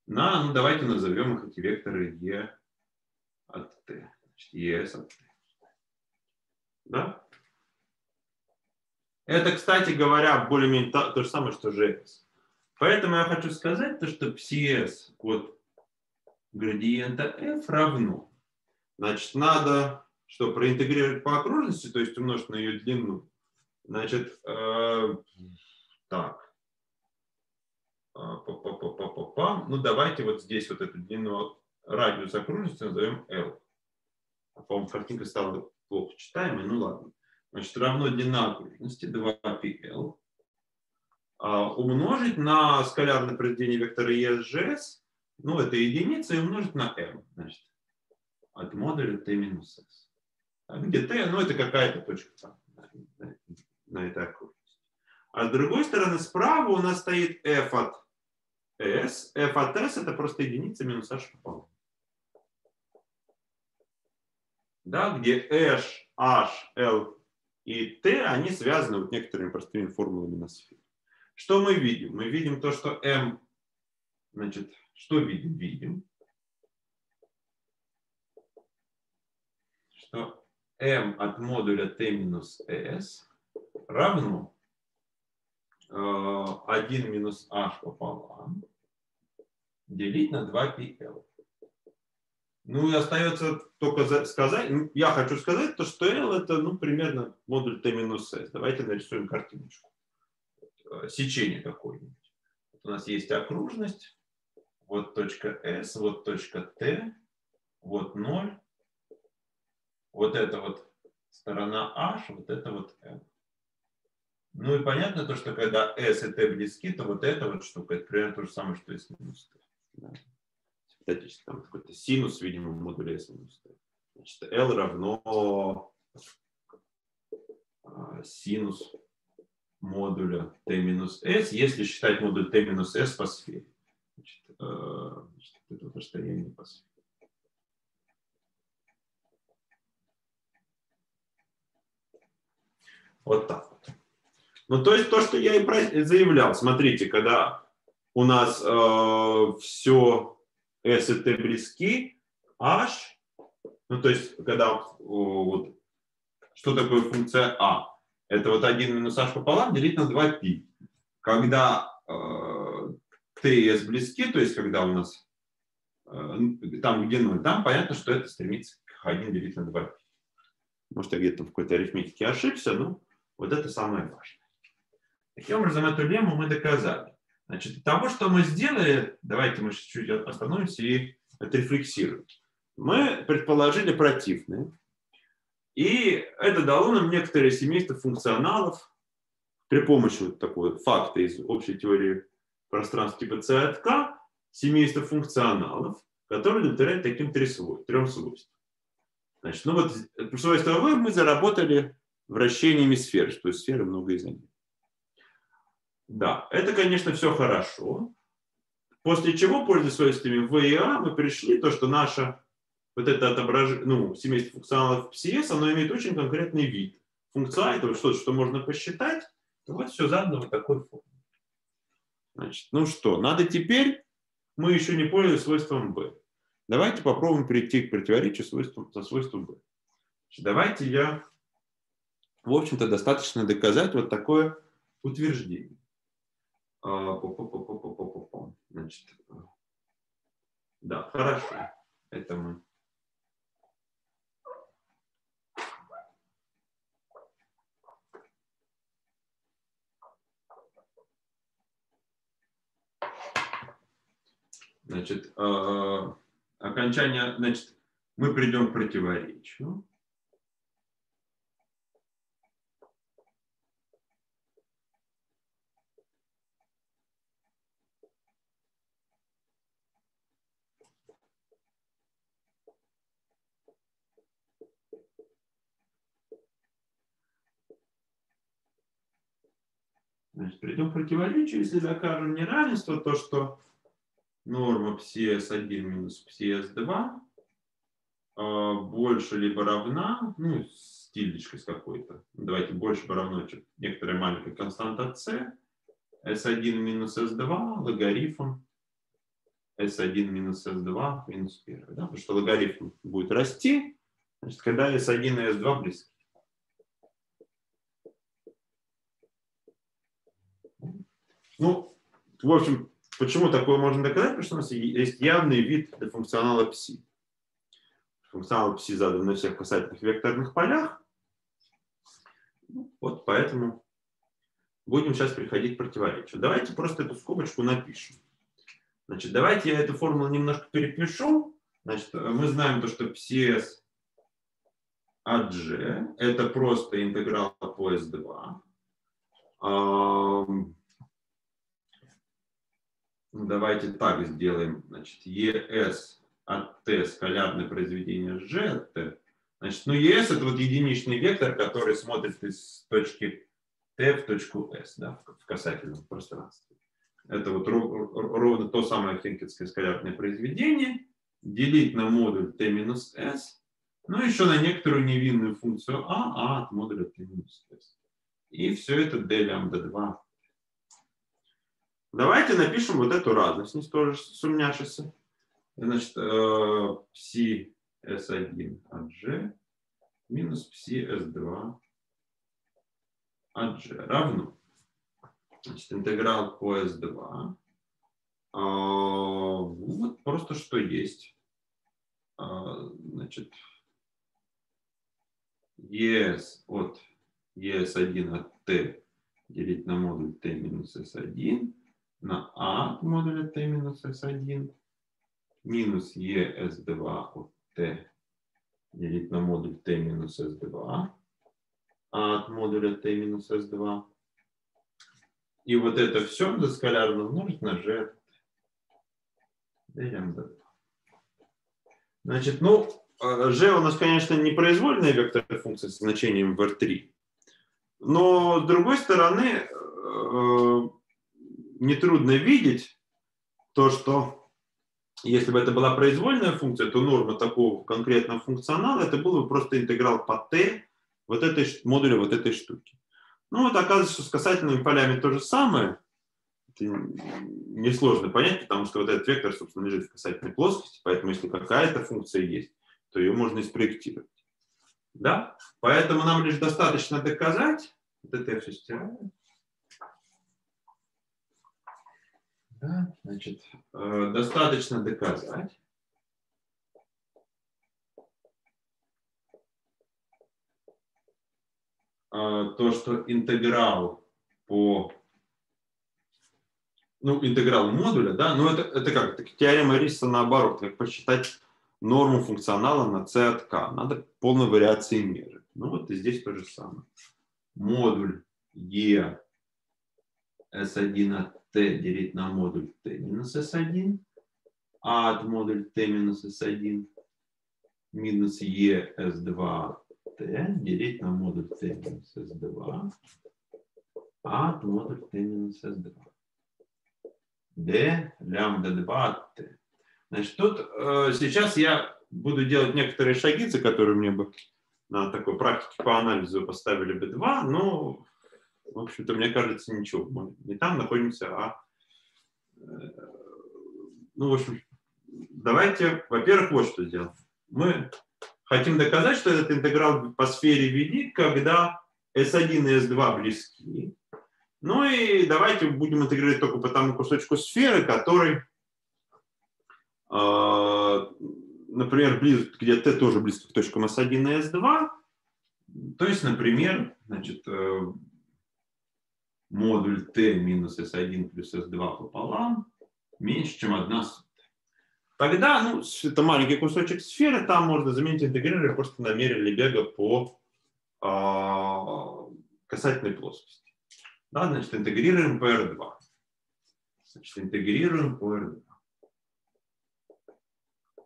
на, ну давайте назовем их эти векторы E от T. Значит, ES от T. Да? Это, кстати говоря, более-менее то, то же самое, что GS. Поэтому я хочу сказать, то, что CS от градиента f равно. Значит, надо, что проинтегрировать по окружности, то есть умножить на ее длину. Значит, э, так. Па -па -па ну, давайте вот здесь вот эту длину радиус окружности назовем L. По-моему, картинка стала плохо читаемой, ну ладно. Значит, равно длина окружности 2πl а, умножить на скалярное произведение вектора ESGS, ну, это единица, и умножить на m, значит, от модуля t минус s. А где t, ну, это какая-то точка там, на, на этой окружности. А с другой стороны, справа у нас стоит f от s. f от s это просто единица минус h пополам. Да, где h, h, l и t, они связаны вот некоторыми простыми формулами на сфере. Что мы видим? Мы видим то, что m, значит, что видим? Видим, что m от модуля t минус s равно 1 э, минус h пополам делить на 2πl. Ну и остается только сказать, ну, я хочу сказать, то, что L это ну, примерно модуль t минус s. Давайте нарисуем картиночку. Э, сечение какое-нибудь. Вот у нас есть окружность, вот точка S, вот точка T, вот 0, вот это вот сторона H, вот это вот M. Ну и понятно то, что когда S и T близки, то вот эта вот штука, это примерно то же самое, что и с минус T. Да. Там какой-то синус, видимо, в модуле S минус T. Значит, L равно а, синус модуля t-s, если считать модуль t-s по сфере. Значит, э, значит, это расстояние по сфере. Вот так вот. Ну, то есть то, что я и заявлял, смотрите, когда у нас э, все S и близки, H, ну, то есть когда вот, что такое функция А? Это вот 1 минус h пополам делить на 2π. Когда э, t и s близки, то есть когда у нас э, там где 0, там понятно, что это стремится к 1 делить на 2π. Может, я где-то в какой-то арифметике ошибся, но вот это самое важное. Таким образом, эту лемму мы доказали. Значит, того, что мы сделали, давайте мы чуть-чуть остановимся и отрефлексируем. Мы предположили противное, и это дало нам некоторое семейство функционалов при помощи вот такого факта из общей теории пространства типа C от K, семейство функционалов, которые удовлетворяют таким трем свойствам. Значит, ну вот свойство V мы заработали вращениями сфер, что есть сферы много из них. Да, это, конечно, все хорошо. После чего, пользуясь свойствами V и A, мы пришли то, что наша вот это отображение, ну, семейство функционалов PCS, оно имеет очень конкретный вид. Функция это что-то, что можно посчитать, вот все задано вот такой форме. Значит, ну что, надо теперь, мы еще не поняли свойством B. Давайте попробуем перейти к противоречию свойством, со свойством B. Значит, давайте я, в общем-то, достаточно доказать вот такое утверждение. А, Значит, да, хорошо. Это мы Значит, э, окончание, значит, мы придем к противоречию. Значит, придем к противоречию, если докажем неравенство, то что норма PS1 минус PS2 а, больше либо равна, ну, с тильдочкой с какой-то, давайте больше бы равно чем некоторая маленькая константа c, s1 минус s2 логарифм s1 минус s2 минус 1. Да? Потому что логарифм будет расти, значит, когда s1 и s2 близки. Ну, в общем, почему такое можно доказать? Потому что у нас есть явный вид функционала psi. Функционал psi задан на всех касательных векторных полях. Вот поэтому будем сейчас приходить к противоречию. Давайте просто эту скобочку напишем. Значит, давайте я эту формулу немножко перепишу. Значит, мы знаем то, что psi от g это просто интеграл по s2. Ну, давайте так сделаем. Значит, ES от T скалярное произведение G от T. Значит, ну ES это вот единичный вектор, который смотрит из точки T в точку S, да, в касательном пространстве. Это вот ровно то самое хенкетское скалярное произведение. Делить на модуль T минус S. Ну, еще на некоторую невинную функцию А, А от модуля T минус S. И все это D лямбда 2 Давайте напишем вот эту разность, тоже сумняшися. Значит, psi s1 от g минус psi s2 от g равно. Значит, интеграл по s2. А, вот просто что есть. А, значит, es от es1 от t делить на модуль t минус s1 на А модуля Т минус С1 минус ЕС2 от Т делить на модуль Т минус С2 А от модуля Т минус С2. И вот это все доскалярно умножить на G от Значит, ну, G у нас, конечно, не произвольная векторная функция с значением в R3. Но, с другой стороны, нетрудно видеть то, что если бы это была произвольная функция, то норма такого конкретного функционала это был бы просто интеграл по t вот этой модуля вот этой штуки. Ну вот оказывается, что с касательными полями то же самое. Это несложно понять, потому что вот этот вектор, собственно, лежит в касательной плоскости, поэтому если какая-то функция есть, то ее можно и спроектировать. Да? Поэтому нам лишь достаточно доказать, вот это я все стираю, Да? Значит, э, достаточно доказать, э, то, что интеграл по ну, интеграл модуля, да, но это, это как, это теорема Риса наоборот, как посчитать норму функционала на c от k. Надо полной вариации меры. Ну вот и здесь то же самое. Модуль e s1 от t делить на модуль t минус s1, а от модуль t минус s1 минус e s2 t делить на модуль t минус s2, а от модуль t минус s2. d лямбда 2 от t. Значит, тут э, сейчас я буду делать некоторые шаги, за которые мне бы на такой практике по анализу поставили бы 2, но в общем-то, мне кажется, ничего. Мы не там находимся, а... Э, ну, в общем, давайте, во-первых, вот что сделаем. Мы хотим доказать, что этот интеграл по сфере велик, когда S1 и S2 близки. Ну и давайте будем интегрировать только по тому кусочку сферы, который, э, например, близок, где t тоже близко к точкам S1 и S2. То есть, например, значит, э, модуль t минус s1 плюс s2 пополам меньше, чем 1 сотая. Тогда, ну, это маленький кусочек сферы, там можно заменить интегрировали просто на мере Лебега по э, касательной плоскости. Да, значит, интегрируем по R2. Значит, интегрируем по R2.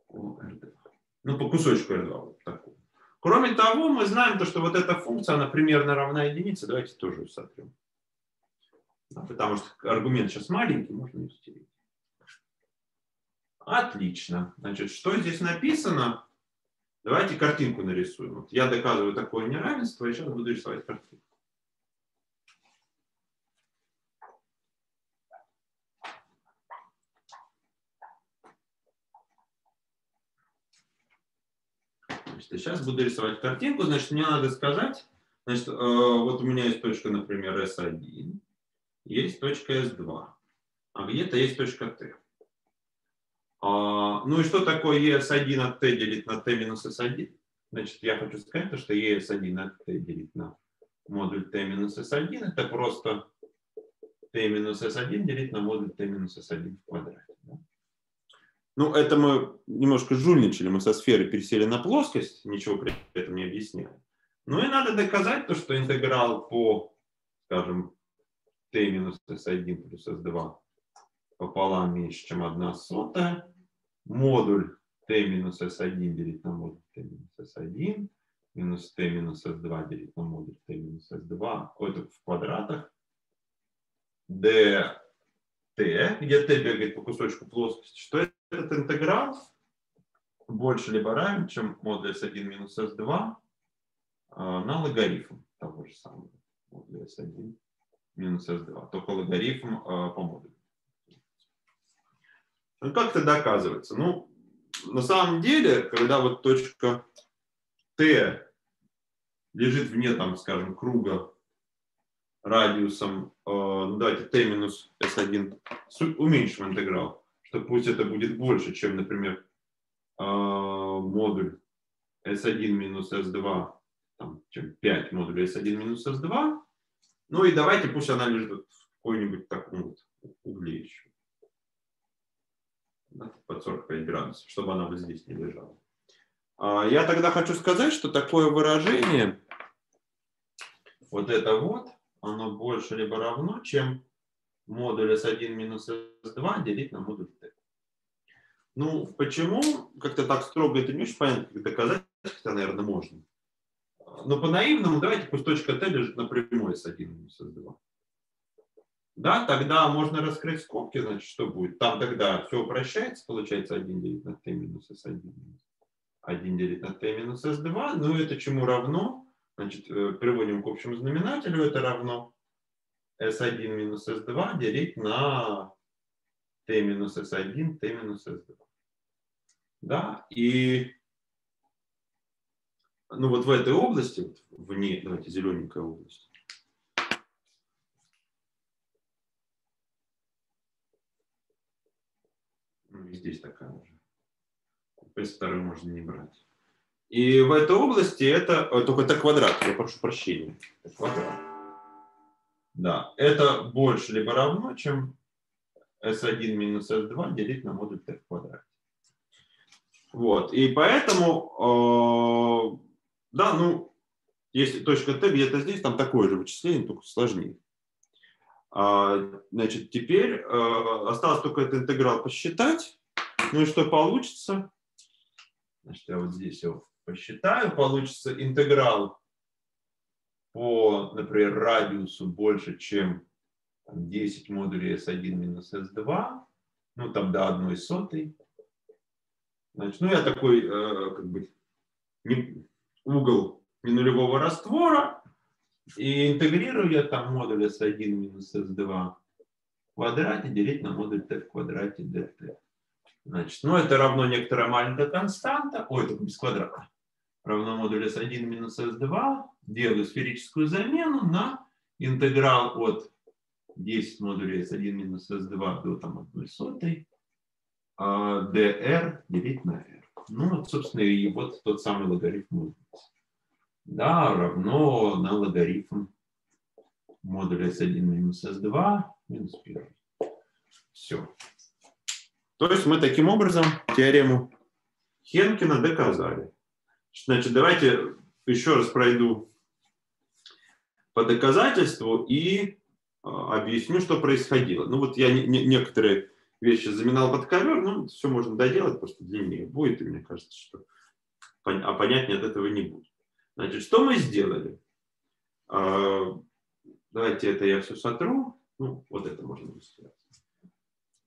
По R2. Ну, по кусочку R2. Вот. Кроме того, мы знаем, то, что вот эта функция, она примерно равна единице. Давайте тоже сотрем. Потому что аргумент сейчас маленький, можно не стереть. Отлично. Значит, что здесь написано? Давайте картинку нарисуем. Вот я доказываю такое неравенство, и сейчас буду рисовать картинку. Значит, я сейчас буду рисовать картинку. Значит, мне надо сказать, значит, э, вот у меня есть точка, например, S1 есть точка S2. а где-то есть точка t. А, ну и что такое ES1 от t делить на t минус S1? Значит, я хочу сказать, что ES1 от t делить на модуль t минус S1 это просто t минус S1 делить на модуль t минус S1 в квадрате. Да? Ну, это мы немножко жульничали, мы со сферы пересели на плоскость, ничего при этом не объясняли. Ну и надо доказать то, что интеграл по, скажем, t минус s1 плюс s2 пополам меньше, чем 1 сотая, модуль t минус s1 делить на модуль t минус s1, минус t минус s2 делить на модуль t минус s2, это в квадратах, dt, где t бегает по кусочку плоскости, что этот интеграл больше либо равен, чем модуль s1 минус s2 а, на логарифм того же самого модуля s1 минус s2, только логарифм а, по модулю. Ну, как это доказывается? Ну, на самом деле, когда вот точка Т лежит вне, там, скажем, круга радиусом, э, ну, давайте t минус s1, уменьшим интеграл, что пусть это будет больше, чем, например, э, модуль s1 минус s2, там, чем 5 модулей s1 минус s2. Ну и давайте пусть она лежит в какой-нибудь таком вот угле еще под 45 градусов, чтобы она вот здесь не лежала. А, я тогда хочу сказать, что такое выражение, вот это вот, оно больше либо равно, чем модуль S1 минус S2 делить на модуль T. Ну, почему? Как-то так строго это не очень понятно, как доказать, хотя, наверное, можно. Но по наивному давайте пусть точка Т лежит напрямую S1 минус S2 да, тогда можно раскрыть скобки, значит, что будет? Там тогда все упрощается, получается 1 делить на t минус s1 1 делить на t минус s2, ну это чему равно? Значит, э, приводим к общему знаменателю, это равно s1 минус s2 делить на t минус s1, t минус s2. Да, и ну вот в этой области, вот вне, давайте зелененькая область, и здесь такая же. С второй можно не брать. И в этой области это, э, только это квадрат, я прошу прощения, это квадрат. Да, это больше либо равно, чем s1 минус s2 делить на модуль t в квадрате. Вот, и поэтому, э, да, ну, если точка t где-то здесь, там такое же вычисление, только сложнее. А, значит, теперь э, осталось только этот интеграл посчитать. Ну и что получится? Значит, я вот здесь его посчитаю. Получится интеграл по, например, радиусу больше, чем 10 модулей S1 минус S2. Ну, там до одной сотой. Значит, ну, я такой, э, как бы, не, угол ненулевого раствора. И интегрирую я там модуль S1 минус S2 в квадрате делить на модуль t в квадрате dt. Значит, ну это равно некоторая маленькая константа, ой, это без квадрата, равно модуль S1 минус S2, делаю сферическую замену на интеграл от 10 модулей S1 минус S2 до там 1 сотой, dr делить на r. Ну вот, собственно, и вот тот самый логарифм модуля. Да, равно на логарифм модуля S1 минус S2 минус 1. Все. То есть мы таким образом теорему Хенкина доказали. Значит, давайте еще раз пройду по доказательству и а, объясню, что происходило. Ну вот я не, не, некоторые вещи заминал под ковер, ну все можно доделать, просто длиннее будет, и мне кажется, что а понятнее от этого не будет. Значит, что мы сделали? А, давайте это я все сотру. Ну, вот это можно сделать.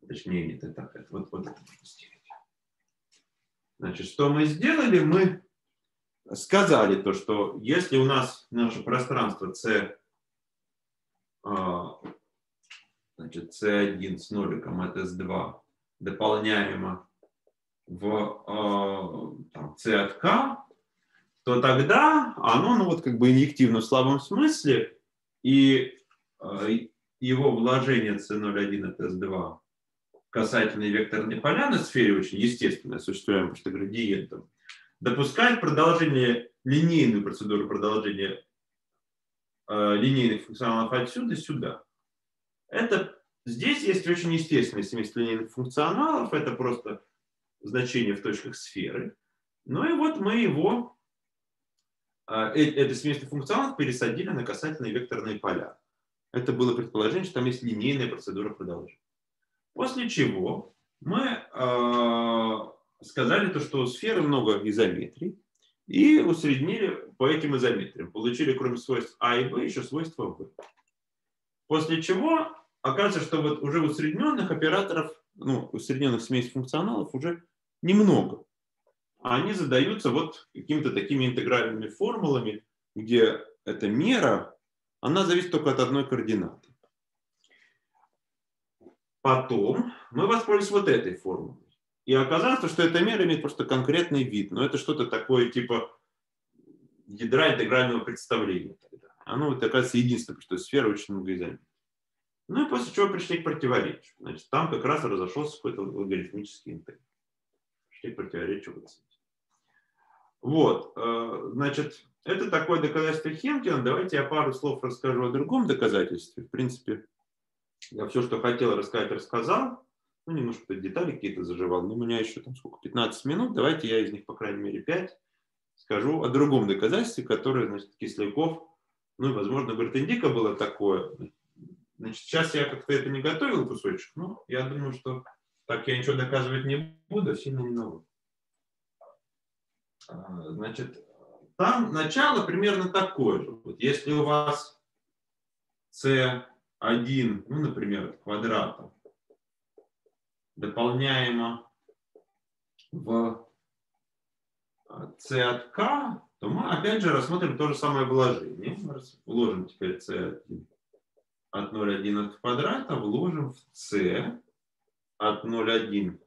Точнее, нет, это так. вот, вот это можно стереть. Значит, что мы сделали? Мы сказали то, что если у нас наше пространство C, значит, C1 с ноликом это S2 дополняемо в там, C от K, то тогда оно, ну вот как бы инъективно в слабом смысле, и его вложение C01 это S2 касательные векторные поля на сфере очень естественно, осуществляемые просто градиентом, допускает продолжение, линейную процедуру продолжения э, линейных функционалов отсюда сюда. Это здесь есть очень естественное семейство линейных функционалов, это просто значение в точках сферы. Ну и вот мы его, э, э, это семейство функционалов пересадили на касательные векторные поля. Это было предположение, что там есть линейная процедура продолжения. После чего мы э, сказали то, что у сферы много изометрий, и усреднили по этим изометриям. Получили, кроме свойств А и Б, еще свойства В. После чего оказывается, что вот уже усредненных операторов, ну, усредненных смесей функционалов уже немного. А они задаются вот какими-то такими интегральными формулами, где эта мера, она зависит только от одной координаты. Потом мы воспользуемся вот этой формулой. И оказалось, что эта мера имеет просто конкретный вид. Но это что-то такое типа ядра интегрального представления. Оно вот оказывается единственное, что сфера очень многоизомерна. Ну и после чего пришли к противоречию. Значит, там как раз разошелся какой-то логарифмический интеграл. Пришли к противоречию вот Вот, э, значит, это такое доказательство Хемкина. Давайте я пару слов расскажу о другом доказательстве. В принципе, я все, что хотел рассказать, рассказал. Ну, немножко детали какие-то заживал. Но у меня еще там сколько, 15 минут. Давайте я из них, по крайней мере, 5 скажу о другом доказательстве, которое, значит, Кисляков, ну возможно, Бертендика было такое. Значит, сейчас я как-то это не готовил кусочек, но я думаю, что так я ничего доказывать не буду, сильно не надо. А, значит, там начало примерно такое же. Вот если у вас c 1, ну, например, квадратом, дополняемо в c от k, то мы опять же рассмотрим то же самое вложение. Мы вложим теперь c1 от 0,1 от квадрата, вложим в c от 0,1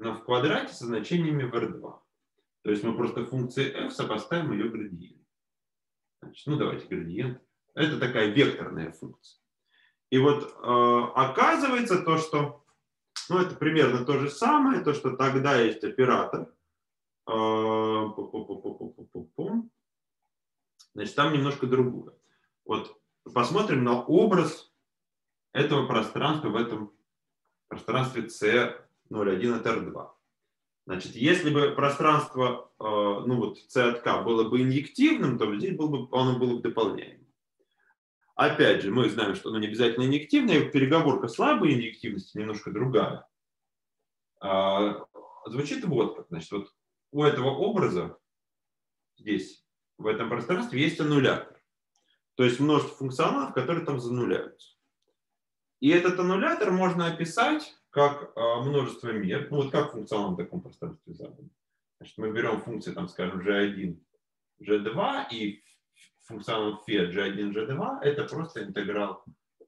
но в квадрате со значениями в R2. То есть мы просто функции f сопоставим ее градиент. Значит, ну давайте градиент. Это такая векторная функция. И вот э, оказывается то, что ну, это примерно то же самое, то, что тогда есть оператор. Э, значит, там немножко другое. Вот посмотрим на образ этого пространства в этом пространстве C01 от R2. Значит, если бы пространство, э, ну вот C от K было бы инъективным, то здесь было бы, оно было бы дополняемым. Опять же, мы знаем, что оно не обязательно инъективное, переговорка слабой инъективности немножко другая. А, звучит вот как. Значит, вот у этого образа здесь, в этом пространстве, есть аннулятор. То есть множество функционалов, которые там зануляются. И этот аннулятор можно описать как а, множество мер, ну вот как функционал в таком пространстве задан. Значит, мы берем функции, там, скажем, g1, g2 и функционал phi g1, g2 это просто интеграл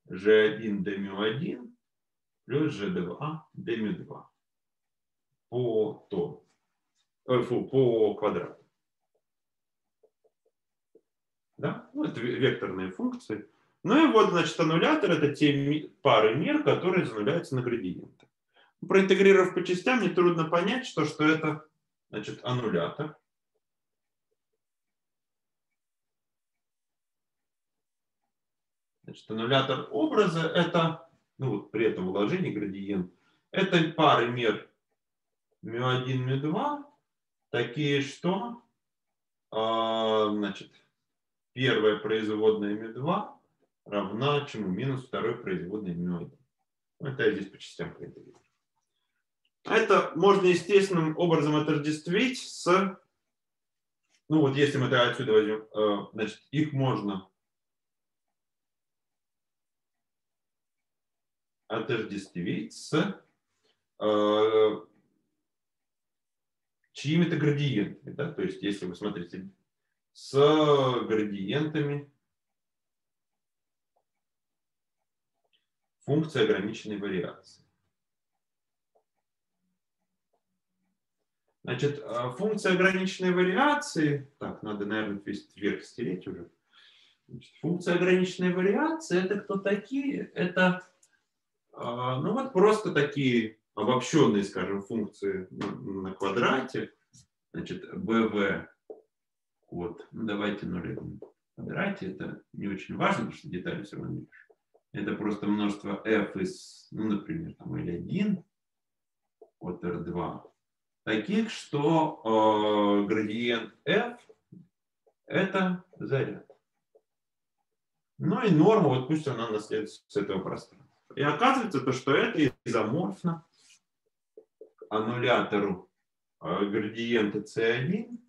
g1 d 1 плюс g2 d 2 по, то, э, фу, по квадрату. Да? Ну, это векторные функции. Ну и вот, значит, аннулятор это те пары мер, которые зануляются на градиенты. Проинтегрировав по частям, нетрудно понять, что, что это значит, аннулятор. Значит, аннулятор образа – это, ну вот при этом вложении градиент, это пары мер μ1, μ2, такие, что а, значит, первая производная μ2 равна чему? Минус второй производной μ1. Ну, это я здесь по частям проинтегрирую. Это можно естественным образом отождествить с, ну вот если мы это отсюда возьмем, э, значит, их можно отождествить с э, чьими-то градиентами. Да? То есть, если вы смотрите с градиентами функции ограниченной вариации. Значит, э, функция ограниченной вариации, так, надо, наверное, весь вверх стереть уже. Значит, функция ограниченной вариации, это кто такие? Это А, ну вот просто такие обобщенные, скажем, функции на квадрате. Значит, bv вот, ну давайте нули в квадрате. Это не очень важно, потому что детали все равно пишу. Это просто множество f из, ну, например, там L1 от R2, таких, что э, градиент f это заряд. Ну и норма, вот пусть она наследуется с этого пространства. И оказывается то, что это изоморфно аннулятору э, градиента C1 а,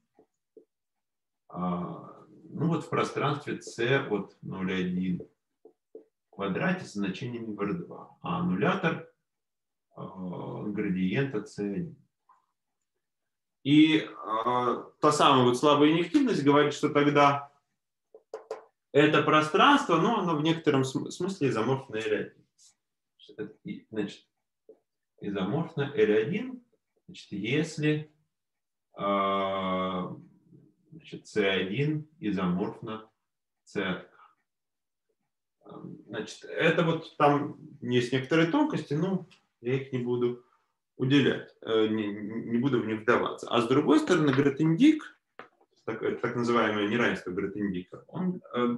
ну вот в пространстве C от 0,1 в квадрате с значениями в R2, а аннулятор э, градиента C1. И э, та самая вот слабая инъективность говорит, что тогда это пространство, но оно в некотором смысле изоморфно L1. Значит, изоморфно L1, значит, если значит, C1 изоморфно C. Значит, это вот там есть некоторые тонкости, но я их не буду уделять, э, не, не буду в них вдаваться. А с другой стороны, Гретендик, так, так называемое неравенство Гретендика, он э,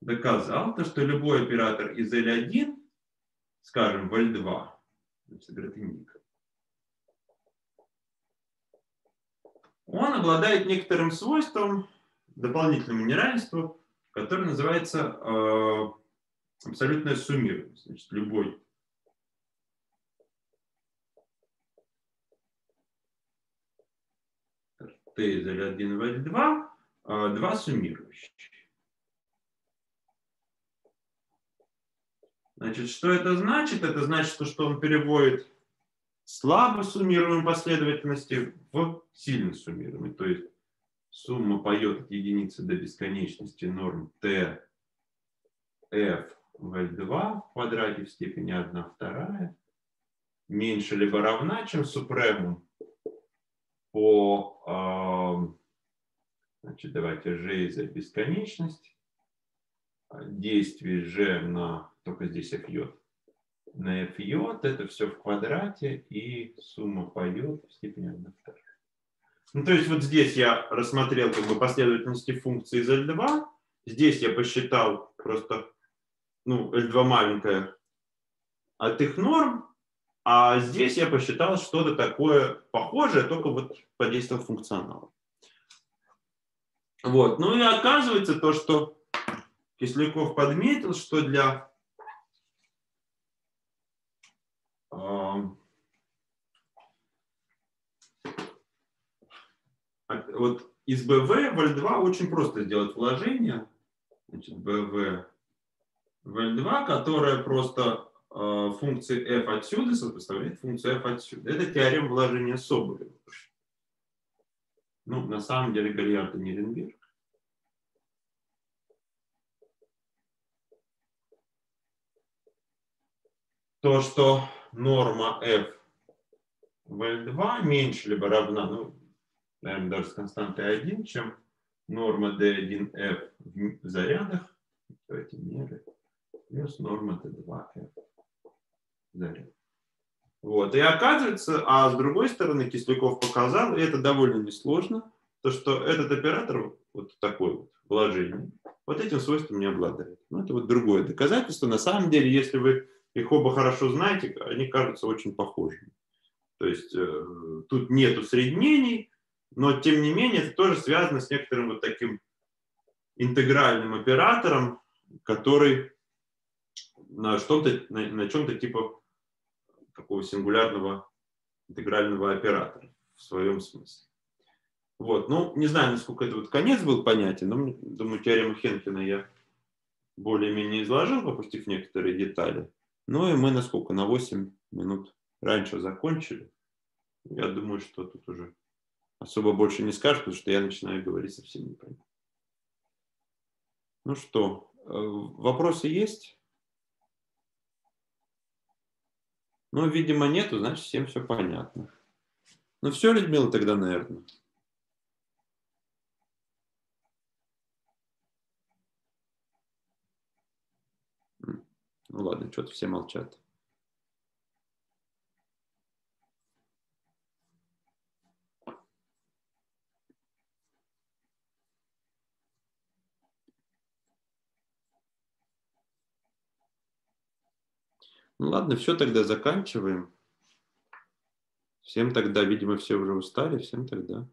доказал то, что любой оператор из L1, скажем, в L2, Гретендика, он обладает некоторым свойством, дополнительному неравенству, которое называется э, абсолютная суммируемость. Значит, любой t из L1 в L2, э, два суммирующих. Значит, что это значит? Это значит, что он переводит слабо суммируемой последовательности в сильно суммируемой. То есть сумма поет от единицы до бесконечности норм t f в L2 в квадрате в степени 1 вторая. Меньше либо равна, чем супремум по, значит, давайте g за бесконечность, действие g на, только здесь f йод, на f йод, это все в квадрате, и сумма по йод в степени 1 вторая. Ну, то есть вот здесь я рассмотрел как бы последовательности функций из L2, здесь я посчитал просто, ну, L2 маленькая от их норм, а здесь я посчитал что-то такое похожее, только вот по действию функционала. Вот. Ну и оказывается то, что Кисляков подметил, что для вот из БВ в L2 очень просто сделать вложение. Значит, БВ в L2, которая просто э, функции f отсюда сопоставляет функцию f отсюда. Это теорема вложения Соболева. Ну, на самом деле, Гальярд и Ниренберг. То, что норма f в L2 меньше либо равна, ну, наверное, даже с константой 1, чем норма D1F в зарядах, эти меры, плюс норма D2F в зарядах. Вот. И оказывается, а с другой стороны, Кисляков показал, и это довольно несложно, то, что этот оператор, вот такой вот вложение, вот этим свойством не обладает. Ну, это вот другое доказательство. На самом деле, если вы их оба хорошо знаете, они кажутся очень похожими. То есть э, тут нету среднений, но тем не менее это тоже связано с некоторым вот таким интегральным оператором, который на, что-то, на, на чем-то типа такого сингулярного интегрального оператора в своем смысле. Вот, ну, не знаю, насколько это вот конец был понятен, но, думаю, теорему Хенкина я более-менее изложил, попустив некоторые детали. Ну и мы на сколько? На 8 минут раньше закончили. Я думаю, что тут уже особо больше не скажешь, потому что я начинаю говорить совсем непонятно. Ну что, э, вопросы есть? Ну, видимо, нету, значит, всем все понятно. Ну все, Людмила, тогда, наверное. Ну ладно, что-то все молчат. Ну ладно, все тогда заканчиваем. Всем тогда, видимо, все уже устали, всем тогда.